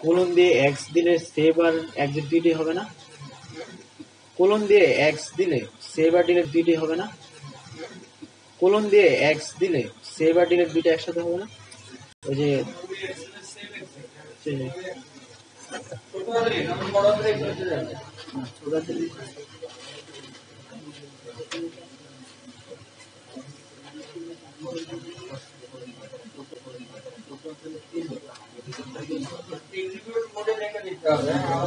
colon দিয়ে x দিলে save আর exit দুইটি হবে না? Colon দিয়ে x দিলে save আর delete দুইটি হবে না? কোলন দিয়ে এক্স দিলে সেভ আর ডিলেট দুইটা একসাথে হবে না? ওই যে সেই যে, ওটা দিলে এক্সিকিউট মোডে রেখে দিতে হবে আর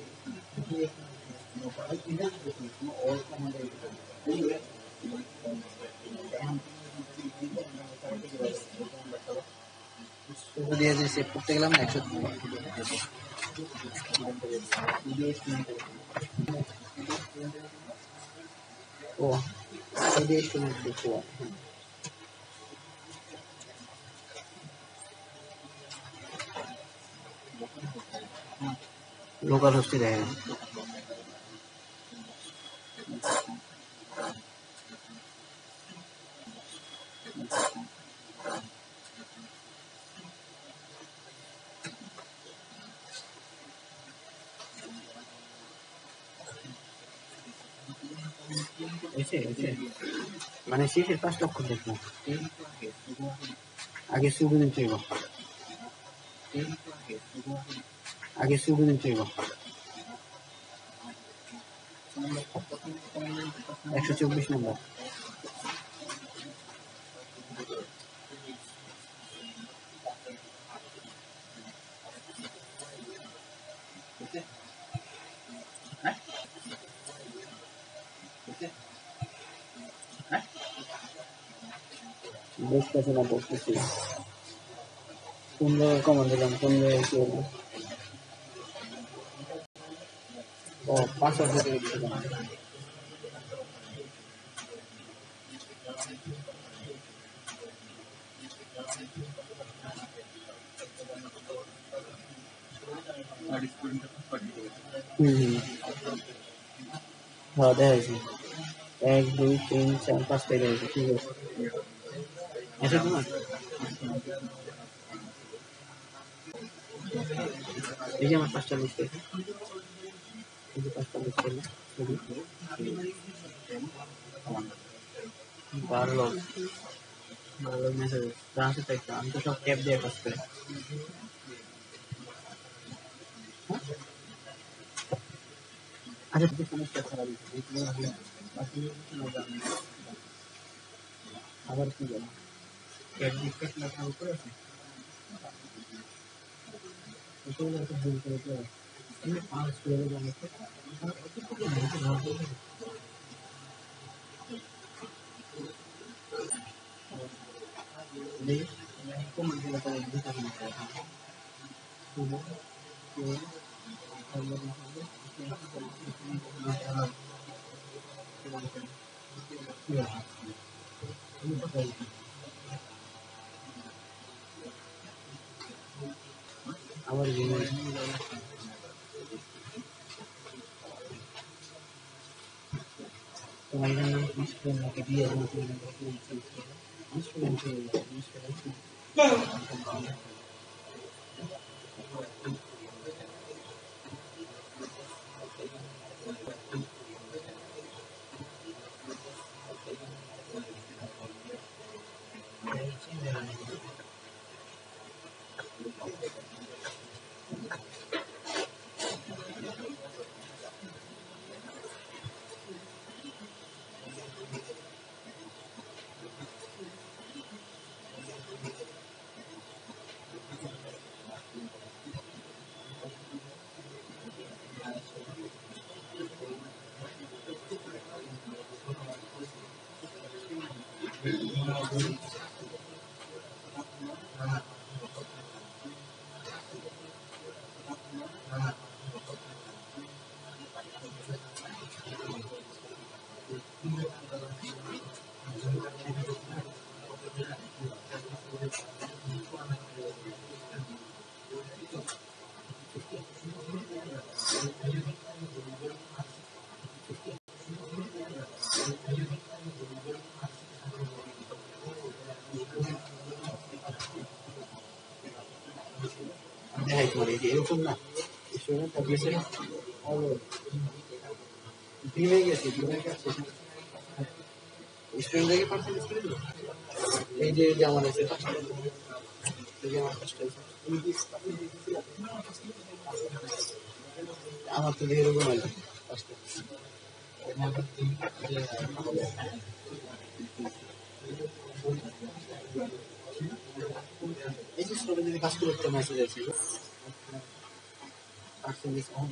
রেখে দিলে হবে খেয়াল রাখতে হবে এবার কে- ঠিক আছে শুরু দিয়ে যে সেভ করতে গেলাম না একশো ও এডি স্টুডেন্ট দেখো লোকাল হোস্টে দেখেন এসে এসে মানে শেষের পাঁচটা অক্ষর দেখব। আগে শুরু দিন চাইব আগে শুরু দিন চাইব একশো চব্বিশ নম্বর। দিলাম কোন জায়গায় কি হলো ও পাসওয়ার্ড দিতে গেছিলাম হুম হুম হ্যাঁ দেখা যাচ্ছে এক দুই তিন চার পাঁচটা দেখা যাচ্ছে ঠিক আছে আচ্ছা তোমার এই যে আমার পাঁচটা লিস্ট আছে এই যে পাঁচটা লিস্ট আছে বারো লোক বারো লোক মেসেজ আছে তো একটা আমি তো সব ক্যাব দিয়ে কাজ করি আচ্ছা তুই সমস্যা খারাপ হয়েছে আবার কি জানো ক্যাব ডিসকাস লেখার উপরে আছে ওগুলো একটা ভুল করে তো আমি পাঁচ করে জানি ¿Cómo se la puede explicar? আবার বিমান তোমার নাম মিস্টার নাকি দিয়ে মিস্টার মিস্টার দেখাই তোমার এই যে এরকম না স্টুডেন্ট অফিসে ভেঙে গেছে ভেঙে গেছে স্টুডেন্ট থেকে পার্সেন্টেজ করে দিল এই যে যে আমার আছে আমার তো এরকম হলো এই যে স্টুডেন্ট যদি কাজ করতে মেসেজ আছে so this on.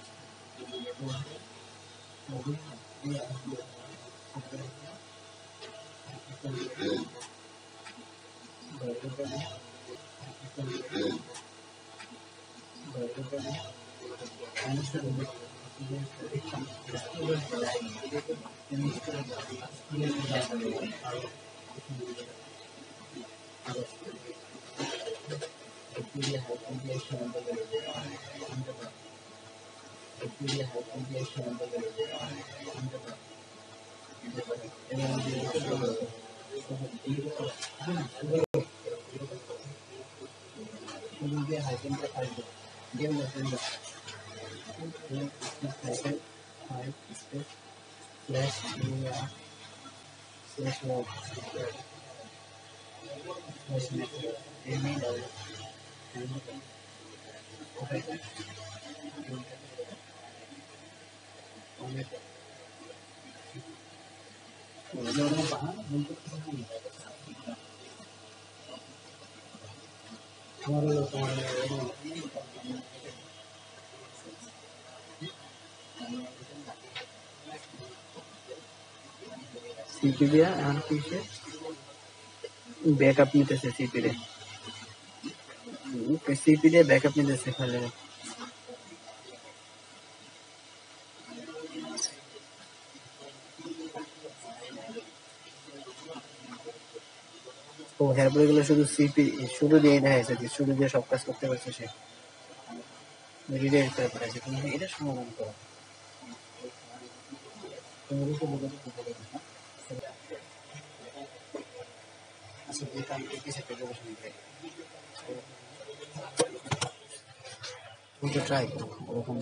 পার্সেন্টেজ আচ্ছা তাহলে তুমি পার্সেন্টেজ টাকা দেবো দূরে থেকে তাহলে মোবিল এই আসবে সিপি দিয়া আর কিসে ব্যাকআপ নিতেছে সিপি রে সিপি দিয়ে ব্যাকআপ নিতেছে ফেলে ও হ্যারপরে গুলো শুধু সিপি শুধু দিয়ে দেখাইছে যে শুধু দিয়ে সব কাজ করতে পারছে সে। রিডাইরেক্ট করে পাঠাইছে তুমি এটা সমাধান করো আচ্ছা ট্রাই ওরকম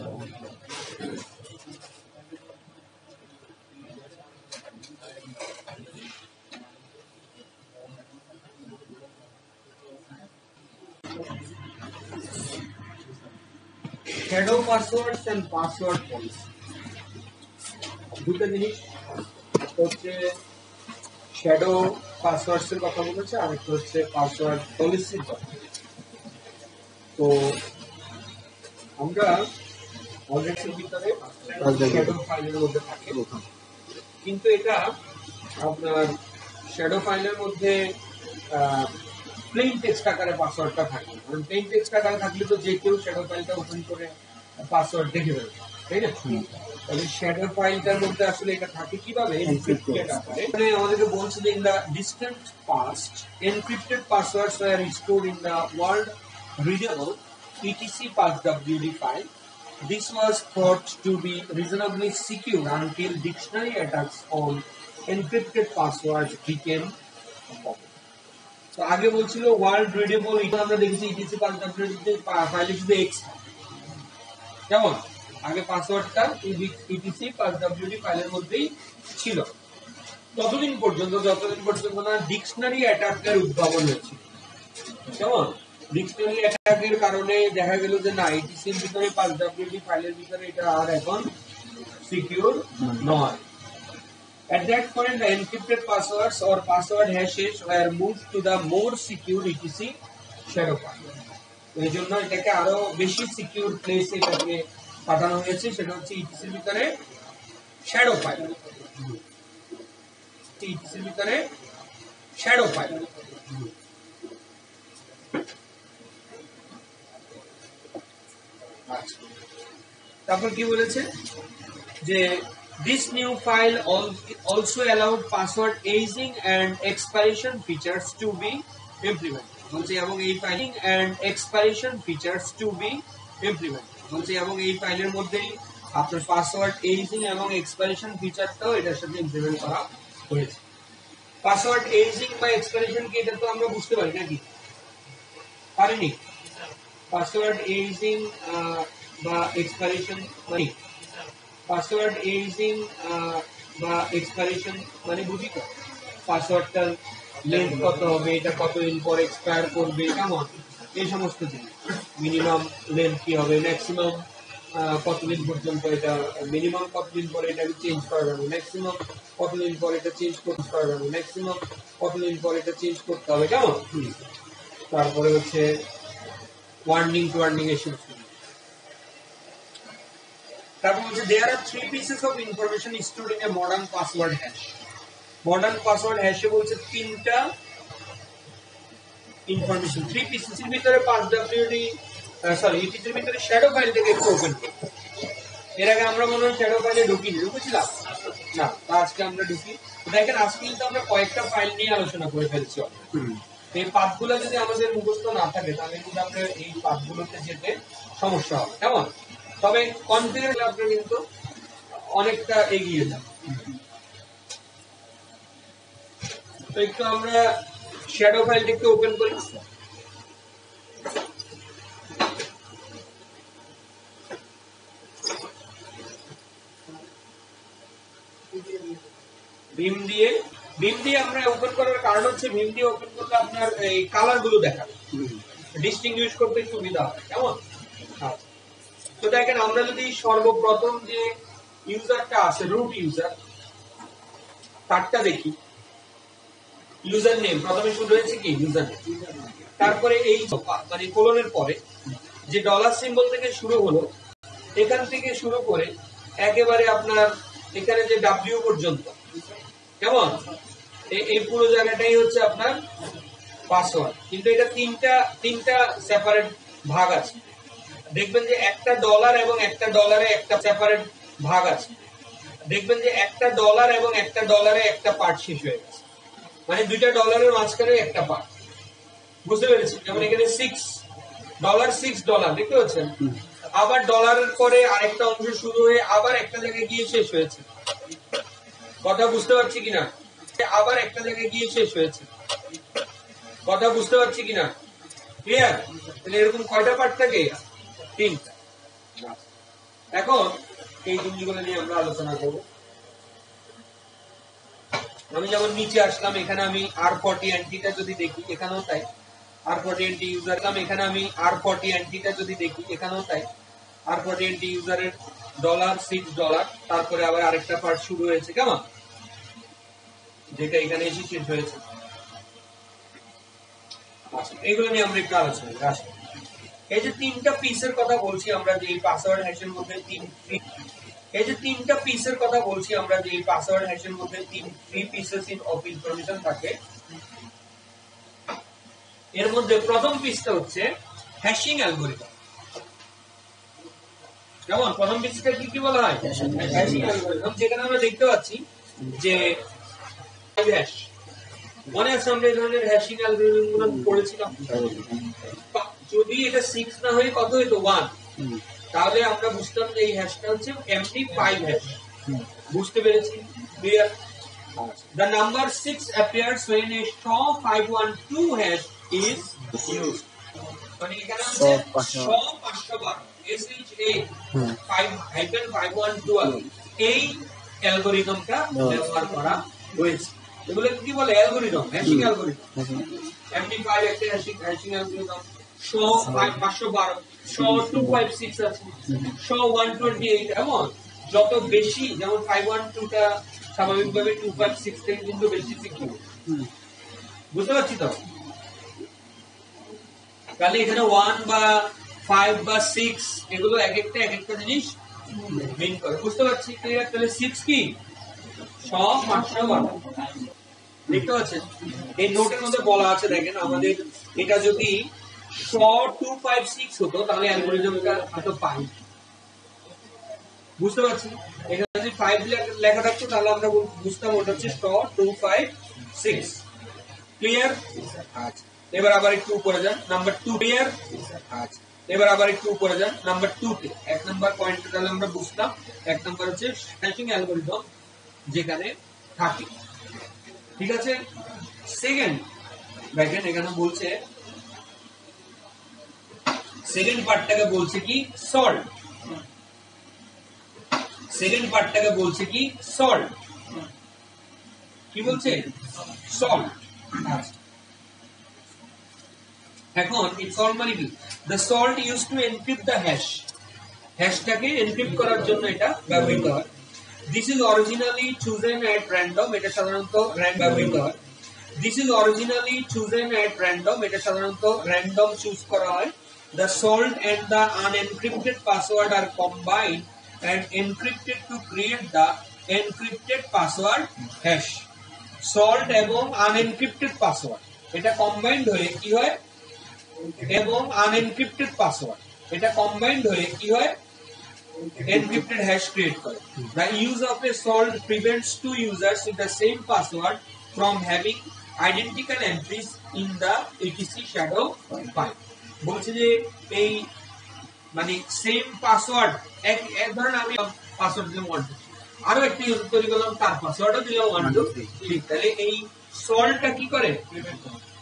shadow passwords and password policy দুটো জিনিস হচ্ছে শ্যাডো পাসওয়ার্ডস এর কথা বলেছে আর একটা হচ্ছে পাসওয়ার্ড পলিসির কথা। তো আমরা অলরেডি ভিতরে শ্যাডো ফাইলের মধ্যে থাকে। কিন্তু এটা আপনার শ্যাডো ফাইলের মধ্যে প্লেন টেক্সট আকারে পাসওয়ার্ডটা থাকে। কারণ প্লেন টেক্সট আকারে থাকলে তো যে কেউ শ্যাডো ফাইলটা ওপেন করে পাসওয়ার্ড দেখে ফেলবে। তাই না? তাহলে শ্যাডো ফাইলটার মধ্যে আসলে এটা থাকে কীভাবে? এনক্রিপ্টেড আকারে। মানে আমাদেরকে in the distant past encrypted passwords were stored in the world readable etc passwd file. This was thought to be reasonably secure until dictionary attacks on encrypted passwords became common তো আগে বলছিল world readable এটা আমরা দেখেছি etc পাসওয়ার্ডে ফাইলে শুধু x কেমন? আগে পাসওয়ার্ডটা ইটিসি পাস ডাব্লিউডি ফাইলের মধ্যেই ছিল। ততদিন পর্যন্ত যতদিন পর্যন্ত না ডিকশনারি অ্যাটাকের উদ্ভাবন হয়েছিল কেমন? ডিকশনারি অ্যাটাকের কারণে দেখা গেল যে না ইটিসির ভিতরে পাস ডাব্লিউডি ফাইলের ভিতরে এটা আর এখন সিকিউর নয়। At that point, the encrypted passwords or password hashes were moved to the more secure etc shadow. তো এই জন্য এটাকে আরও বেশি সিকিউর প্লেসে এটাকে পাঠানো হয়েছে সেটা হচ্ছে ইটিসির ভিতরে শ্যাডো ফাইল ইটিসির ভিতরে শ্যাডো ফাইল তারপর কি বলেছে যে This new file al- also allowed password aging and expiration features to be implemented. বলছে, এবং এই filing and expiration features to be implemented. বলছে, এবং এই ফাইলের মধ্যেই আপনার পাসওয়ার্ড এইজিং এবং এক্সপাইরেশন ফিচারটাও এটার সাথে ইমপ্লিমেন্ট করা হয়েছে পাসওয়ার্ড এইজিং বা এক্সপাইরেশন কি এটা তো আমরা বুঝতে পারি নাকি পারিনি পাসওয়ার্ড এইজিং বা এক্সপাইরেশন মানে পাসওয়ার্ড এইজিং বা এক্সপাইরেশন মানে বুঝি তো? পাসওয়ার্ডটার লেন্থ কত হবে, এটা কতদিন পর এক্সপায়ার করবে কেমন এই সমস্ত জিনিস। মিনিমাম লেন্থ কি হবে ম্যাক্সিমাম কতদিন পর্যন্ত এটা মিনিমাম কতদিন পরে এটাকে চেঞ্জ করা যাবে? ম্যাক্সিমাম কতদিন পর এটা চেঞ্জ করতে করা যাবে? ম্যাক্সিমাম কতদিন পর এটা চেঞ্জ করতে হবে কেমন তারপরে হচ্ছে ওয়ার্নিং টু ওয়ার্নিং এসব তারপর বলছে there are three pieces of information store in a modern password hash modern password হ্যাশে বলছে তিনটা ইনফরমেশন থ্রি পিসেস এর ভিতরে পাঁচ ডাব্লিউডি সরি ইটির ভিতরে শ্যাডো ফাইল থেকে একটু ওপেন এর আগে আমরা মনে হয় শ্যাডো ফাইলে ঢুকিনি ঢুকেছিলাম? না তা আজকে আমরা ঢুকি। দেখেন আজকে কিন্তু আমরা কয়েকটা ফাইল নিয়ে আলোচনা করে ফেলছি এই পাথগুলো যদি আমাদের মুখস্থ না থাকে তাহলে কিন্তু আমরা এই পাথগুলোতে যেতে সমস্যা হবে। কেমন? তবে কনফিডেন্স আপনি কিন্তু অনেকটা এগিয়ে যান। তো একটু আমরা শ্যাডো ফাইলটা একটু ওপেন করি। ভীম দিয়ে ভীম দিয়ে আমরা ওপেন করার কারণ হচ্ছে ভীম দিয়ে ওপেন করলে আপনার এই কালারগুলো দেখাবে। ডিস্টিংগুইশ করতে সুবিধা হয় কেমন। তো দেখেন, আমরা যদি সর্বপ্রথম যে ইউজারটা আছে রুট ইউজার তারটা দেখি। ইউজার নেম প্রথমে শুরু হয়েছে কি? ইউজার তারপরে এই মানে কোলনের পরে, যে ডলার সিম্বল থেকে শুরু হলো, এখান থেকে শুরু করে একেবারে আপনার এখানে যে ডাব্লিউ পর্যন্ত। কেমন? এই পুরো জায়গাটাই হচ্ছে আপনার পাসওয়ার্ড কিন্তু এটা তিনটা তিনটা সেপারেট ভাগ আছে। দেখবেন যে একটা ডলার এবং একটা ডলারে একটা সেপারেট ভাগ আছে। দেখবেন যে একটা ডলার এবং একটা ডলারে একটা পার্ট শেষ হয়ে গেছে। মানে দুইটা ডলারের মাঝখানে একটা পার্ট বুঝতে পেরেছি? যেমন এখানে সিক্স ডলার সিক্স ডলার দেখতে পাচ্ছেন? আবার ডলারের পরে আরেকটা অংশ শুরু হয়ে আবার একটা জায়গায় গিয়ে শেষ হয়েছে। কথা বুঝতে পারছি কিনা? আবার একটা জায়গায় গিয়ে শেষ হয়েছে। কথা বুঝতে পারছি কিনা? ক্লিয়ার তাহলে এরকম কয়টা পার্ট থাকে? তিনটা। এখন এই জিনিসগুলো নিয়ে আমরা আলোচনা করব। আমি যেমন নিচে আসলাম এখানে আমি আর ফর্টি অ্যান্টিটা যদি দেখি এখানেও তাই। আর ফর্টি অ্যান্টি ইউজার এখানে আমি আর ফর্টি অ্যান্টিটা যদি দেখি এখানেও তাই। আর ফর্টি অ্যান্টি ইউজারের ডলার সিক্স ডলার তারপরে আবার আরেকটা পার্ট শুরু হয়েছে কেমন? যেটা এখানে এসে শেষ হয়েছে। আচ্ছা, এগুলো নিয়ে আমরা একটু আলোচনা আসুন। এই যে তিনটা পিসের কথা বলছি আমরা যে পাসওয়ার্ড হ্যাশের মধ্যে তিন এই যে তিনটা পিসের কথা বলছি আমরা যে পাসওয়ার্ড হ্যাশের মধ্যে তিন three pieces in of information থাকে। এর মধ্যে প্রথম পিসটা হচ্ছে হ্যাশিং অ্যালগোরিদম কেমন? প্রথম পিসটা কি কি বলা হয়? হ্যাশিং অ্যালগোরিদম যেখানে আমরা দেখতে পাচ্ছি যে হ্যাশ মনে আছে আমরা এই ধরনের হ্যাশিং অ্যালগোরিদমগুলো পড়েছিলাম যদি এটা সিক্স না হয়ে কত হইতো? ওয়ান তাহলে আমরা বুঝতাম যে এই হ্যাশটা হচ্ছে এমডি ফাইভ হ্যাশ বুঝতে পেরেছি? Clear The number 6 appears when a SHA 512 hash is used. মানে এখানে SHA 512 SHA 512 SHA 5 hyphen 512 এই অ্যালগরিদমটা ব্যবহার করা হয়েছে। এগুলো কি বলে? Algorithm hashing algorithm. MD5 একটা hashing hashing algorithm. SHA 512 SHA 256 আছে। শো 128 এমন। যত বেশি, যেমন 512 টা স্বাভাবিকভাবে 256 থেকে কিন্তু বেশি সিকিউর বুঝতে পারছি তো? তাহলে এখানে 1 বা 5 বা 6 এগুলো এক একটা এক একটা জিনিস মিন করে। বুঝতে পারছি? ক্লিয়ার তাহলে 6 কি? সব 512 দেখতে পাচ্ছেন? এই নোটের মধ্যে বলা আছে, দেখেন, আমাদের এটা যদি শ টু ফাইভ সিক্স হতো তাহলে অ্যালগোরিদমটা হয়তো পাই। বুঝতে পারছি? এখানে যদি ফাইভ লেখা থাকতো তাহলে আমরা বুঝতাম ওটা হচ্ছে SHA two five six clear আচ্ছা। এবার আবার একটু উপরে যান নাম্বার টু ক্লিয়ার আচ্ছা। এবার আবার একটু উপরে যান নাম্বার টু তে। এক নাম্বার পয়েন্ট তাহলে আমরা বুঝতাম। এক নাম্বার হচ্ছে হ্যাশিং অ্যালগোরিদম যেখানে থাকে। ঠিক আছে? সেকেন্ড দেখেন এখানে বলছে সেকেন্ড পার্টটাকে বলছে কি? সল্ট সেকেন্ড পার্টটাকে বলছে কি? সল্ট কি বলছে? সল্ট এখন এই সল্ট মানে কি? The salt use to encrypt the hash হ্যাশটাকে encrypt করার জন্য এটা ব্যবহৃত হয়। This is originally chosen at random এটা সাধারণত র্যান্ড ব্যবহৃত হয়। This is originally chosen at random এটা সাধারণত র্যান্ডম চুজ করা হয়। the salt and the unencrypted password are combined and encrypted to create the encrypted password hash salt এবং unencrypted password এটা কম্বাইন্ড হয়ে কি হয় এবং unencrypted password এটা কম্বাইন্ড হয়ে কি হয় encrypted hash create করে the use of a salt prevents two users with the same password from having identical entries in the etc shadow file বলছে যে এই মানে সেম পাসওয়ার্ড এক এক ধরেন আমি পাসওয়ার্ড দিলাম ওয়ান টু আরও একটি ইউজ তৈরি করলাম তার পাসওয়ার্ডও দিলাম ওয়ান টু থ্রি তাহলে এই সল্টটা কি করে?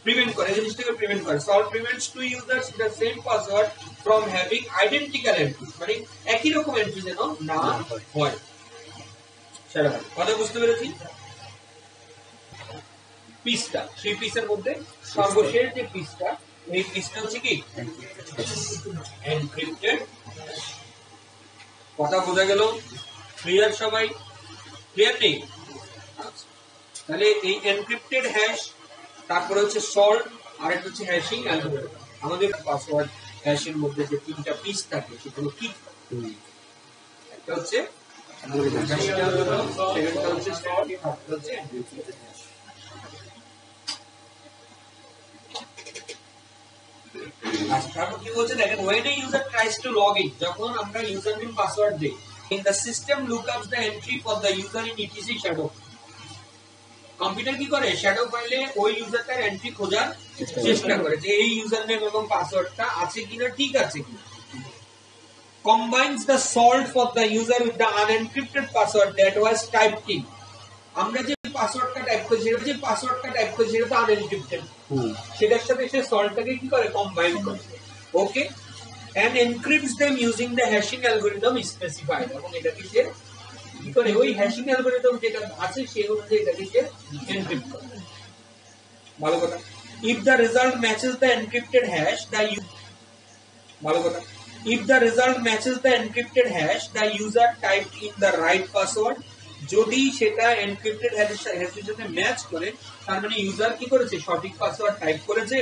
প্রিভেন্ট করে। এই জিনিসটাকে প্রিভেন্ট করে। Salt prevents to users with the same password from having identical entry মানে একই রকম এন্ট্রি যেন না হয়। সেটা। কথা বুঝতে পেরেছি? পিসটা সেই পিসের মধ্যে সর্বশেষ যে পিসটা এই হচ্ছে কি? এনক্রিপ্টেড কথা বোঝা গেল? ক্লিয়ার সবাই? ক্লিয়ার নেই। তাহলে এই এনক্রিপ্টেড হ্যাশ তারপরে হচ্ছে সল্ট আর একটা হচ্ছে হ্যাশিং অ্যালগোরিদম আমাদের পাসওয়ার্ড হ্যাশের মধ্যে যে তিনটা পিস থাকে সেগুলো কি? একটা হচ্ছে algorithm, সেকেন্ডটা হচ্ছে salt, থার্ডটা হচ্ছে encrypted hash। তারপর কম্পিউটার কি করে? শ্যাডো ফাইলে ওই ইউজারটার এন্ট্রি খোঁজার চেষ্টা করে যে এই ইউজার পাসওয়ার্ডটা আছে কিনা, ঠিক আছে combines the salt for the user with the unencrypted password that was type কিন আমরা যে পাসওয়ার্ডটা টাইপ করেছি সেটা যে পাসওয়ার্ডটা টাইপ করেছি সেটা তো আনএনক্রিপ্টেড সেটার সাথে সে সল্টটাকে কি করে কম্বাইন করে ওকে and encrypts them using the hashing algorithm specified এবং এটাকে সে কি করে ওই হ্যাশিং অ্যালগরিদম যেটা আছে সেই অনুযায়ী এটাকে সে এনক্রিপ্ট করে ভালো কথা if the result matches the encrypted hash the u- ভালো কথা if the result matches the encrypted hash the user typed in the right password যদি সেটা এনক্রিপ্টেড হ্যাশের সাথে ম্যাচ করে তার মানে ইউজার কি করেছে সঠিক পাসওয়ার্ড টাইপ করেছে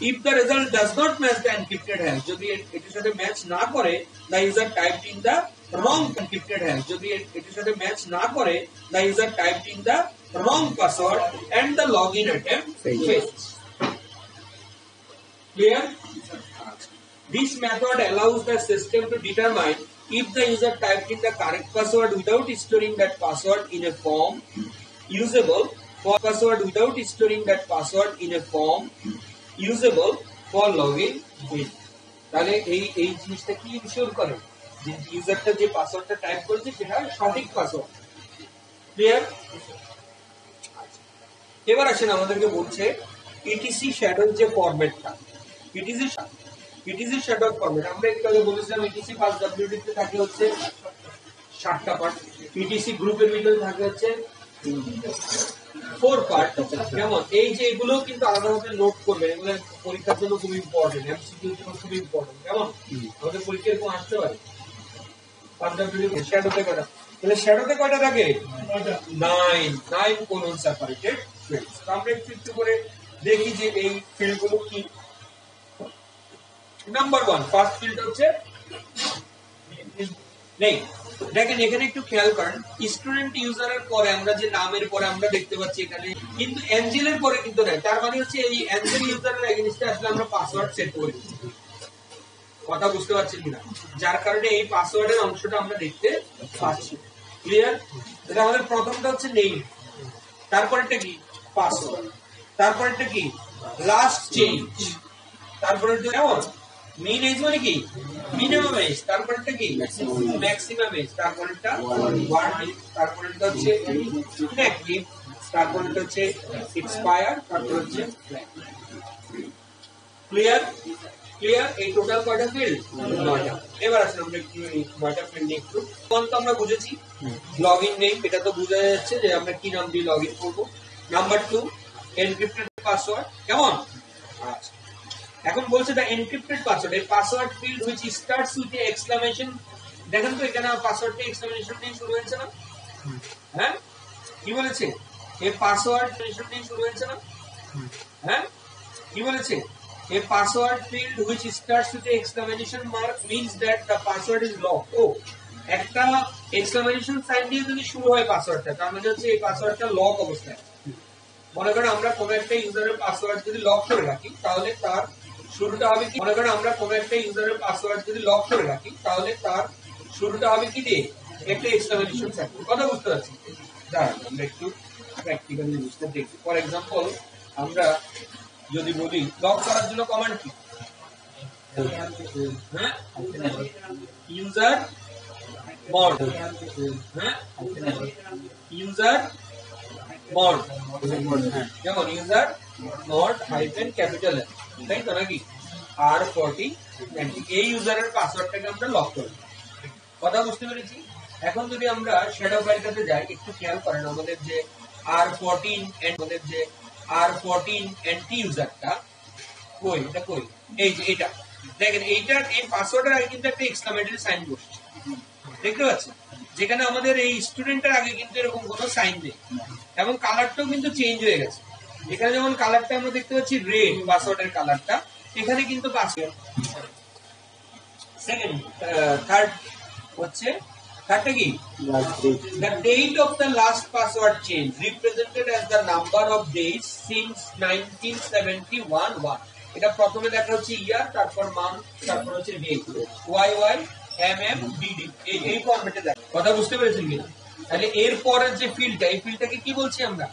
if the result does not match the encrypted hash যদি এটির সাথে ম্যাচ না করে the user typed in the wrong encrypted hash যদি এটির সাথে ম্যাচ না করে the user typed in the wrong password and the login attempt fails clear This method allows the system to determine if the user typed in the correct password without storing that password in a form usable for password without storing that password in a form usable for login in. তাহলে এই এই জিনিসটা কি ensure করে যে ইউজারটা যে পাসওয়ার্ডটা type করেছে সেটা সঠিক পাসওয়ার্ড ক্লিয়ার এবার আসেন আমাদেরকে বলছে ইটিসি শ্যাডোর যে ফরম্যাটটা ইটিসি ফরম্যাট আমরা একটু আগে বলেছিলাম ইটিসি পাঁচ ডাব্লিউডি তে থাকে হচ্ছে ষাটটা পার্ট গ্রুপের ভিতরে থাকে হচ্ছে ফোর পার্ট কেমন? এই যে এগুলো কিন্তু আলাদাভাবে নোট করবেন এগুলো পরীক্ষার জন্য খুব ইম্পর্টেন্ট এমসিকিউর জন্য খুব ইম্পর্টেন্ট কেমন? আমাদের পরীক্ষা এরকম আসতে পারে। শ্যাডোতে কয়টা? তাহলে শ্যাডোতে কয়টা থাকে? Nine nine colon separated fields আমরা একটু একটু করে দেখি যে এই ফিল্ডগুলো কি নাম্বার ওয়ান ফার্স্ট ফিল্ড হচ্ছে নেই। দেখেন, এখানে একটু খেয়াল করেন স্টুডেন্ট ইউজারের পরে আমরা যে নামের পরে আমরা দেখতে পাচ্ছি এখানে, কিন্তু অ্যাঞ্জেলের পরে কিন্তু নাই। তার মানে হচ্ছে এই অ্যাঞ্জেল ইউজারের এগেইনস্টে আসলে আমরা পাসওয়ার্ড সেট করে। কথা বুঝতে পারছেন কিনা? যার কারণে এই পাসওয়ার্ডের অংশটা আমরা দেখতে পাচ্ছি। ক্লিয়ার এটা আমাদের প্রথমটা হচ্ছে নেই তারপরেরটা কি? পাসওয়ার্ড তারপরেরটা কি? লাস্ট চেঞ্জ তারপরে কেমন মিন এজ মানে কি? মিনিমাম এজ তারপরেরটা কি? ম্যাক্সিমাম এজ তারপরেরটা ওয়ার্নিং তারপরেরটা হচ্ছে ইনঅ্যাক্টিভ তারপরেরটা হচ্ছে এক্সপায়ার তারপর হচ্ছে ক্লিয়ার ক্লিয়ার এই টোটাল কয়টা ফিল্ড নয়টা। এবার আসলে আমরা একটু নয়টা ফিল্ড নিয়ে একটু। তখন তো আমরা বুঝেছি? লগ ইন নেই এটা তো বোঝা যাচ্ছে যে আমরা কি নাম দিয়ে লগ ইন করব। নাম্বার টু এনক্রিপ্টেড পাসওয়ার্ড কেমন? আচ্ছা। এখন বলছে দ্য এনক্রিপ্টেড পাসওয়ার্ড এই password field which starts with a exclamation দেখেন তো এখানে পাসওয়ার্ডটা এক্সক্লামেশন দিয়ে শুরু হয়েছে না? হ্যাঁ? কি বলেছে? এই পাসওয়ার্ড এক্সক্লামেশন দিয়ে শুরু হয়েছে না? হ্যাঁ? কি বলেছে? a password field which starts with the exclamation mark means that the password is locked. ও, একটা এক্সক্লামেশন সাইন দিয়ে যদি শুরু হয় পাসওয়ার্ডটা তার মানে হচ্ছে এই পাসওয়ার্ডটা লক অবস্থায়। মনে করেন আমরা কোনো একটা ইউজারের পাসওয়ার্ড যদি লক করে রাখি, তাহলে তার শুরুটা হবে কি? মনে করেন আমরা কোনো একটা ইউজারের পাসওয়ার্ড যদি লক করে রাখি তাহলে তার শুরুটা হবে কি দিয়ে? একটা এক্সক্লামেশন সাইন কথা বুঝতে পারছি? দাঁড়ান আমরা একটু প্র্যাকটিক্যাল জিনিসটা দেখি। ফর এক্সাম্পল আমরা যদি বলি লক করার জন্য কমান্ড কি? হ্যাঁ? ইউজার মড হ্যাঁ? ইউজার মড যেমন ইউজার মড হাইফেন ক্যাপিটাল তাই তো নাকি? আর ফর্টি এই ইউজারের পাসওয়ার্ডটাকে আমরা লক করি কথা বুঝতে পেরেছি? এখন যদি আমরা শ্যাডো ফাইলটাতে যাই, একটু খেয়াল করেন আমাদের যে আর ফোরটিন আমাদের যে আর ফোরটিন ইউজারটা কই? এটা কই? এই যে এটা দেখেন, এইটার এই পাসওয়ার্ডের আগে কিন্তু একটা সাইন বসছে। দেখতে পাচ্ছেন? যেখানে আমাদের এই স্টুডেন্টের আগে কিন্তু এরকম কোনো সাইন নেই। এবং কালারটাও কিন্তু চেঞ্জ হয়ে গেছে। এখানে যেমন কালারটা আমরা দেখতে পাচ্ছি রেড পাসওয়ার্ডের কালারটা এখানে কিন্তু পাসওয়ার্ড সেকেন্ড থার্ড হচ্ছে থার্ডটা কি? The date of the last password change represented as the number of days since 1971 1 এটা প্রথমে দেখা হচ্ছে ইয়ার তারপর মান্থ তারপর হচ্ছে day Y Y M M D D এই এই ফরম্যাটে দেখা। কথা বুঝতে পেরেছেন কিনা? তাহলে এর পরের যে ফিল্ডটা এই ফিল্ডটাকে কি বলছি আমরা?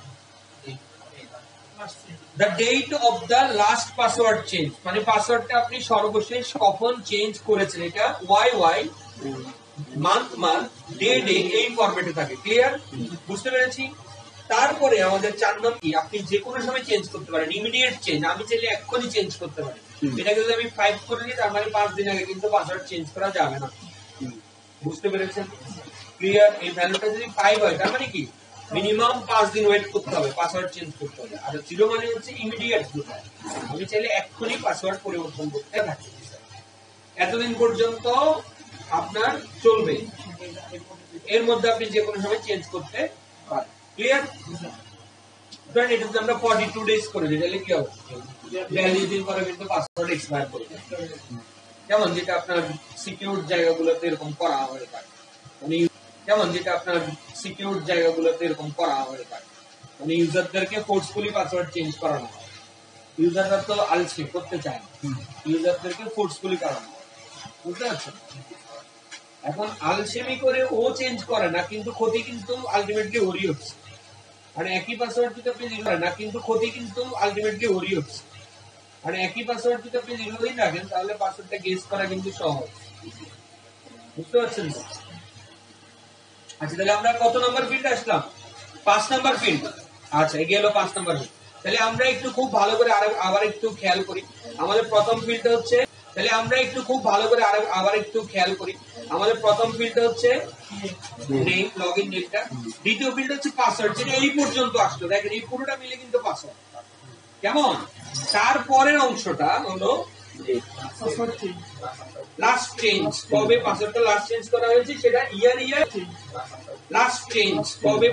The date of the last password change মানে পাসওয়ার্ডটা আপনি সর্বশেষ কখন চেঞ্জ করেছেন? এটা Y Y month month day day এই ফরম্যাটে থাকে। ক্লিয়ার বুঝতে পেরেছি? তারপরে আমাদের চার নম্বর কি? আপনি যে কোনো সময় চেঞ্জ করতে পারেন। ইমিডিয়েট চেঞ্জ আমি চাইলে এক্ষুনি চেঞ্জ করতে পারি। এটাকে যদি আমি ফাইভ করে দিই তার মানে পাঁচ দিন আগে কিন্তু পাসওয়ার্ড চেঞ্জ করা যাবে না। বুঝতে পেরেছেন? ক্লিয়ার এই ভ্যালুটা যদি ফাইভ হয় তার মানে কি? মিনিমাম পাঁচ দিন ওয়েট করতে হবে পাসওয়ার্ড চেঞ্জ করতে হবে। আর জিরো মানে হচ্ছে ইমিডিয়েট আমি চাইলে এক্ষুনি পাসওয়ার্ড পরিবর্তন করতে থাকি এতদিন পর্যন্ত আপনার চলবে। এর মধ্যে আপনি যে কোনো সময় চেঞ্জ করতে পারেন। ক্লিয়ার এটা যদি আমরা ফর্টি টু ডেজ করে দিই, তাহলে কি হবে? বিয়াল্লিশ দিন পরে কিন্তু পাসওয়ার্ড এক্সপায়ার করে। যেমন যেটা আপনার সিকিউর জায়গাগুলোতে এরকম করা হয়ে থাকে। মানে যেমন যেটা আপনার সিকিউর জায়গাগুলোতে এরকম করা হয়ে থাকে? মানে ইউজারদেরকে ফোর্সফুলি পাসওয়ার্ড চেঞ্জ করানো হয়। ইউজাররা তো আলসে করতে চায় না। ইউজারদেরকে ফোর্সফুলি করানো হয়। বুঝতে পারছেন? এখন আলসেমি করে ও চেঞ্জ করে না কিন্তু ক্ষতি কিন্তু আলটিমেটলি ওরই হচ্ছে। মানে একই পাসওয়ার্ড যদি আপনি লিখে না কিন্তু ক্ষতি কিন্তু আলটিমেটলি ওরই হচ্ছে। মানে একই পাসওয়ার্ড যদি আপনি দীর্ঘদিন রাখেন তাহলে পাসওয়ার্ডটা গেস করা কিন্তু সহজ। বুঝতে পারছেন? আচ্ছা তাহলে আমরা কত নাম্বার ফিল্ড আসলাম? পাঁচ নাম্বার ফিল্ড আচ্ছা এগিয়ে হলো পাঁচ নাম্বার ফিল্ড তাহলে আমরা একটু খুব ভালো করে আবার একটু খেয়াল করি। আমাদের প্রথম ফিল্ডটা হচ্ছে, তাহলে আমরা একটু খুব ভালো করে আবার একটু খেয়াল করি। আমাদের প্রথম ফিল্ডটা হচ্ছে নেম লগ ইন নেমটা দ্বিতীয় ফিল্ড হচ্ছে পাসওয়ার্ড যেটা এই পর্যন্ত আসলো। দেখেন, এই পুরোটা মিলে কিন্তু পাসওয়ার্ড কেমন? তারপরের অংশটা হলো লাস্ট লাস্ট চেঞ্জ করা হয়েছে সেটা ইয়ার ইয়ার লাস্ট কবে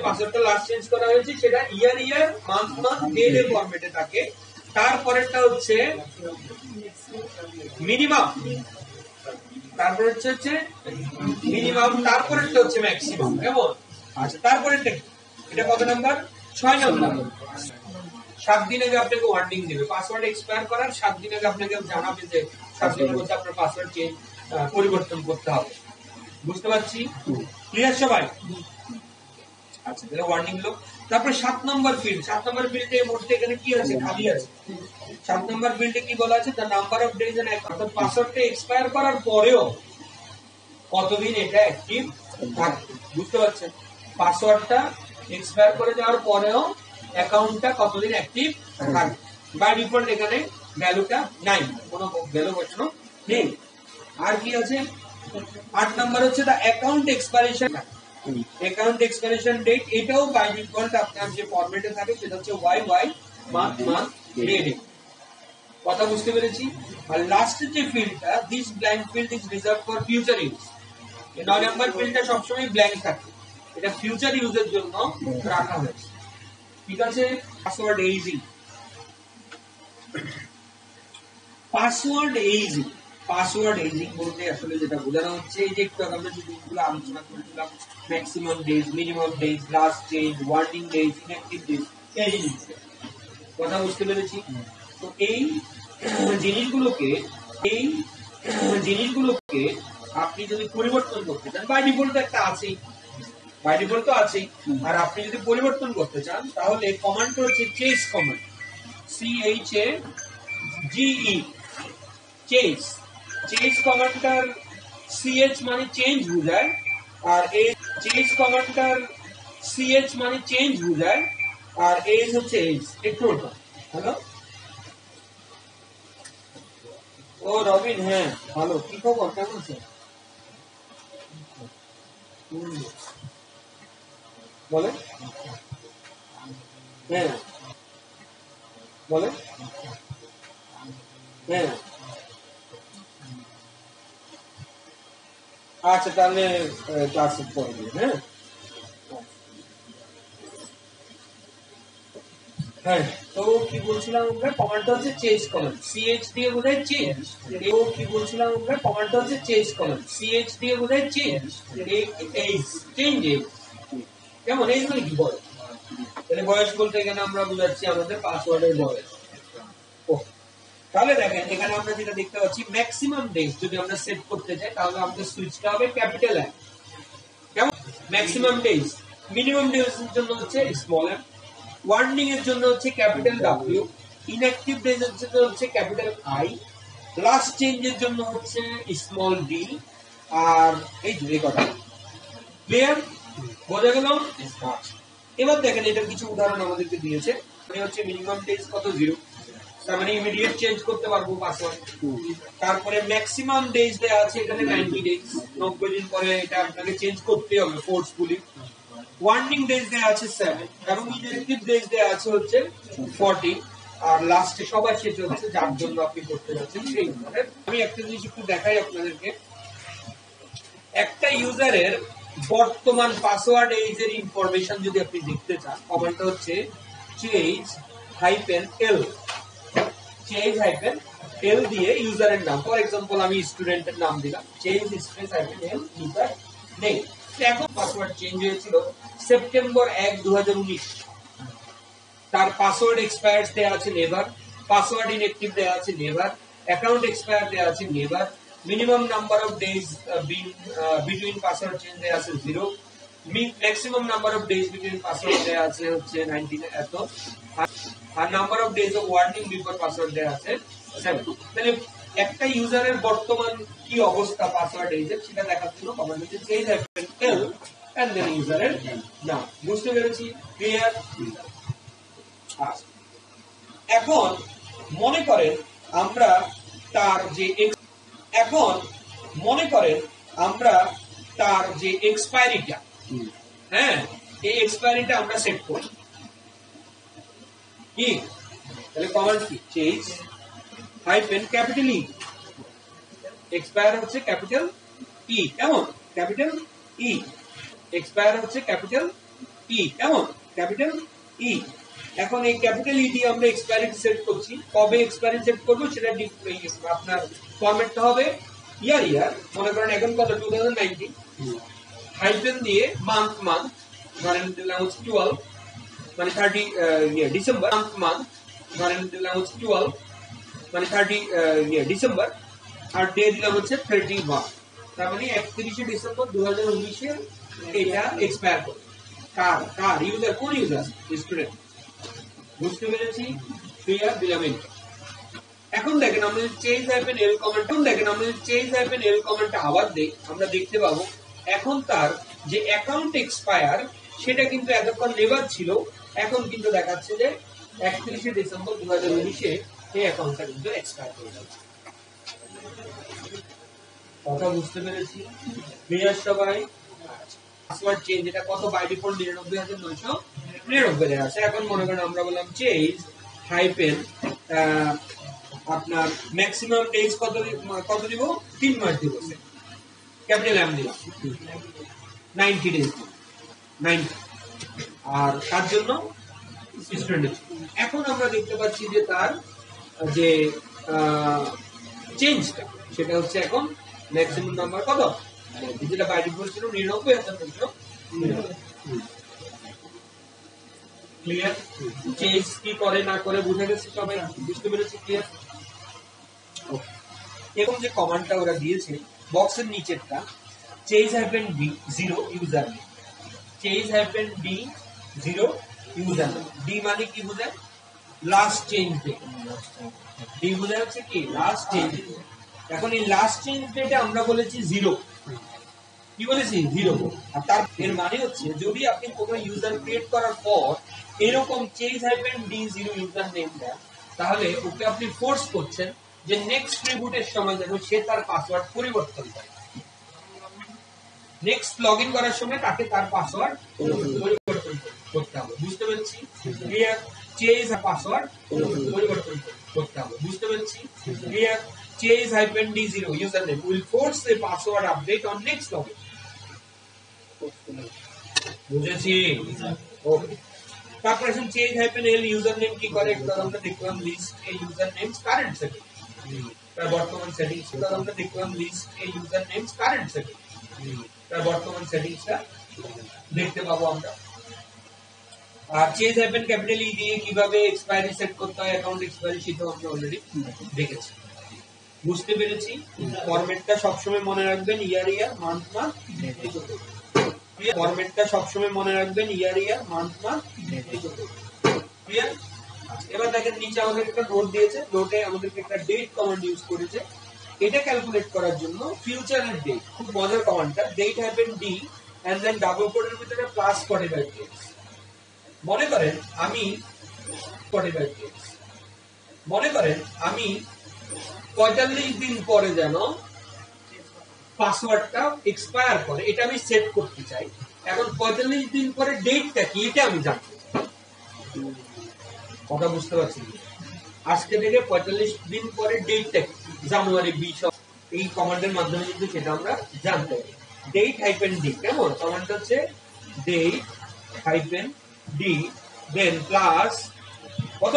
লাস্ট চেঞ্জ করা হয়েছে সেটা ইয়ার থাকে। তারপরেরটা হচ্ছে মিনিমাম তারপর হচ্ছে হচ্ছে মিনিমাম তারপরেরটা হচ্ছে ম্যাক্সিমাম কেমন? আচ্ছা তারপরেরটা এটা কত নাম্বার ছয় নাম্বার সাত দিন আগে আপনাকে ওয়ার্নিং দেবে। পাসওয়ার্ড এক্সপায়ার করার সাত দিন আগে আপনাকে জানাবে যে সাত দিনের মধ্যে আপনার পাসওয়ার্ড চেঞ্জ পরিবর্তন করতে হবে। বুঝতে পারছি? ক্লিয়ার সবাই? আচ্ছা তাহলে ওয়ার্নিং হলো তারপরে সাত নম্বর ফিল্ড সাত নম্বর ফিল্ডে এই মুহূর্তে এখানে কি আছে? খালি আছে। সাত নম্বর ফিল্ডে কি বলা আছে? The number of days and অর্থাৎ পাসওয়ার্ডটা এক্সপায়ার করার পরেও কতদিন এটা অ্যাক্টিভ থাকবে? বুঝতে পারছেন? পাসওয়ার্ডটা এক্সপায়ার করে যাওয়ার পরেও অ্যাকাউন্টটা কতদিন অ্যাক্টিভ থাকবে? বাই ডিফল্ট এখানে ভ্যালুটা নাই, কোনো ভ্যালু বসানো নেই। আর কি আছে? আট নাম্বার হচ্ছে the account expiration account expiration date এটাও বাই ডিফল্ট আপনার যে ফরম্যাটে থাকে, সেটা হচ্ছে Y Y month month day কথা বুঝতে পেরেছি? আর লাস্ট যে ফিল্ডটা this blank field is reserve for future use নয় নাম্বার ফিল্ডটা সবসময় ব্ল্যাঙ্ক থাকে। এটা ফিউচার ইউজের জন্য রাখা হয়েছে। ঠিক আছে? Password aging password aging password aging বলতে আসলে যেটা বোঝানো হচ্ছে, এই যে একটু আমরা যে জিনিসগুলো আলোচনা করেছিলাম maximum days minimum days last change warning days inactive days এই জিনিসগুলো কথা বুঝতে পেরেছি? তো এই জিনিসগুলোকে এই জিনিসগুলোকে আপনি যদি পরিবর্তন করতে চান বাই ডিফল্ট একটা আছেই। বাই ডিফল্ট তো আছেই। আর আপনি যদি পরিবর্তন করতে চান তাহলে কমান্ড হচ্ছে chage command C H A G E chage chage কমান্ডটার CH মানে চেঞ্জ বোঝায় আর এই চেস কমান্ডটার সিএচ মানে চেঞ্জ বোঝায় আর এজ হচ্ছে এজ একটু হ্যালো? ও রবিন হ্যাঁ ভালো। কি খবর? কেমন আছে বলে হ্যাঁ বলে হ্যাঁ আচ্ছা তাহলে ক্লাস পড়বে হ্যাঁ হ্যাঁ তো কি বলছিলাম আমরা? কমান্ডটা হচ্ছে চেঞ্জ কমান্ড সিএইচ দিয়ে বোধহয় চেঞ্জ তো কি বলছিলাম আমরা? কমান্ডটা হচ্ছে চেঞ্জ কমান্ড সিএইচ দিয়ে বোধহয় চেঞ্জ এইজ চেঞ্জ এইজ কেমন? এইজ মানে কি বয়স? তাহলে বয়স বলতে এখানে আমরা বুঝাচ্ছি আমাদের পাসওয়ার্ডের বয়স। তাহলে দেখেন, এখানে আমরা যেটা দেখতে পাচ্ছি ম্যাক্সিমাম ডেজ যদি আমরা সেট করতে চাই তাহলে আমাদের সুইচটা হবে ক্যাপিটাল এম কেমন? ম্যাক্সিমাম ডেজ মিনিমাম ডেজ এর জন্য হচ্ছে স্মল এম ওয়ার্নিং এর জন্য হচ্ছে ক্যাপিটাল ডাব্লিউ ইনঅ্যাক্টিভ ডেজ এর জন্য হচ্ছে ক্যাপিটাল আই লাস্ট চেঞ্জের জন্য হচ্ছে স্মল ডি আর এই যে কথা ক্লিয়ার বোঝা গেল? এবার দেখেন, এটার কিছু উদাহরণ আমাদেরকে দিয়েছে। মানে হচ্ছে মিনিমাম ডেজ কত? জিরো তার মানে ইমিডিয়েট চেঞ্জ করতে পারব পাসওয়ার্ড তারপরে ম্যাক্সিমাম ডেজ দেওয়া আছে এখানে নাইনটি ডেজ নব্বই দিন পরে এটা আপনাকে চেঞ্জ করতে হবে ফোর্সফুলি ওয়ার্নিং ডেজ দেওয়া আছে সেভেন এবং ইনএক্টিভ ডেজ দেওয়া আছে হচ্ছে ফর্টি আর লাস্টে সবার শেষে হচ্ছে যার জন্য আপনি করতে যাচ্ছেন সেই আমি একটা জিনিস একটু দেখাই আপনাদেরকে। একটা ইউজারের বর্তমান পাসওয়ার্ড এইজ এর ইনফরমেশন যদি আপনি দেখতে চান কমান্ডটা হচ্ছে change hyphen L change hyphen L দিয়ে ইউজারের নাম। ফর এক্সাম্পল আমি স্টুডেন্টের নাম দিলাম। Change space hyphen L user name এখন পাসওয়ার্ড চেঞ্জ হয়েছিল সেপ্টেম্বর এক দু তার পাসওয়ার্ড এক্সপায়ার্স দেওয়া আছে নেভার পাসওয়ার্ড ইনএক্টিভ দেওয়া আছে নেভার অ্যাকাউন্ট এক্সপায়ার দেওয়া আছে never minimum number of days between password change দেওয়া আছে zero maximum number of days between password দেওয়া আছে হচ্ছে নাইনটিন এত আর number of days of warning before password দেওয়া আছে সেভেন তাহলে একটা ইউজারের বর্তমান কি অবস্থা পাসওয়ার্ড এইজের সেটা দেখার জন্য কমান্ড হচ্ছে চেঞ্জ এল এন্ড দেন ইউজারের নাম। বুঝতে পেরেছি? ক্লিয়ার আচ্ছা। এখন মনে করেন আমরা তার যে এখন মনে করেন আমরা তার যে এক্সপায়ারিটা হ্যাঁ এই এক্সপায়ারিটা আমরা সেট করি। কি? তাহলে কমান্ড কি? Change hyphen capital E expire হচ্ছে ক্যাপিটাল ই কেমন? ক্যাপিটাল ই এক্সপায়ার হচ্ছে ক্যাপিটাল ই কেমন? ক্যাপিটাল ই এখন এই ক্যাপিটাল ই দিয়ে আমরা এক্সপায়ারি সেট করছি। কবে এক্সপায়ারি সেট করব সেটা আপনার ফরম্যাটটা হবে ইয়ার ইয়ার মনে করেন এখন কত টু থাউজেন্ড নাইনটিন হাইফেন দিয়ে মান্থ মান্থ ধরেন দিলাম হচ্ছে টুয়েলভ মানে থার্টি ইয়ে ডিসেম্বর মান্থ মান্থ ধরেন দিলাম হচ্ছে টুয়েলভ মানে থার্টি ইয়ে ডিসেম্বর আর ডে দিলাম হচ্ছে থার্টি ওয়ান তার মানে একত্রিশে ডিসেম্বর দু হাজার উনিশে এটা এক্সপায়ার করে কার কার ইউজার কোন ইউজার স্টুডেন্ট বুঝতে পেরেছি? দিলাম enter। এখন দেখেন, আমরা যদি চেঞ্জ হাইপেন এল কমেন্ট এখন দেখেন, আমরা যদি চেঞ্জ হাইপেন এল কমেন্টটা আবার দেই, আমরা দেখতে পাবো, এখন তার যে অ্যাকাউন্ট এক্সপায়ার সেটা কিন্তু এতক্ষণ নেবার ছিল। এখন কিন্তু দেখাচ্ছে যে একত্রিশে ডিসেম্বর দু হাজার উনিশে এই অ্যাকাউন্টটা কিন্তু এক্সপায়ার করে যাচ্ছে কথা বুঝতে পেরেছি? ক্লিয়ার সবাই? পাসওয়ার্ড চেঞ্জ এটা কত? বাই ডিফল্ট নিরানব্বই হাজার নয়শো নিরানব্বই দেওয়া আছে এখন মনে করেন আমরা বললাম চেঞ্জ হাইপেন আপনার ম্যাক্সিমাম ডেজ কত কত দিব? তিন মাস দিব ক্যাপিটাল এম দিলাম। নাইনটি ডেজ নাইনটি আর তার জন্য স্টুডেন্ট এখন আমরা দেখতে পাচ্ছি যে তার, যে চেঞ্জটা সেটা হচ্ছে এখন ম্যাক্সিমাম নাম্বার কত? যেটা বাই ডিফল্ট ছিল নিরানব্বই হাজার তিনশো ক্লিয়ার চেঞ্জ কি করে, না করে, বুঝে গেছে সবাই? বুঝতে পেরেছি? ক্লিয়ার এবং যে কমান্ডটা ওরা দিয়েছে বক্সের নিচেরটা change hyphen D zero user name change hyphen D zero user name D মানে কি বোঝায়? লাস্ট চেঞ্জ ডে ডি বোঝায় হচ্ছে কি? লাস্ট চেঞ্জ এখন এই লাস্ট চেঞ্জ ডেটে আমরা বলেছি জিরো কি বলেছি জিরো আর তার এর মানে হচ্ছে, যদি আপনি কোনো ইউজার ক্রিয়েট করার পর এরকম change hyphen D zero user name দেন, তাহলে ওকে আপনি ফোর্স করছেন যে নেক্সট রিবুটের সময় যেন সে তার পাসওয়ার্ড পরিবর্তন করে। নেক্সট লগ ইন করার সময় তাকে তার পাসওয়ার্ড পরিবর্তন করতে হবে। বুঝতে পেরেছি? ক্লিয়ার চেঞ্জ পাসওয়ার্ড পরিবর্তন করতে হবে। বুঝতে পেরেছি? Clear change hyphen D zero user name will force a password update on next log in বুঝেছি ওকে তারপর এখন change hyphen L user name কি করে একটু আমরা দেখলাম list a user names current setting তার বর্তমান সেটিংস তার আমরা দেখলাম list a user names current setting তার বর্তমান সেটিংসটা দেখতে পাবো আমরা আর চেঞ্জ হ্যাপেন ক্যাপিটাল ই দিয়ে কীভাবে এক্সপায়ারি সেট করতে হয় অ্যাকাউন্ট এক্সপায়ারি সেটাও আমরা অলরেডি দেখেছি বুঝতে পেরেছি। ফরম্যাটটা সবসময় মনে রাখবেন ইয়ার ইয়ার মান্থ মান্থ ফরম্যাটটা সবসময় মনে রাখবেন year year month month clear এবার দেখেন, নিচে আমাদের একটা নোট দিয়েছে। নোটে আমাদেরকে একটা ডেট কমান্ড ইউজ করেছে। এটা ক্যালকুলেট করার জন্য ফিউচারের ডেট খুব মজার কমান্ডটা date hyphen D and then double কোডের ভিতরে প্লাস ফর্টি ফাইভ মনে করেন, আমি ফর্টি ফাইভ মনে করেন, আমি পঁয়তাল্লিশ দিন পরে যেন পাসওয়ার্ডটা এক্সপায়ার করে, এটা আমি সেট করতে চাই। এখন পঁয়তাল্লিশ দিন পরে ডেটটা কি, এটা আমি জানতে চাই। কথা বুঝতে পারছি? আজকে থেকে পঁয়তাল্লিশ দিন পরে ডেটটা কি? জানুয়ারি, বিশ এই কমান্ডের মাধ্যমে কিন্তু সেটা আমরা জানতে পারি। ডেট হাইপেন ডি কেমন? কমান্ড হচ্ছে date hyphen D then plus কত?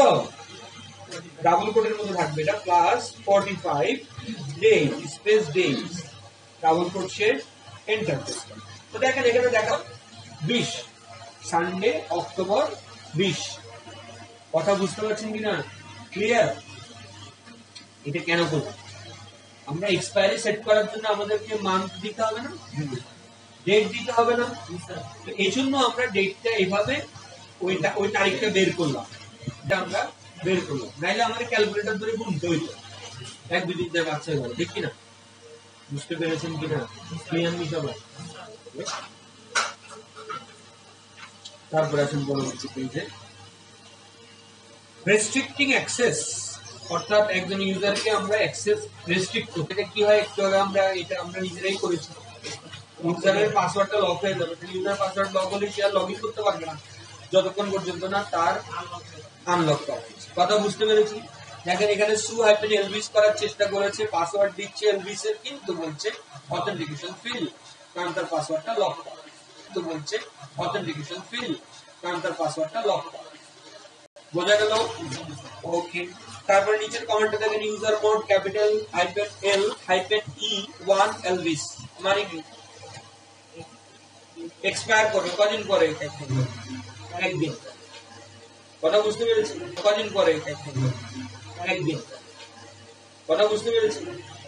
ডাবল কোডের মধ্যে থাকবে এটা plus forty five date space date double code শেষ এন্টার তো দেখেন, এখানে দেখো বিশ সানডে অক্টোবর বিশ। কথা বুঝতে পারছেন কিনা? ক্লিয়ার এটা কেন করব? আমরা এক্সপায়ারি সেট করার জন্য আমাদেরকে মান্থ দিতে হবে না? ডেট দিতে হবে না? এই জন্য আমরা ডেটটা এইভাবে ওই ওই তারিখটা বের করলাম। এটা আমরা বের করলাম নাইলে আমাদের ক্যালকুলেটর ধরে গুনতে হইতো। এক দুই যায় বাচ্চা গেল, ঠিক কিনা? বুঝতে পেরেছেন কিনা? ক্লিয়ার নি সবাই? তারপরে আসুন পরবর্তী পেজে রেস্ট্রিক্টিং অ্যাক্সেস অর্থাৎ একজন ইউজারকে আমরা অ্যাক্সেস রেস্ট্রিক্ট করতে কি হয় একটু আগে আমরা এটা আমরা নিজেরাই করেছি। ইউজারের পাসওয়ার্ডটা লক হয়ে যাবে। ইউজার পাসওয়ার্ড লক হলে সে আর লগ ইন করতে পারবে না। যতক্ষণ পর্যন্ত না তার আনলক করা হয়েছে। কথা বুঝতে পেরেছি? দেখেন, এখানে সু হাইপেন এলবিস করার চেষ্টা করেছে পাসওয়ার্ড দিচ্ছে এলবিস এর, কিন্তু বলছে অথেন্টিকেশন ফেল কারণ তার পাসওয়ার্ডটা লক করা কিন্তু বলছে অথেন্টিকেশন ফেল কারণ তার পাসওয়ার্ডটা লক করা বোঝা গেল? ওকে তারপরে নিচের কমেন্টে দেখেন user mode capital hyphen L hyphen E one এলবিস মানে কি? এক্সপায়ার করবে, কদিন পরে একদিন। কথা বুঝতে পেরেছি? কদিন পরে একদিন। কথা বুঝতে পেরেছি?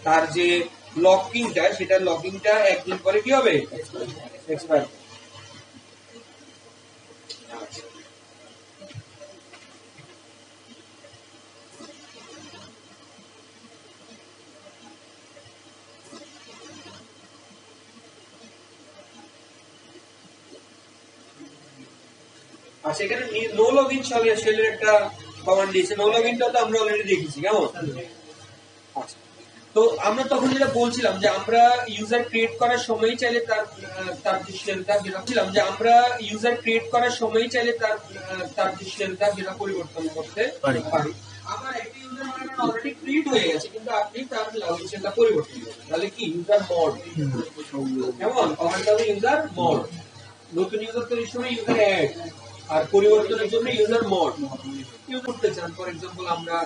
তার যে লকিংটা সেটা লকিংটা একদিন পরে কি হবে? এক্সপায়ার আর সেখানে নো লগ ইন শেলের একটা কমান্ড দিয়েছে। নো লগ ইনটা তো আমরা অলরেডি দেখেছি কেমন? আচ্ছা। তো আমরা তখন যেটা বলছিলাম যে আমরা ইউজার ক্রিয়েট করার সময় চাইলে তার তার যে যেটা ছিলাম যে আমরা ইউজার ক্রিয়েট করার সময় চাইলে তার তার যে যেটা পরিবর্তন করতে পারি। পারি। আমার একটা ইউজার অলরেডি ক্রিয়েট হয়ে গেছে কিন্তু আপনি তার লগইন পরিবর্তন করবেন তাহলে কি? ইউজার মড কেমন? কমান্ডটা হবে ইউজার মড নতুন ইউজার তৈরির সময় ইউজার অ্যাড আর পরিবর্তনের জন্য ইউজার মড ইউজ করতে চান ফর এক্সাম্পল আমরা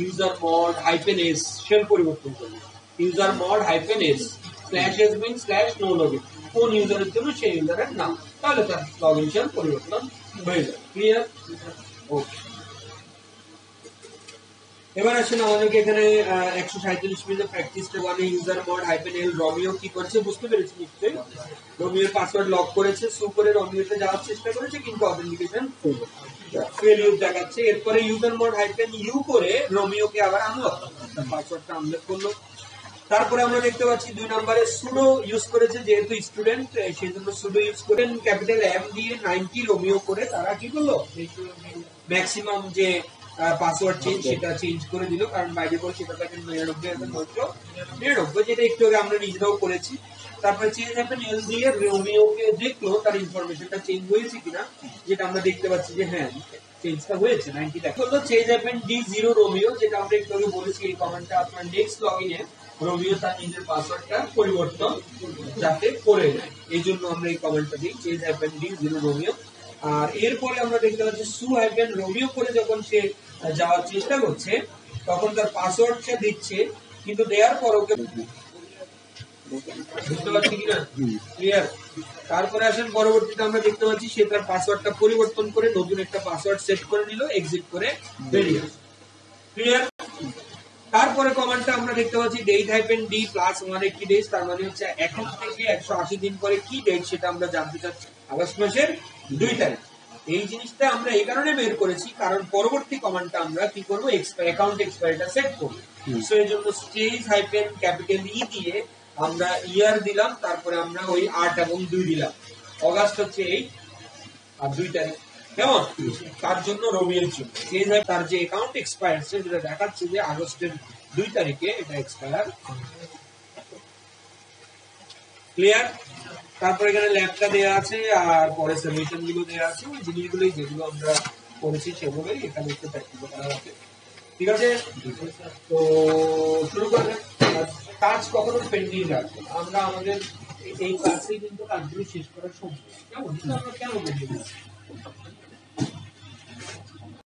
user mod hyphen S shell পরিবর্তন করি user mod hyphen S slash S মিন স্ল্যাশ নো লগইন কোন ইউজারের জন্য সেই ইউজারের নাম। তাহলে তার লগইন শেয়ার পরিবর্তন হয়ে যাবে। ক্লিয়ার ওকে এবার আসুন আমাদেরকে এখানে একশো সাঁত্রিশ মিনিটের প্র্যাকটিস ওয়ানে user mod hyphen L Romeo কি করছে বুঝতে পেরেছি নিশ্চয়ই। রমিওর পাসওয়ার্ড লক করেছে সু করে রমিওতে যাওয়ার চেষ্টা করেছে, কিন্তু অথেন্টিকেশন ফেলিউর দেখাচ্ছে, এরপরে ইউজার মড হাইপেন ইউ করে রমিওকে আবার আনলক তার পাসওয়ার্ডটা আনলক করল। তারপরে আমরা দেখতে পাচ্ছি দুই নম্বরে সুডো ইউজ করেছে, যেহেতু স্টুডেন্ট সেই জন্য সুডো ইউজ করেন ক্যাপিটাল এম দিয়ে নাইনটি রোমিও করে তারা কি করল? ম্যাক্সিমাম যে পাসওয়ার্ড চেঞ্জ সেটা চেঞ্জ করে দিল কারণ বাইরে সেটা থাকে নিরানব্বই হাজার নয়শো নিরানব্বই যেটা একটু আগে আমরা নিজেরাও করেছি। তারপরে চেঞ্জ হ্যাপেন এল দিয়ে রোমিওকে দেখল তার ইনফরমেশনটা চেঞ্জ হয়েছে কিনা যেটা আমরা দেখতে পাচ্ছি যে হ্যাঁ চেঞ্জটা হয়েছে নাইনটি দেখ হলো change hyphen D zero Romeo যেটা আমরা একটু আগে বলেছি এই কমেন্টটা আপনার নেক্সট লগ ইনে রোমিও তার নিজের পাসওয়ার্ডটা পরিবর্তন যাতে করে নেয়। এই জন্য আমরা এই কমেন্টটা দিই change hyphen D zero Romeo আর এরপরে আমরা দেখতে পাচ্ছি সু হ্যাপেন রোমিও করে যখন সে যাওয়ার চেষ্টা করছে, তখন তার পাসওয়ার্ড সে দিচ্ছে, কিন্তু দেওয়ার পর ওকে বুঝতে পারছি কিনা? ক্লিয়ার তারপরে আসেন, পরবর্তীতে আমরা দেখতে পাচ্ছি সে তার পাসওয়ার্ডটা পরিবর্তন করে নতুন একটা পাসওয়ার্ড সেট করে নিল এক্সিট করে বেরিয়ে ক্লিয়ার তারপরে কমান্ডটা আমরা দেখতে পাচ্ছি date hyphen D plus one eighty days তার মানে হচ্ছে এখন থেকে একশো আশি দিন পরে কি ডেট সেটা আমরা জানতে চাচ্ছি। আগস্ট মাসের দুই তারিখ। এই জিনিসটা আমরা এই কারণে বের করেছি কারণ পরবর্তী কমান্ডটা আমরা কি করব? অ্যাকাউন্ট এক্সপায়ারটা সেট করব। সো এই জন্য স্টেজ হাইপেন ক্যাপিটাল ই দিয়ে আমরা ইয়ার দিলাম তারপরে আমরা ওই আট এবং দুই দিলাম। অগাস্ট হচ্ছে এই আর দুই তারিখ। কেমন? তার জন্য রবির জন্য। তার যে অ্যাকাউন্ট এক্সপায়ার সেটা দেখাচ্ছে যে আগস্টের দুই তারিখে এটা এক্সপায়ার ক্লিয়ার তারপর এখানে ল্যাবটা দেওয়া আছে, আর পরে সলিউশনগুলো দেওয়া আছে। ওই জিনিসগুলো যেগুলো আমরা করেছি সেগুলোই এখানে একটু প্র্যাকটিস করা আছে ঠিক আছে? তো শুরু করবেন কাজ কখনো পেন্ডিং রাখব আমরা আমাদের এই কাজটাই কিন্তু কাজগুলো শেষ করার সময় কেমন? আমরা কেন পেন্ডিং রাখব